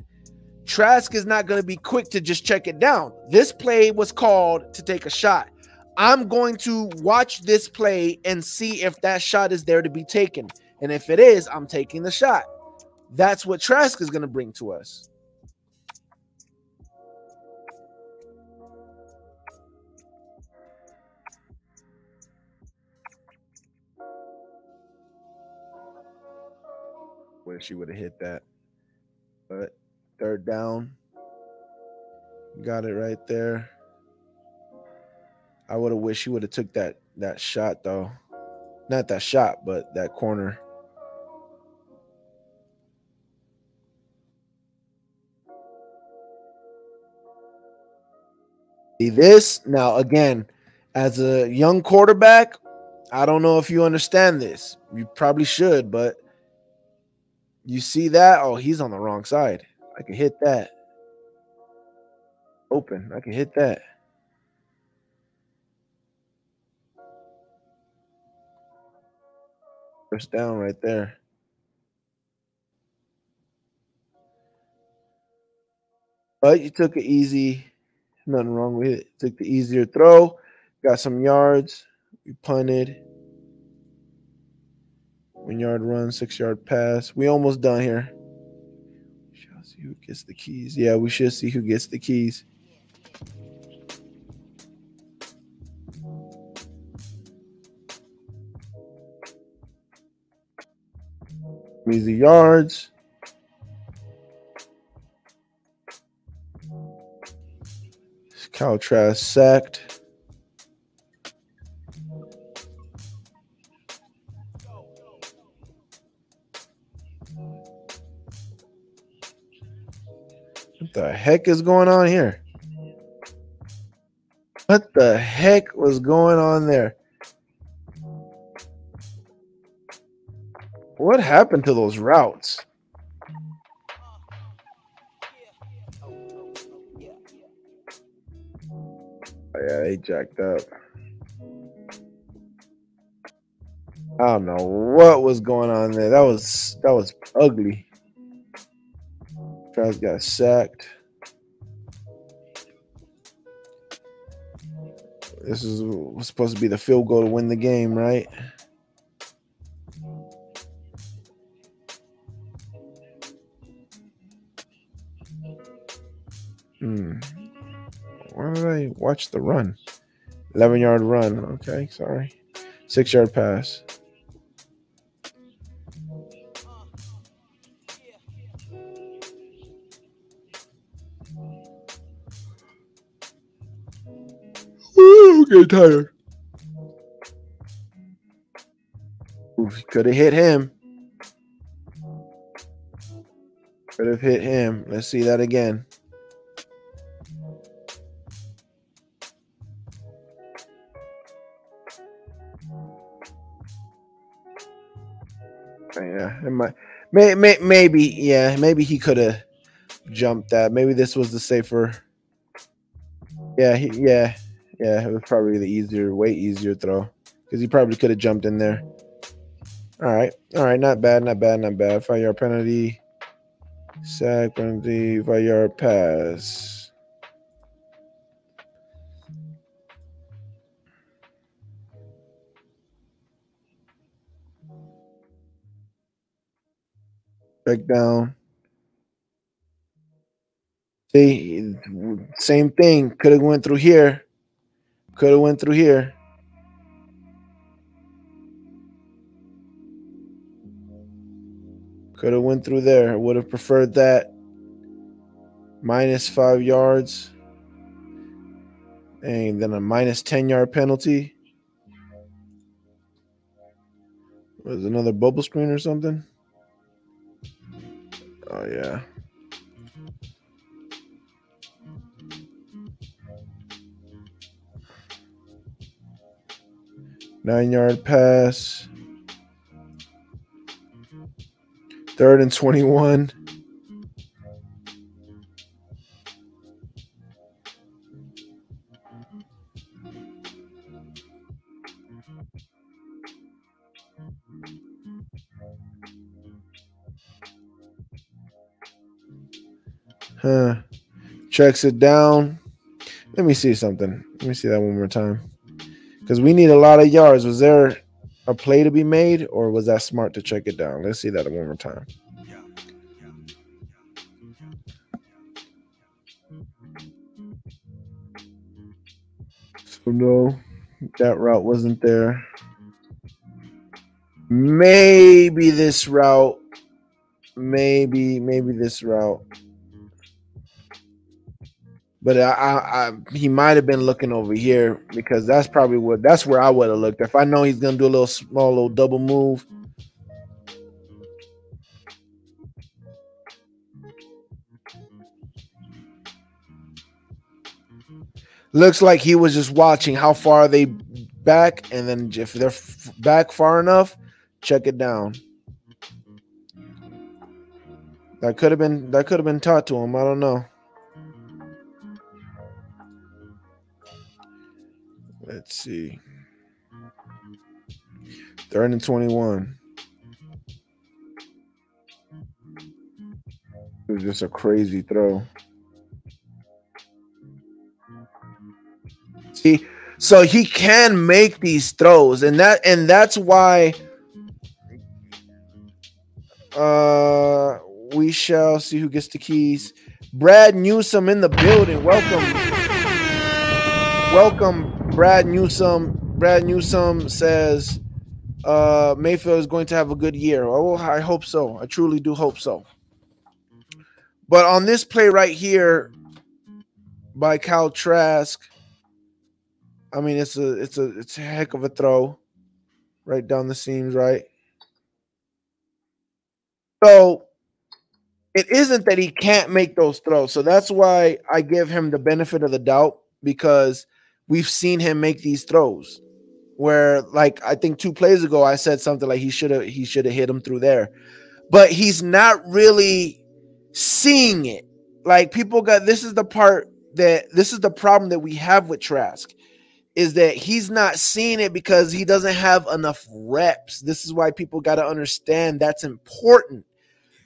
Trask is not going to be quick to just check it down. This play was called to take a shot. I'm going to watch this play and see if that shot is there to be taken. And if it is, I'm taking the shot. That's what Trask is going to bring to us. Wish he would have hit that. But Third down. Got it right there. I would have wished he would have took that that shot though. Not that shot, but that corner. See this now again, as a young quarterback, I don't know if you understand this. You probably should, but you see that? Oh, he's on the wrong side. I can hit that. Open. I can hit that. First down right there. But you took it easy. Nothing wrong with it. Took the easier throw. Got some yards. We punted. One yard run, six yard pass. We almost done here who gets the keys. Yeah, we should see who gets the keys. Easy yards. Kyle Trask sacked. The heck is going on here? What the heck was going on there? What happened to those routes? Oh, yeah, they jacked up. I don't know what was going on there. That was that was ugly. Travis got sacked. This is supposed to be the field goal to win the game, right? Hmm. Why did I watch the run? 11 yard run. Okay, sorry. Six yard pass. Getting tired. Could have hit him. Could have hit him. Let's see that again. Yeah, it might, may, may, maybe, yeah, maybe he could have jumped that. Maybe this was the safer. Yeah, he, yeah, yeah. It was probably the easier, way easier throw because he probably could have jumped in there. All right, all right, not bad, not bad, not bad. Five yard penalty, sack penalty, five yard pass. Back down. See, same thing. Could have went through here. Could have went through here. Could have went through there. Would have preferred that. Minus five yards. And then a minus 10 yard penalty. Was another bubble screen or something? Oh yeah. Nine yard pass. Third and 21. Huh. Checks it down. Let me see something. Let me see that one more time. Because we need a lot of yards. Was there a play to be made, or was that smart to check it down? Let's see that one more time. So no, that route wasn't there. Maybe this route. Maybe, maybe this route. But I, I, I he might have been looking over here because that's probably what that's where I would have looked. If I know he's gonna do a little small little double move. Looks like he was just watching how far they back, and then if they're back far enough, check it down. That could have been that could have been taught to him. I don't know. Let's see. Third and 21. It was just a crazy throw. See, so he can make these throws, and that and that's why uh we shall see who gets the keys. Brad Newsome in the building. Welcome. Welcome, Brad Newsome. Brad Newsome says uh, Mayfield is going to have a good year. Oh, I hope so. I truly do hope so. But on this play right here by Kyle Trask, I mean it's a it's a it's a heck of a throw right down the seams, right? So it isn't that he can't make those throws. So that's why I give him the benefit of the doubt because we've seen him make these throws where like I think two plays ago I said something like he should have he should have hit him through there. But he's not really seeing it. Like people got this is the part that this is the problem that we have with Trask is that he's not seeing it because he doesn't have enough reps. This is why people got to understand that's important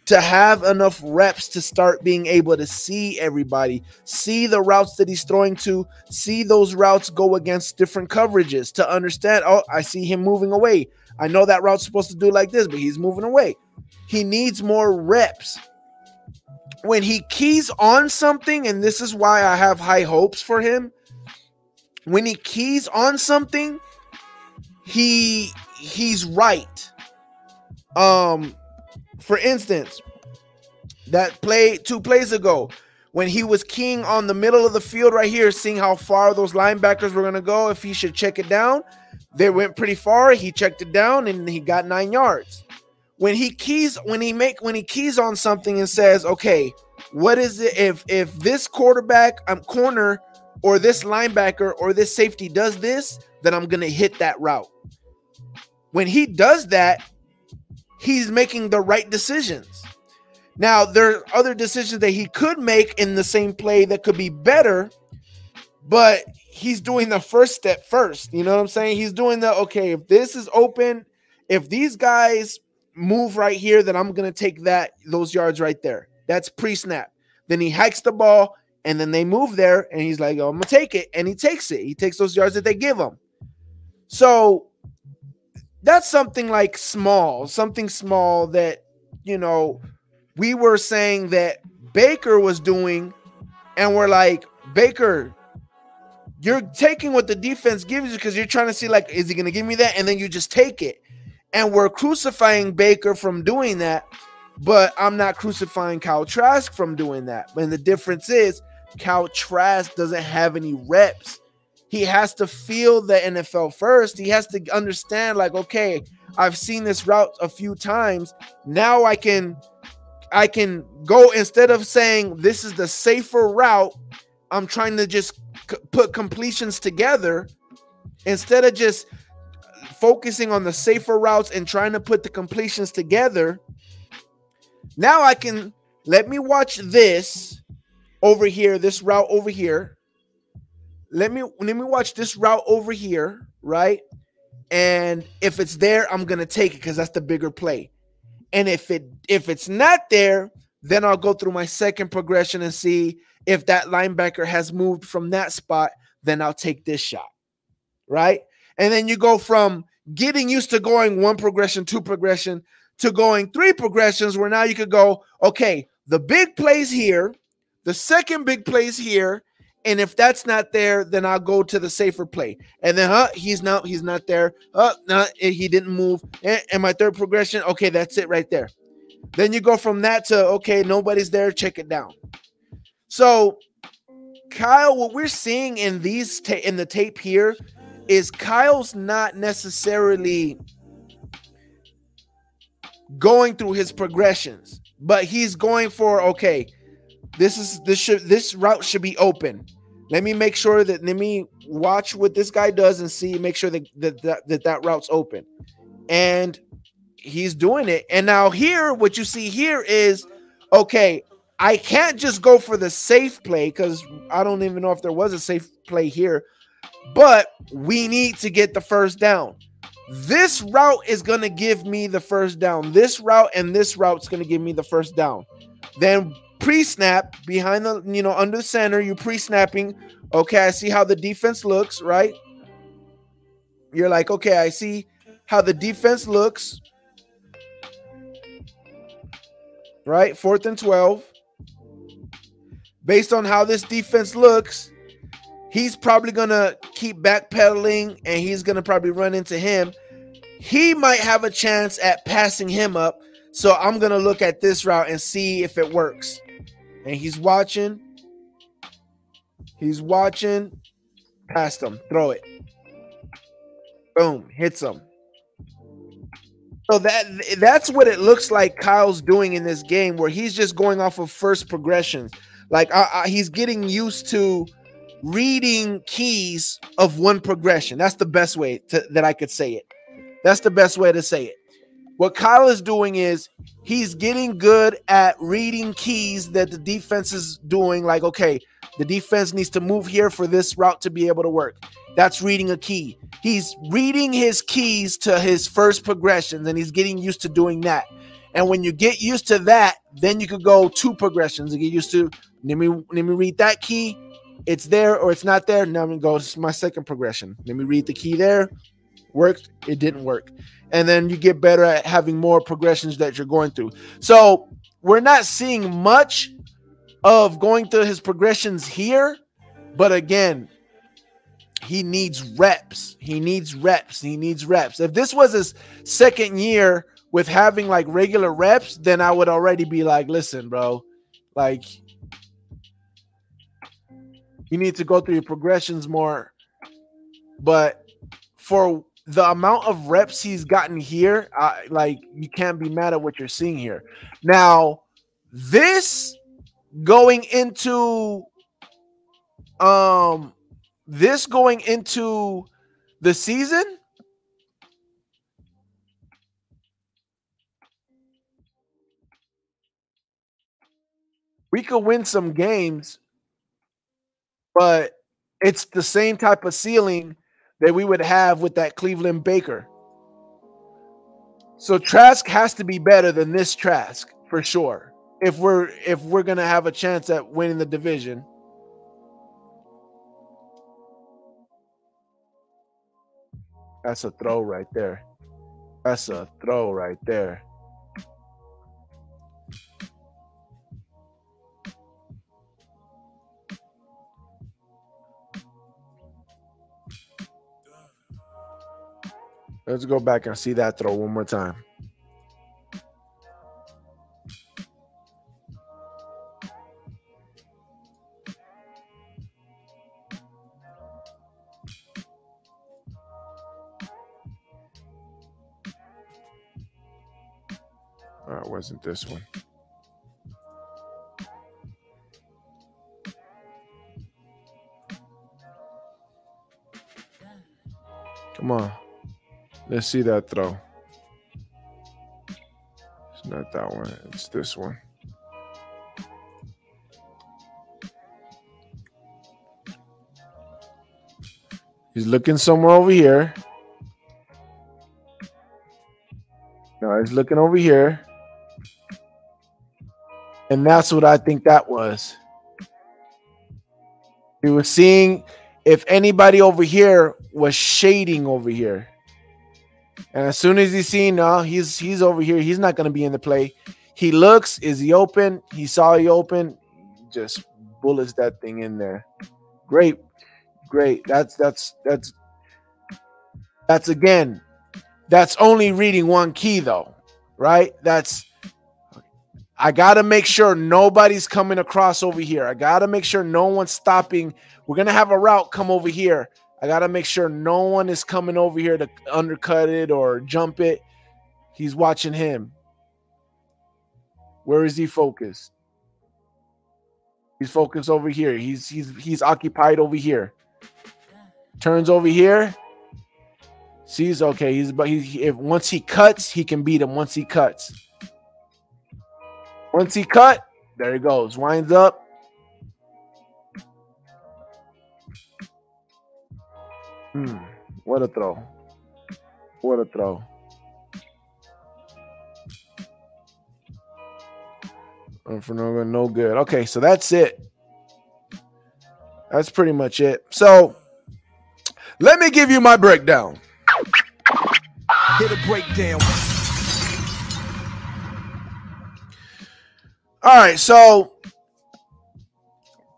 to have enough reps to start being able to see everybody, see the routes that he's throwing to, see those routes go against different coverages to understand. Oh, I see him moving away. I know that route's supposed to do like this, but he's moving away. He needs more reps. When he keys on something, and this is why I have high hopes for him, when he keys on something, he he's right. Um, for instance, that play two plays ago, when he was keying on the middle of the field right here, seeing how far those linebackers were going to go, if he should check it down, they went pretty far. He checked it down and he got nine yards. When he keys, when he make, when he keys on something and says, "Okay, what is it? If if this quarterback, I'm um, corner, or this linebacker, or this safety does this, then I'm gonna hit that route." When he does that, he's making the right decisions. Now, there are other decisions that he could make in the same play that could be better, but he's doing the first step first. You know what I'm saying? He's doing the okay, if this is open, if these guys move right here, then I'm gonna take that those yards right there. That's pre-snap. Then he hikes the ball and then they move there and he's like, oh, I'm gonna take it. And he takes it. He takes those yards that they give him. So that's something like small, something small that you know we were saying that Baker was doing, and we're like, Baker, you're taking what the defense gives you because you're trying to see like, is he gonna give me that? And then you just take it. And we're crucifying Baker from doing that, but I'm not crucifying Kyle Trask from doing that. And the difference is Kyle Trask doesn't have any reps he has to feel the NFL first. He has to understand, like, okay, I've seen this route a few times. Now I can I can go instead of saying this is the safer route, I'm trying to just put completions together instead of just focusing on the safer routes and trying to put the completions together. Now I can let me watch this over here, this route over here let me let me watch this route over here, right? And if it's there, I'm gonna take it because that's the bigger play. And if it if it's not there, then I'll go through my second progression and see if that linebacker has moved from that spot. Then I'll take this shot, right? And then you go from getting used to going one progression, two progression to going three progressions, where now you could go, okay, the big plays here, the second big plays here, and if that's not there, then I'll go to the safer play. And then, huh, he's not, he's not there. Uh, no, he didn't move. And, and my third progression, okay, that's it right there. Then you go from that to okay, nobody's there, check it down. So, Kyle, what we're seeing in these ta- in the tape here is Kyle's not necessarily going through his progressions, but he's going for okay, this is this should this route should be open. Let me make sure that let me watch what this guy does and see, make sure that that that, that, that route's open. And he's doing it. And now here, what you see here is okay. I can't just go for the safe play because I don't even know if there was a safe play here, but we need to get the first down. This route is going to give me the first down. This route and this route is going to give me the first down. Then pre-snap behind the you know under center you pre-snapping. Okay i see how the defense looks right? You're like okay i see how the defense looks. Right fourth and 12 based on how this defense looks he's probably gonna keep backpedaling and he's gonna probably run into him. He might have a chance at passing him up. So i'm gonna look at this route and see if it works and he's watching. He's watching. Past him. Throw it. Boom. Hits him. So that that's what it looks like Kyle's doing in this game, where he's just going off of first progression. Like uh, uh, he's getting used to reading keys of one progression. That's the best way to, that I could say it. That's the best way to say it. What Kyle is doing is he's getting good at reading keys that the defense is doing. Like, okay, the defense needs to move here for this route to be able to work. That's reading a key. He's reading his keys to his first progressions and he's getting used to doing that. And when you get used to that, then you could go two progressions and get used to let me let me read that key. It's there or it's not there. Now I'm gonna go to my second progression. Let me read the key there. Worked, it didn't work. And then you get better at having more progressions that you're going through. So we're not seeing much of going through his progressions here, but again, he needs reps. He needs reps. He needs reps. If this was his second year with having like regular reps, then I would already be like, listen, bro, like you need to go through your progressions more. But for the amount of reps he's gotten here, uh, like you can't be mad at what you're seeing here. Now, this going into um this going into the season we could win some games but it's the same type of ceiling that we would have with that Cleveland Baker. So Trask has to be better than this Trask for sure. If we're if we're gonna have a chance at winning the division. That's a throw right there. That's a throw right there. Let's go back and see that throw one more time. Oh, it wasn't this one. Come on. Let's see that throw. It's not that one, it's this one. He's looking somewhere over here. No, he's looking over here. And that's what I think that was. He was seeing if anybody over here was shading over here. And as soon as he's seen, no, he's he's over here. He's not gonna be in the play. He looks, is he open? He saw he open, just bullets that thing in there. Great, great. That's that's that's that's again, that's only reading one key though, right? That's I gotta make sure nobody's coming across over here. I gotta make sure no one's stopping. We're gonna have a route come over here. I got to make sure no one is coming over here to undercut it or jump it. He's watching him. Where is he focused? He's focused over here. He's he's he's occupied over here. Turns over here. Sees okay. He's but he if once he cuts, he can beat him. Once he cuts. Once he cut, there he goes. Winds up. Hmm. What a throw. What a throw. For no, no good. Okay, so that's it. That's pretty much it. So let me give you my breakdown. Hit a breakdown. All right, so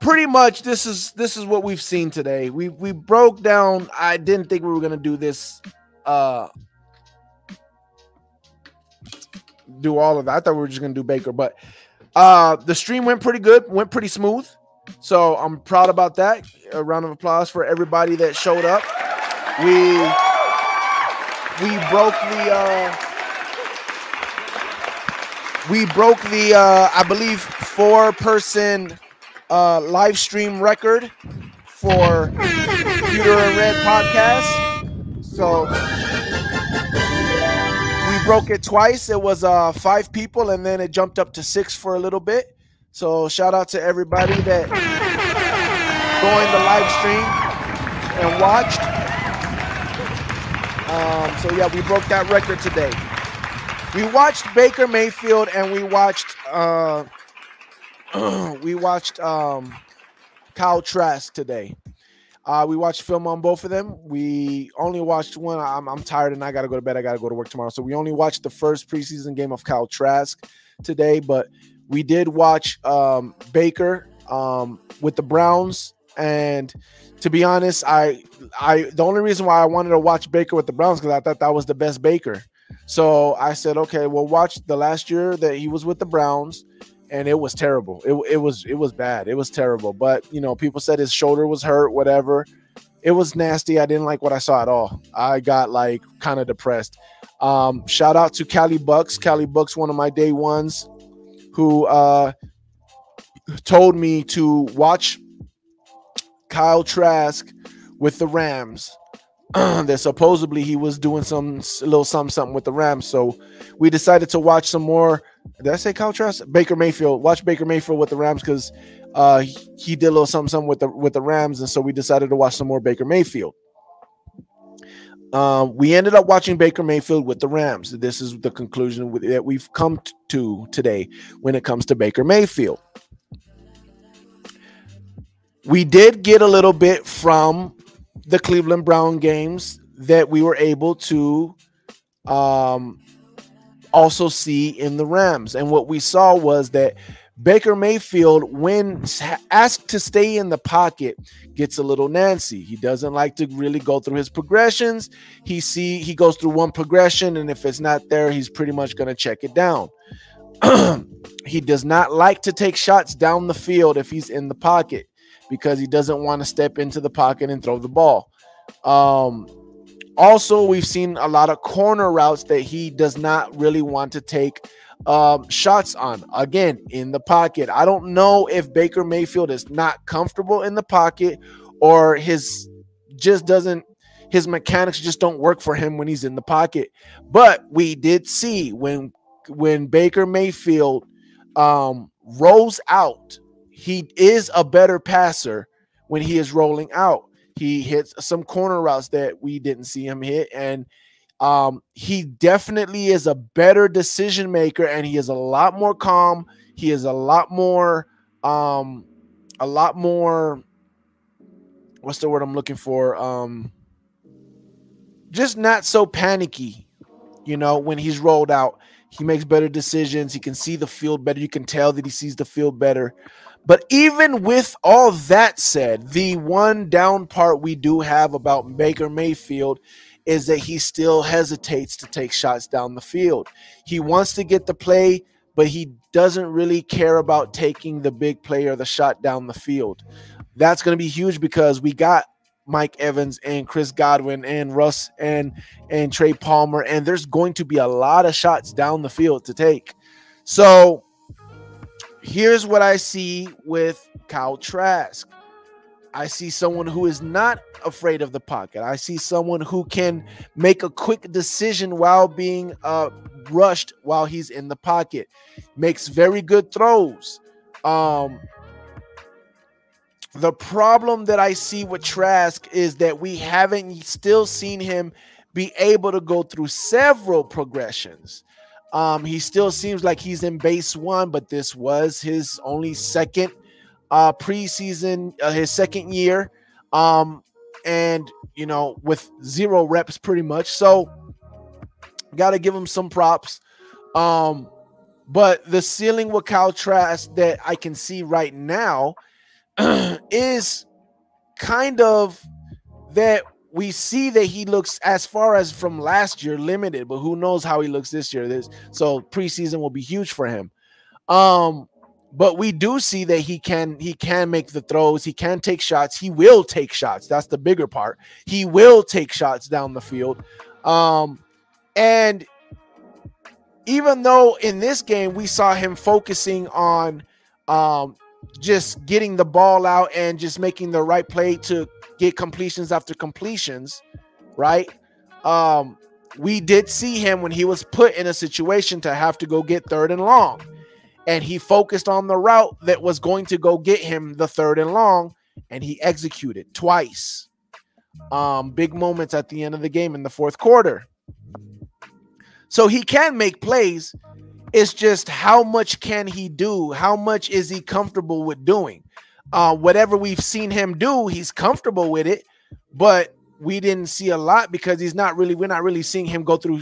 pretty much this is this is what we've seen today. We we broke down. I didn't think we were gonna do this. Uh, do all of that. I thought we were just gonna do Baker, but uh, the stream went pretty good. Went pretty smooth. So I'm proud about that. A round of applause for everybody that showed up. We we broke the uh we broke the, uh, I believe, four person uh, live stream record for Pewter and Red podcast. So we broke it twice. It was uh, five people, and then it jumped up to six for a little bit. So shout out to everybody that joined the live stream and watched. Um, so yeah, we broke that record today. We watched Baker Mayfield and we watched uh, we watched um, Kyle Trask today. Uh, we watched film on both of them. We only watched one. I'm, I'm tired and I got to go to bed. I got to go to work tomorrow. So we only watched the first preseason game of Kyle Trask today, but we did watch um, Baker um, with the Browns. And to be honest, I I the only reason why I wanted to watch Baker with the Browns because I thought that was the best Baker. So I said, okay, well, watch the last year that he was with the Browns, and it was terrible. It, it was it was bad. It was terrible. But you know, people said his shoulder was hurt, whatever. It was nasty. I didn't like what I saw at all. I got like kind of depressed. Um, shout out to Cali Bucks. Cali Bucks, one of my day ones, who uh, told me to watch Kyle Trask with the Rams. that supposedly he was doing some little something something with the Rams. So we decided to watch some more. Did I say Kyle Trask? Baker Mayfield. Watch Baker Mayfield with the Rams because uh, he did a little something something with the with the Rams, and so we decided to watch some more Baker Mayfield. Um, we ended up watching Baker Mayfield with the Rams. This is the conclusion that we've come to today when it comes to Baker Mayfield. We did get a little bit from the Cleveland Brown games that we were able to um, also see in the Rams. And what we saw was that Baker Mayfield, when asked to stay in the pocket, gets a little Nancy. He doesn't like to really go through his progressions. He see he goes through one progression, and if it's not there, he's pretty much going to check it down. he does not like to take shots down the field if he's in the pocket because he doesn't want to step into the pocket and throw the ball. Um, also, we've seen a lot of corner routes that he does not really want to take um, shots on. Again, in the pocket. I don't know if Baker Mayfield is not comfortable in the pocket or his just doesn't his mechanics just don't work for him when he's in the pocket. But we did see when when Baker Mayfield um, rolls out he is a better passer when he is rolling out. He hits some corner routes that we didn't see him hit, and um, he definitely is a better decision maker, and he is a lot more calm. He is a lot more, um, a lot more. What's the word I'm looking for? Um, just not so panicky, you know, when he's rolled out. He makes better decisions. He can see the field better. You can tell that he sees the field better. But even with all that said, the one down part we do have about Baker Mayfield is that he still hesitates to take shots down the field. He wants to get the play, but he doesn't really care about taking the big play or the shot down the field. That's going to be huge because we got Mike Evans and Chris Godwin and Russ and and Trey Palmer and there's going to be a lot of shots down the field to take. So here's what I see with Kyle Trask. I see someone who is not afraid of the pocket. I see someone who can make a quick decision while being uh, rushed while he's in the pocket. Makes very good throws. Um, the problem that I see with Trask is that we haven't still seen him be able to go through several progressions. Um, he still seems like he's in base one, but this was his only second uh, preseason, uh, his second year. Um, and you know, with zero reps pretty much. So gotta give him some props. Um, but the ceiling with Kyle Trask that I can see right now is kind of that we see that he looks as far as from last year limited, but who knows how he looks this year. This so preseason will be huge for him. Um, but we do see that he can he can make the throws, he can take shots, he will take shots. That's the bigger part. He will take shots down the field. Um, and even though in this game we saw him focusing on um, just getting the ball out and just making the right play to get completions after completions, right? Um, we did see him when he was put in a situation to have to go get third and long. And he focused on the route that was going to go get him the third and long, and he executed twice. Um, big moments at the end of the game in the fourth quarter. So he can make plays. It's just how much can he do? How much is he comfortable with doing? Uh, whatever we've seen him do, he's comfortable with it, but we didn't see a lot because he's not really, we're not really seeing him go through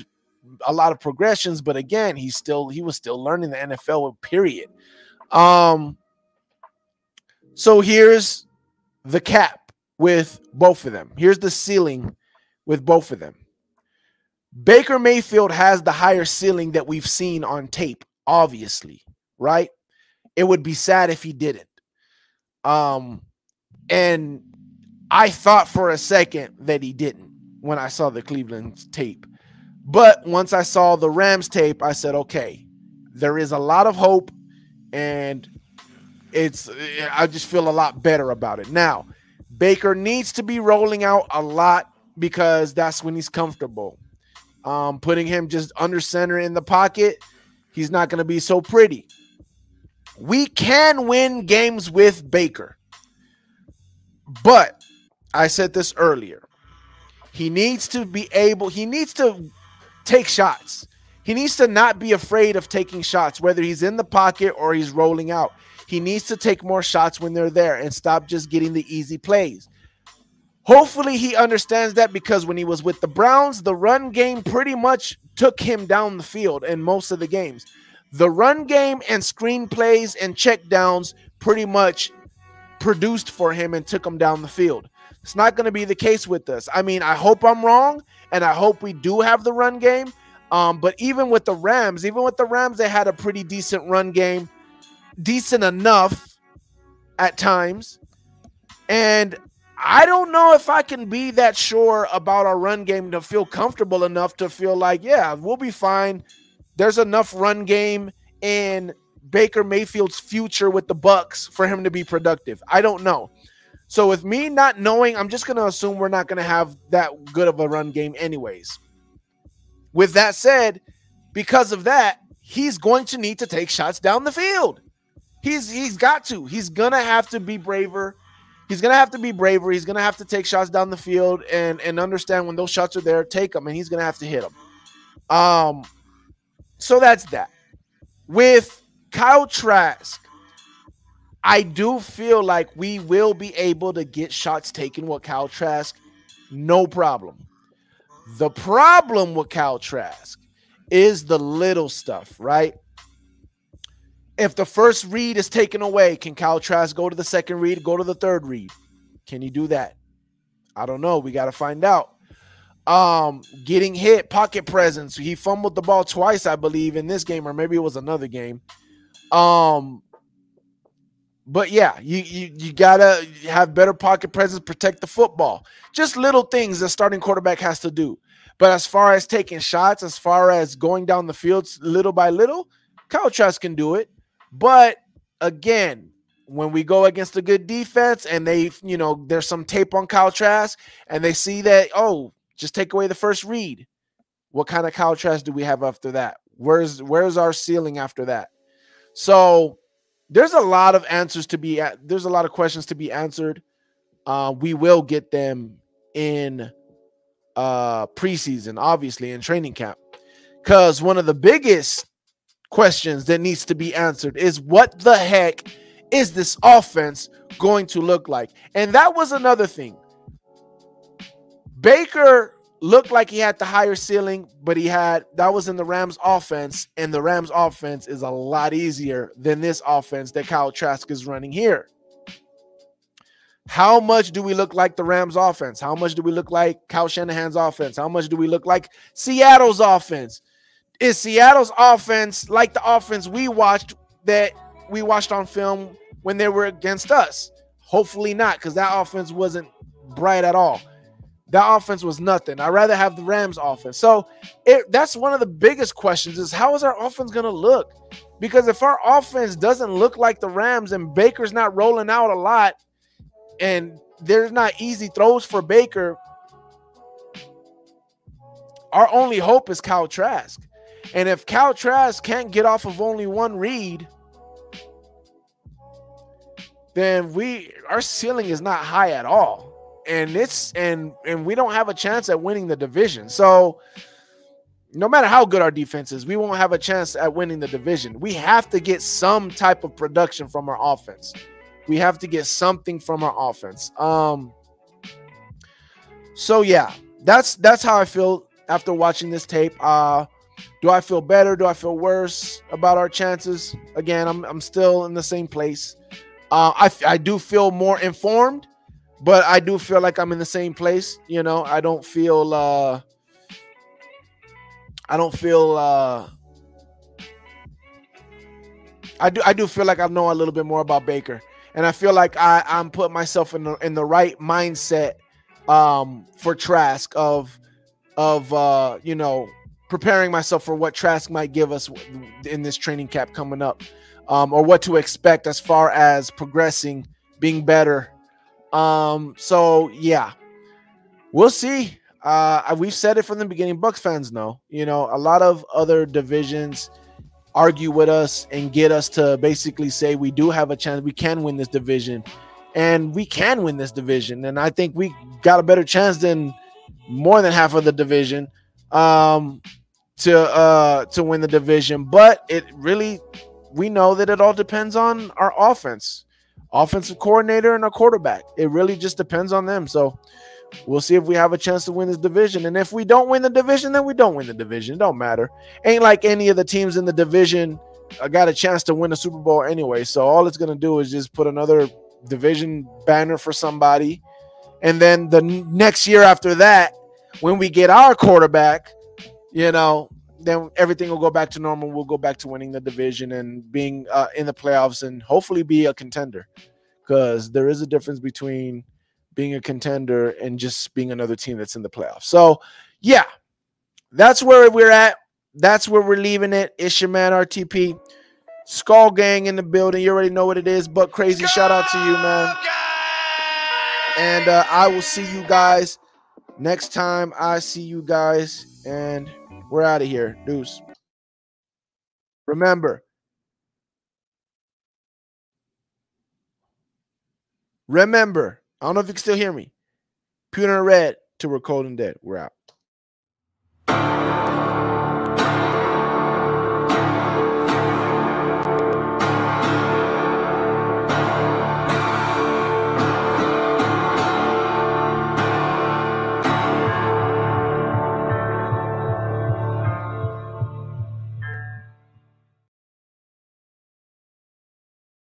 a lot of progressions. But again, he's still, he was still learning the NFL, period. Um, so here's the cap with both of them. Here's the ceiling with both of them. Baker Mayfield has the higher ceiling that we've seen on tape, obviously, right? It would be sad if he didn't. Um, and I thought for a second that he didn't when I saw the Cleveland tape. But once I saw the Rams tape, I said, okay, there is a lot of hope, and it's I just feel a lot better about it. Now, Baker needs to be rolling out a lot because that's when he's comfortable. Um, putting him just under center in the pocket, he's not going to be so pretty. We can win games with Baker. But I said this earlier. He needs to be able, he needs to take shots. He needs to not be afraid of taking shots, whether he's in the pocket or he's rolling out. He needs to take more shots when they're there and stop just getting the easy plays. Hopefully, he understands that because when he was with the Browns, the run game pretty much took him down the field in most of the games. The run game and screen plays and check downs pretty much produced for him and took him down the field. It's not going to be the case with us. I mean, I hope I'm wrong, and I hope we do have the run game. Um, but even with the Rams, even with the Rams, they had a pretty decent run game, decent enough at times. And I don't know if I can be that sure about our run game to feel comfortable enough to feel like, yeah, we'll be fine. There's enough run game in Baker Mayfield's future with the Bucs for him to be productive. I don't know. So with me not knowing, I'm just going to assume we're not going to have that good of a run game anyways. With that said, because of that, he's going to need to take shots down the field. He's he's got to. He's going to have to be braver he's gonna have to be braver. He's gonna have to take shots down the field and and understand when those shots are there, take them, and he's gonna have to hit them. Um, so that's that. With Kyle Trask, I do feel like we will be able to get shots taken with Kyle Trask, no problem. The problem with Kyle Trask is the little stuff, right? If the first read is taken away, can Kyle Trask go to the second read, go to the third read? Can he do that? I don't know. We got to find out. Um, getting hit, pocket presence. He fumbled the ball twice, I believe, in this game, or maybe it was another game. Um, but yeah, you you you gotta have better pocket presence, protect the football. Just little things the starting quarterback has to do. But as far as taking shots, as far as going down the field little by little, Kyle Trask can do it. But again, when we go against a good defense and they, you know, there's some tape on Kyle Trask and they see that, oh, just take away the first read. What kind of Kyle Trask do we have after that? Where's where's our ceiling after that? So there's a lot of answers to be at, there's a lot of questions to be answered. Uh, we will get them in uh preseason, obviously in training camp. Because one of the biggest questions that needs to be answered is what the heck is this offense going to look like? And that was another thing. Baker looked like he had the higher ceiling, but he had that was in the Rams offense, and the Rams offense is a lot easier than this offense that Kyle Trask is running here. How much do we look like the Rams offense? How much do we look like Kyle Shanahan's offense? How much do we look like Seattle's offense? is Seattle's offense like the offense we watched that we watched on film when they were against us? Hopefully not, because that offense wasn't bright at all. That offense was nothing. I'd rather have the Rams offense. So it, that's one of the biggest questions is how is our offense going to look? Because if our offense doesn't look like the Rams and Baker's not rolling out a lot and there's not easy throws for Baker, our only hope is Kyle Trask. And if Kyle Trask can't get off of only one read, then we our ceiling is not high at all and it's and and we don't have a chance at winning the division. So no matter how good our defense is, we won't have a chance at winning the division. We have to get some type of production from our offense. We have to get something from our offense. Um so yeah, that's that's how I feel after watching this tape. Uh do I feel better? Do I feel worse about our chances? Again, I'm I'm still in the same place. Uh, I I do feel more informed but I do feel like I'm in the same place. You know, I don't feel uh I don't feel uh I do I do feel like I know a little bit more about Baker. And I feel like I, I'm putting myself in the in the right mindset um for Trask of of uh you know preparing myself for what Trask might give us in this training cap coming up. Um, or what to expect as far as progressing, being better, um, so yeah, we'll see. Uh, we've said it from the beginning. Bucs fans know, you know, a lot of other divisions argue with us and get us to basically say we do have a chance, we can win this division, and we can win this division. And I think we got a better chance than more than half of the division um, to uh, to win the division. But it really, we know that it all depends on our offense offensive coordinator and a quarterback. It really just depends on them. So we'll see if we have a chance to win this division. And if we don't win the division, then we don't win the division. It don't matter. Ain't like any of the teams in the division uh, got a chance to win a Super Bowl anyway. So all it's gonna do is just put another division banner for somebody. And then the next year after that, when we get our quarterback, you know, then everything will go back to normal. We'll go back to winning the division and being uh, in the playoffs and hopefully be a contender. Because there is a difference between being a contender and just being another team that's in the playoffs. So, yeah, that's where we're at. That's where we're leaving it. It's your man RTP. Skull Gang in the building. You already know what it is. But crazy shout out to you, man. And uh, I will see you guys next time I see you guys. And we're out of here. Deuce. Remember, remember, I don't know if you can still hear me. Pewter and red till we're cold and dead. We're out.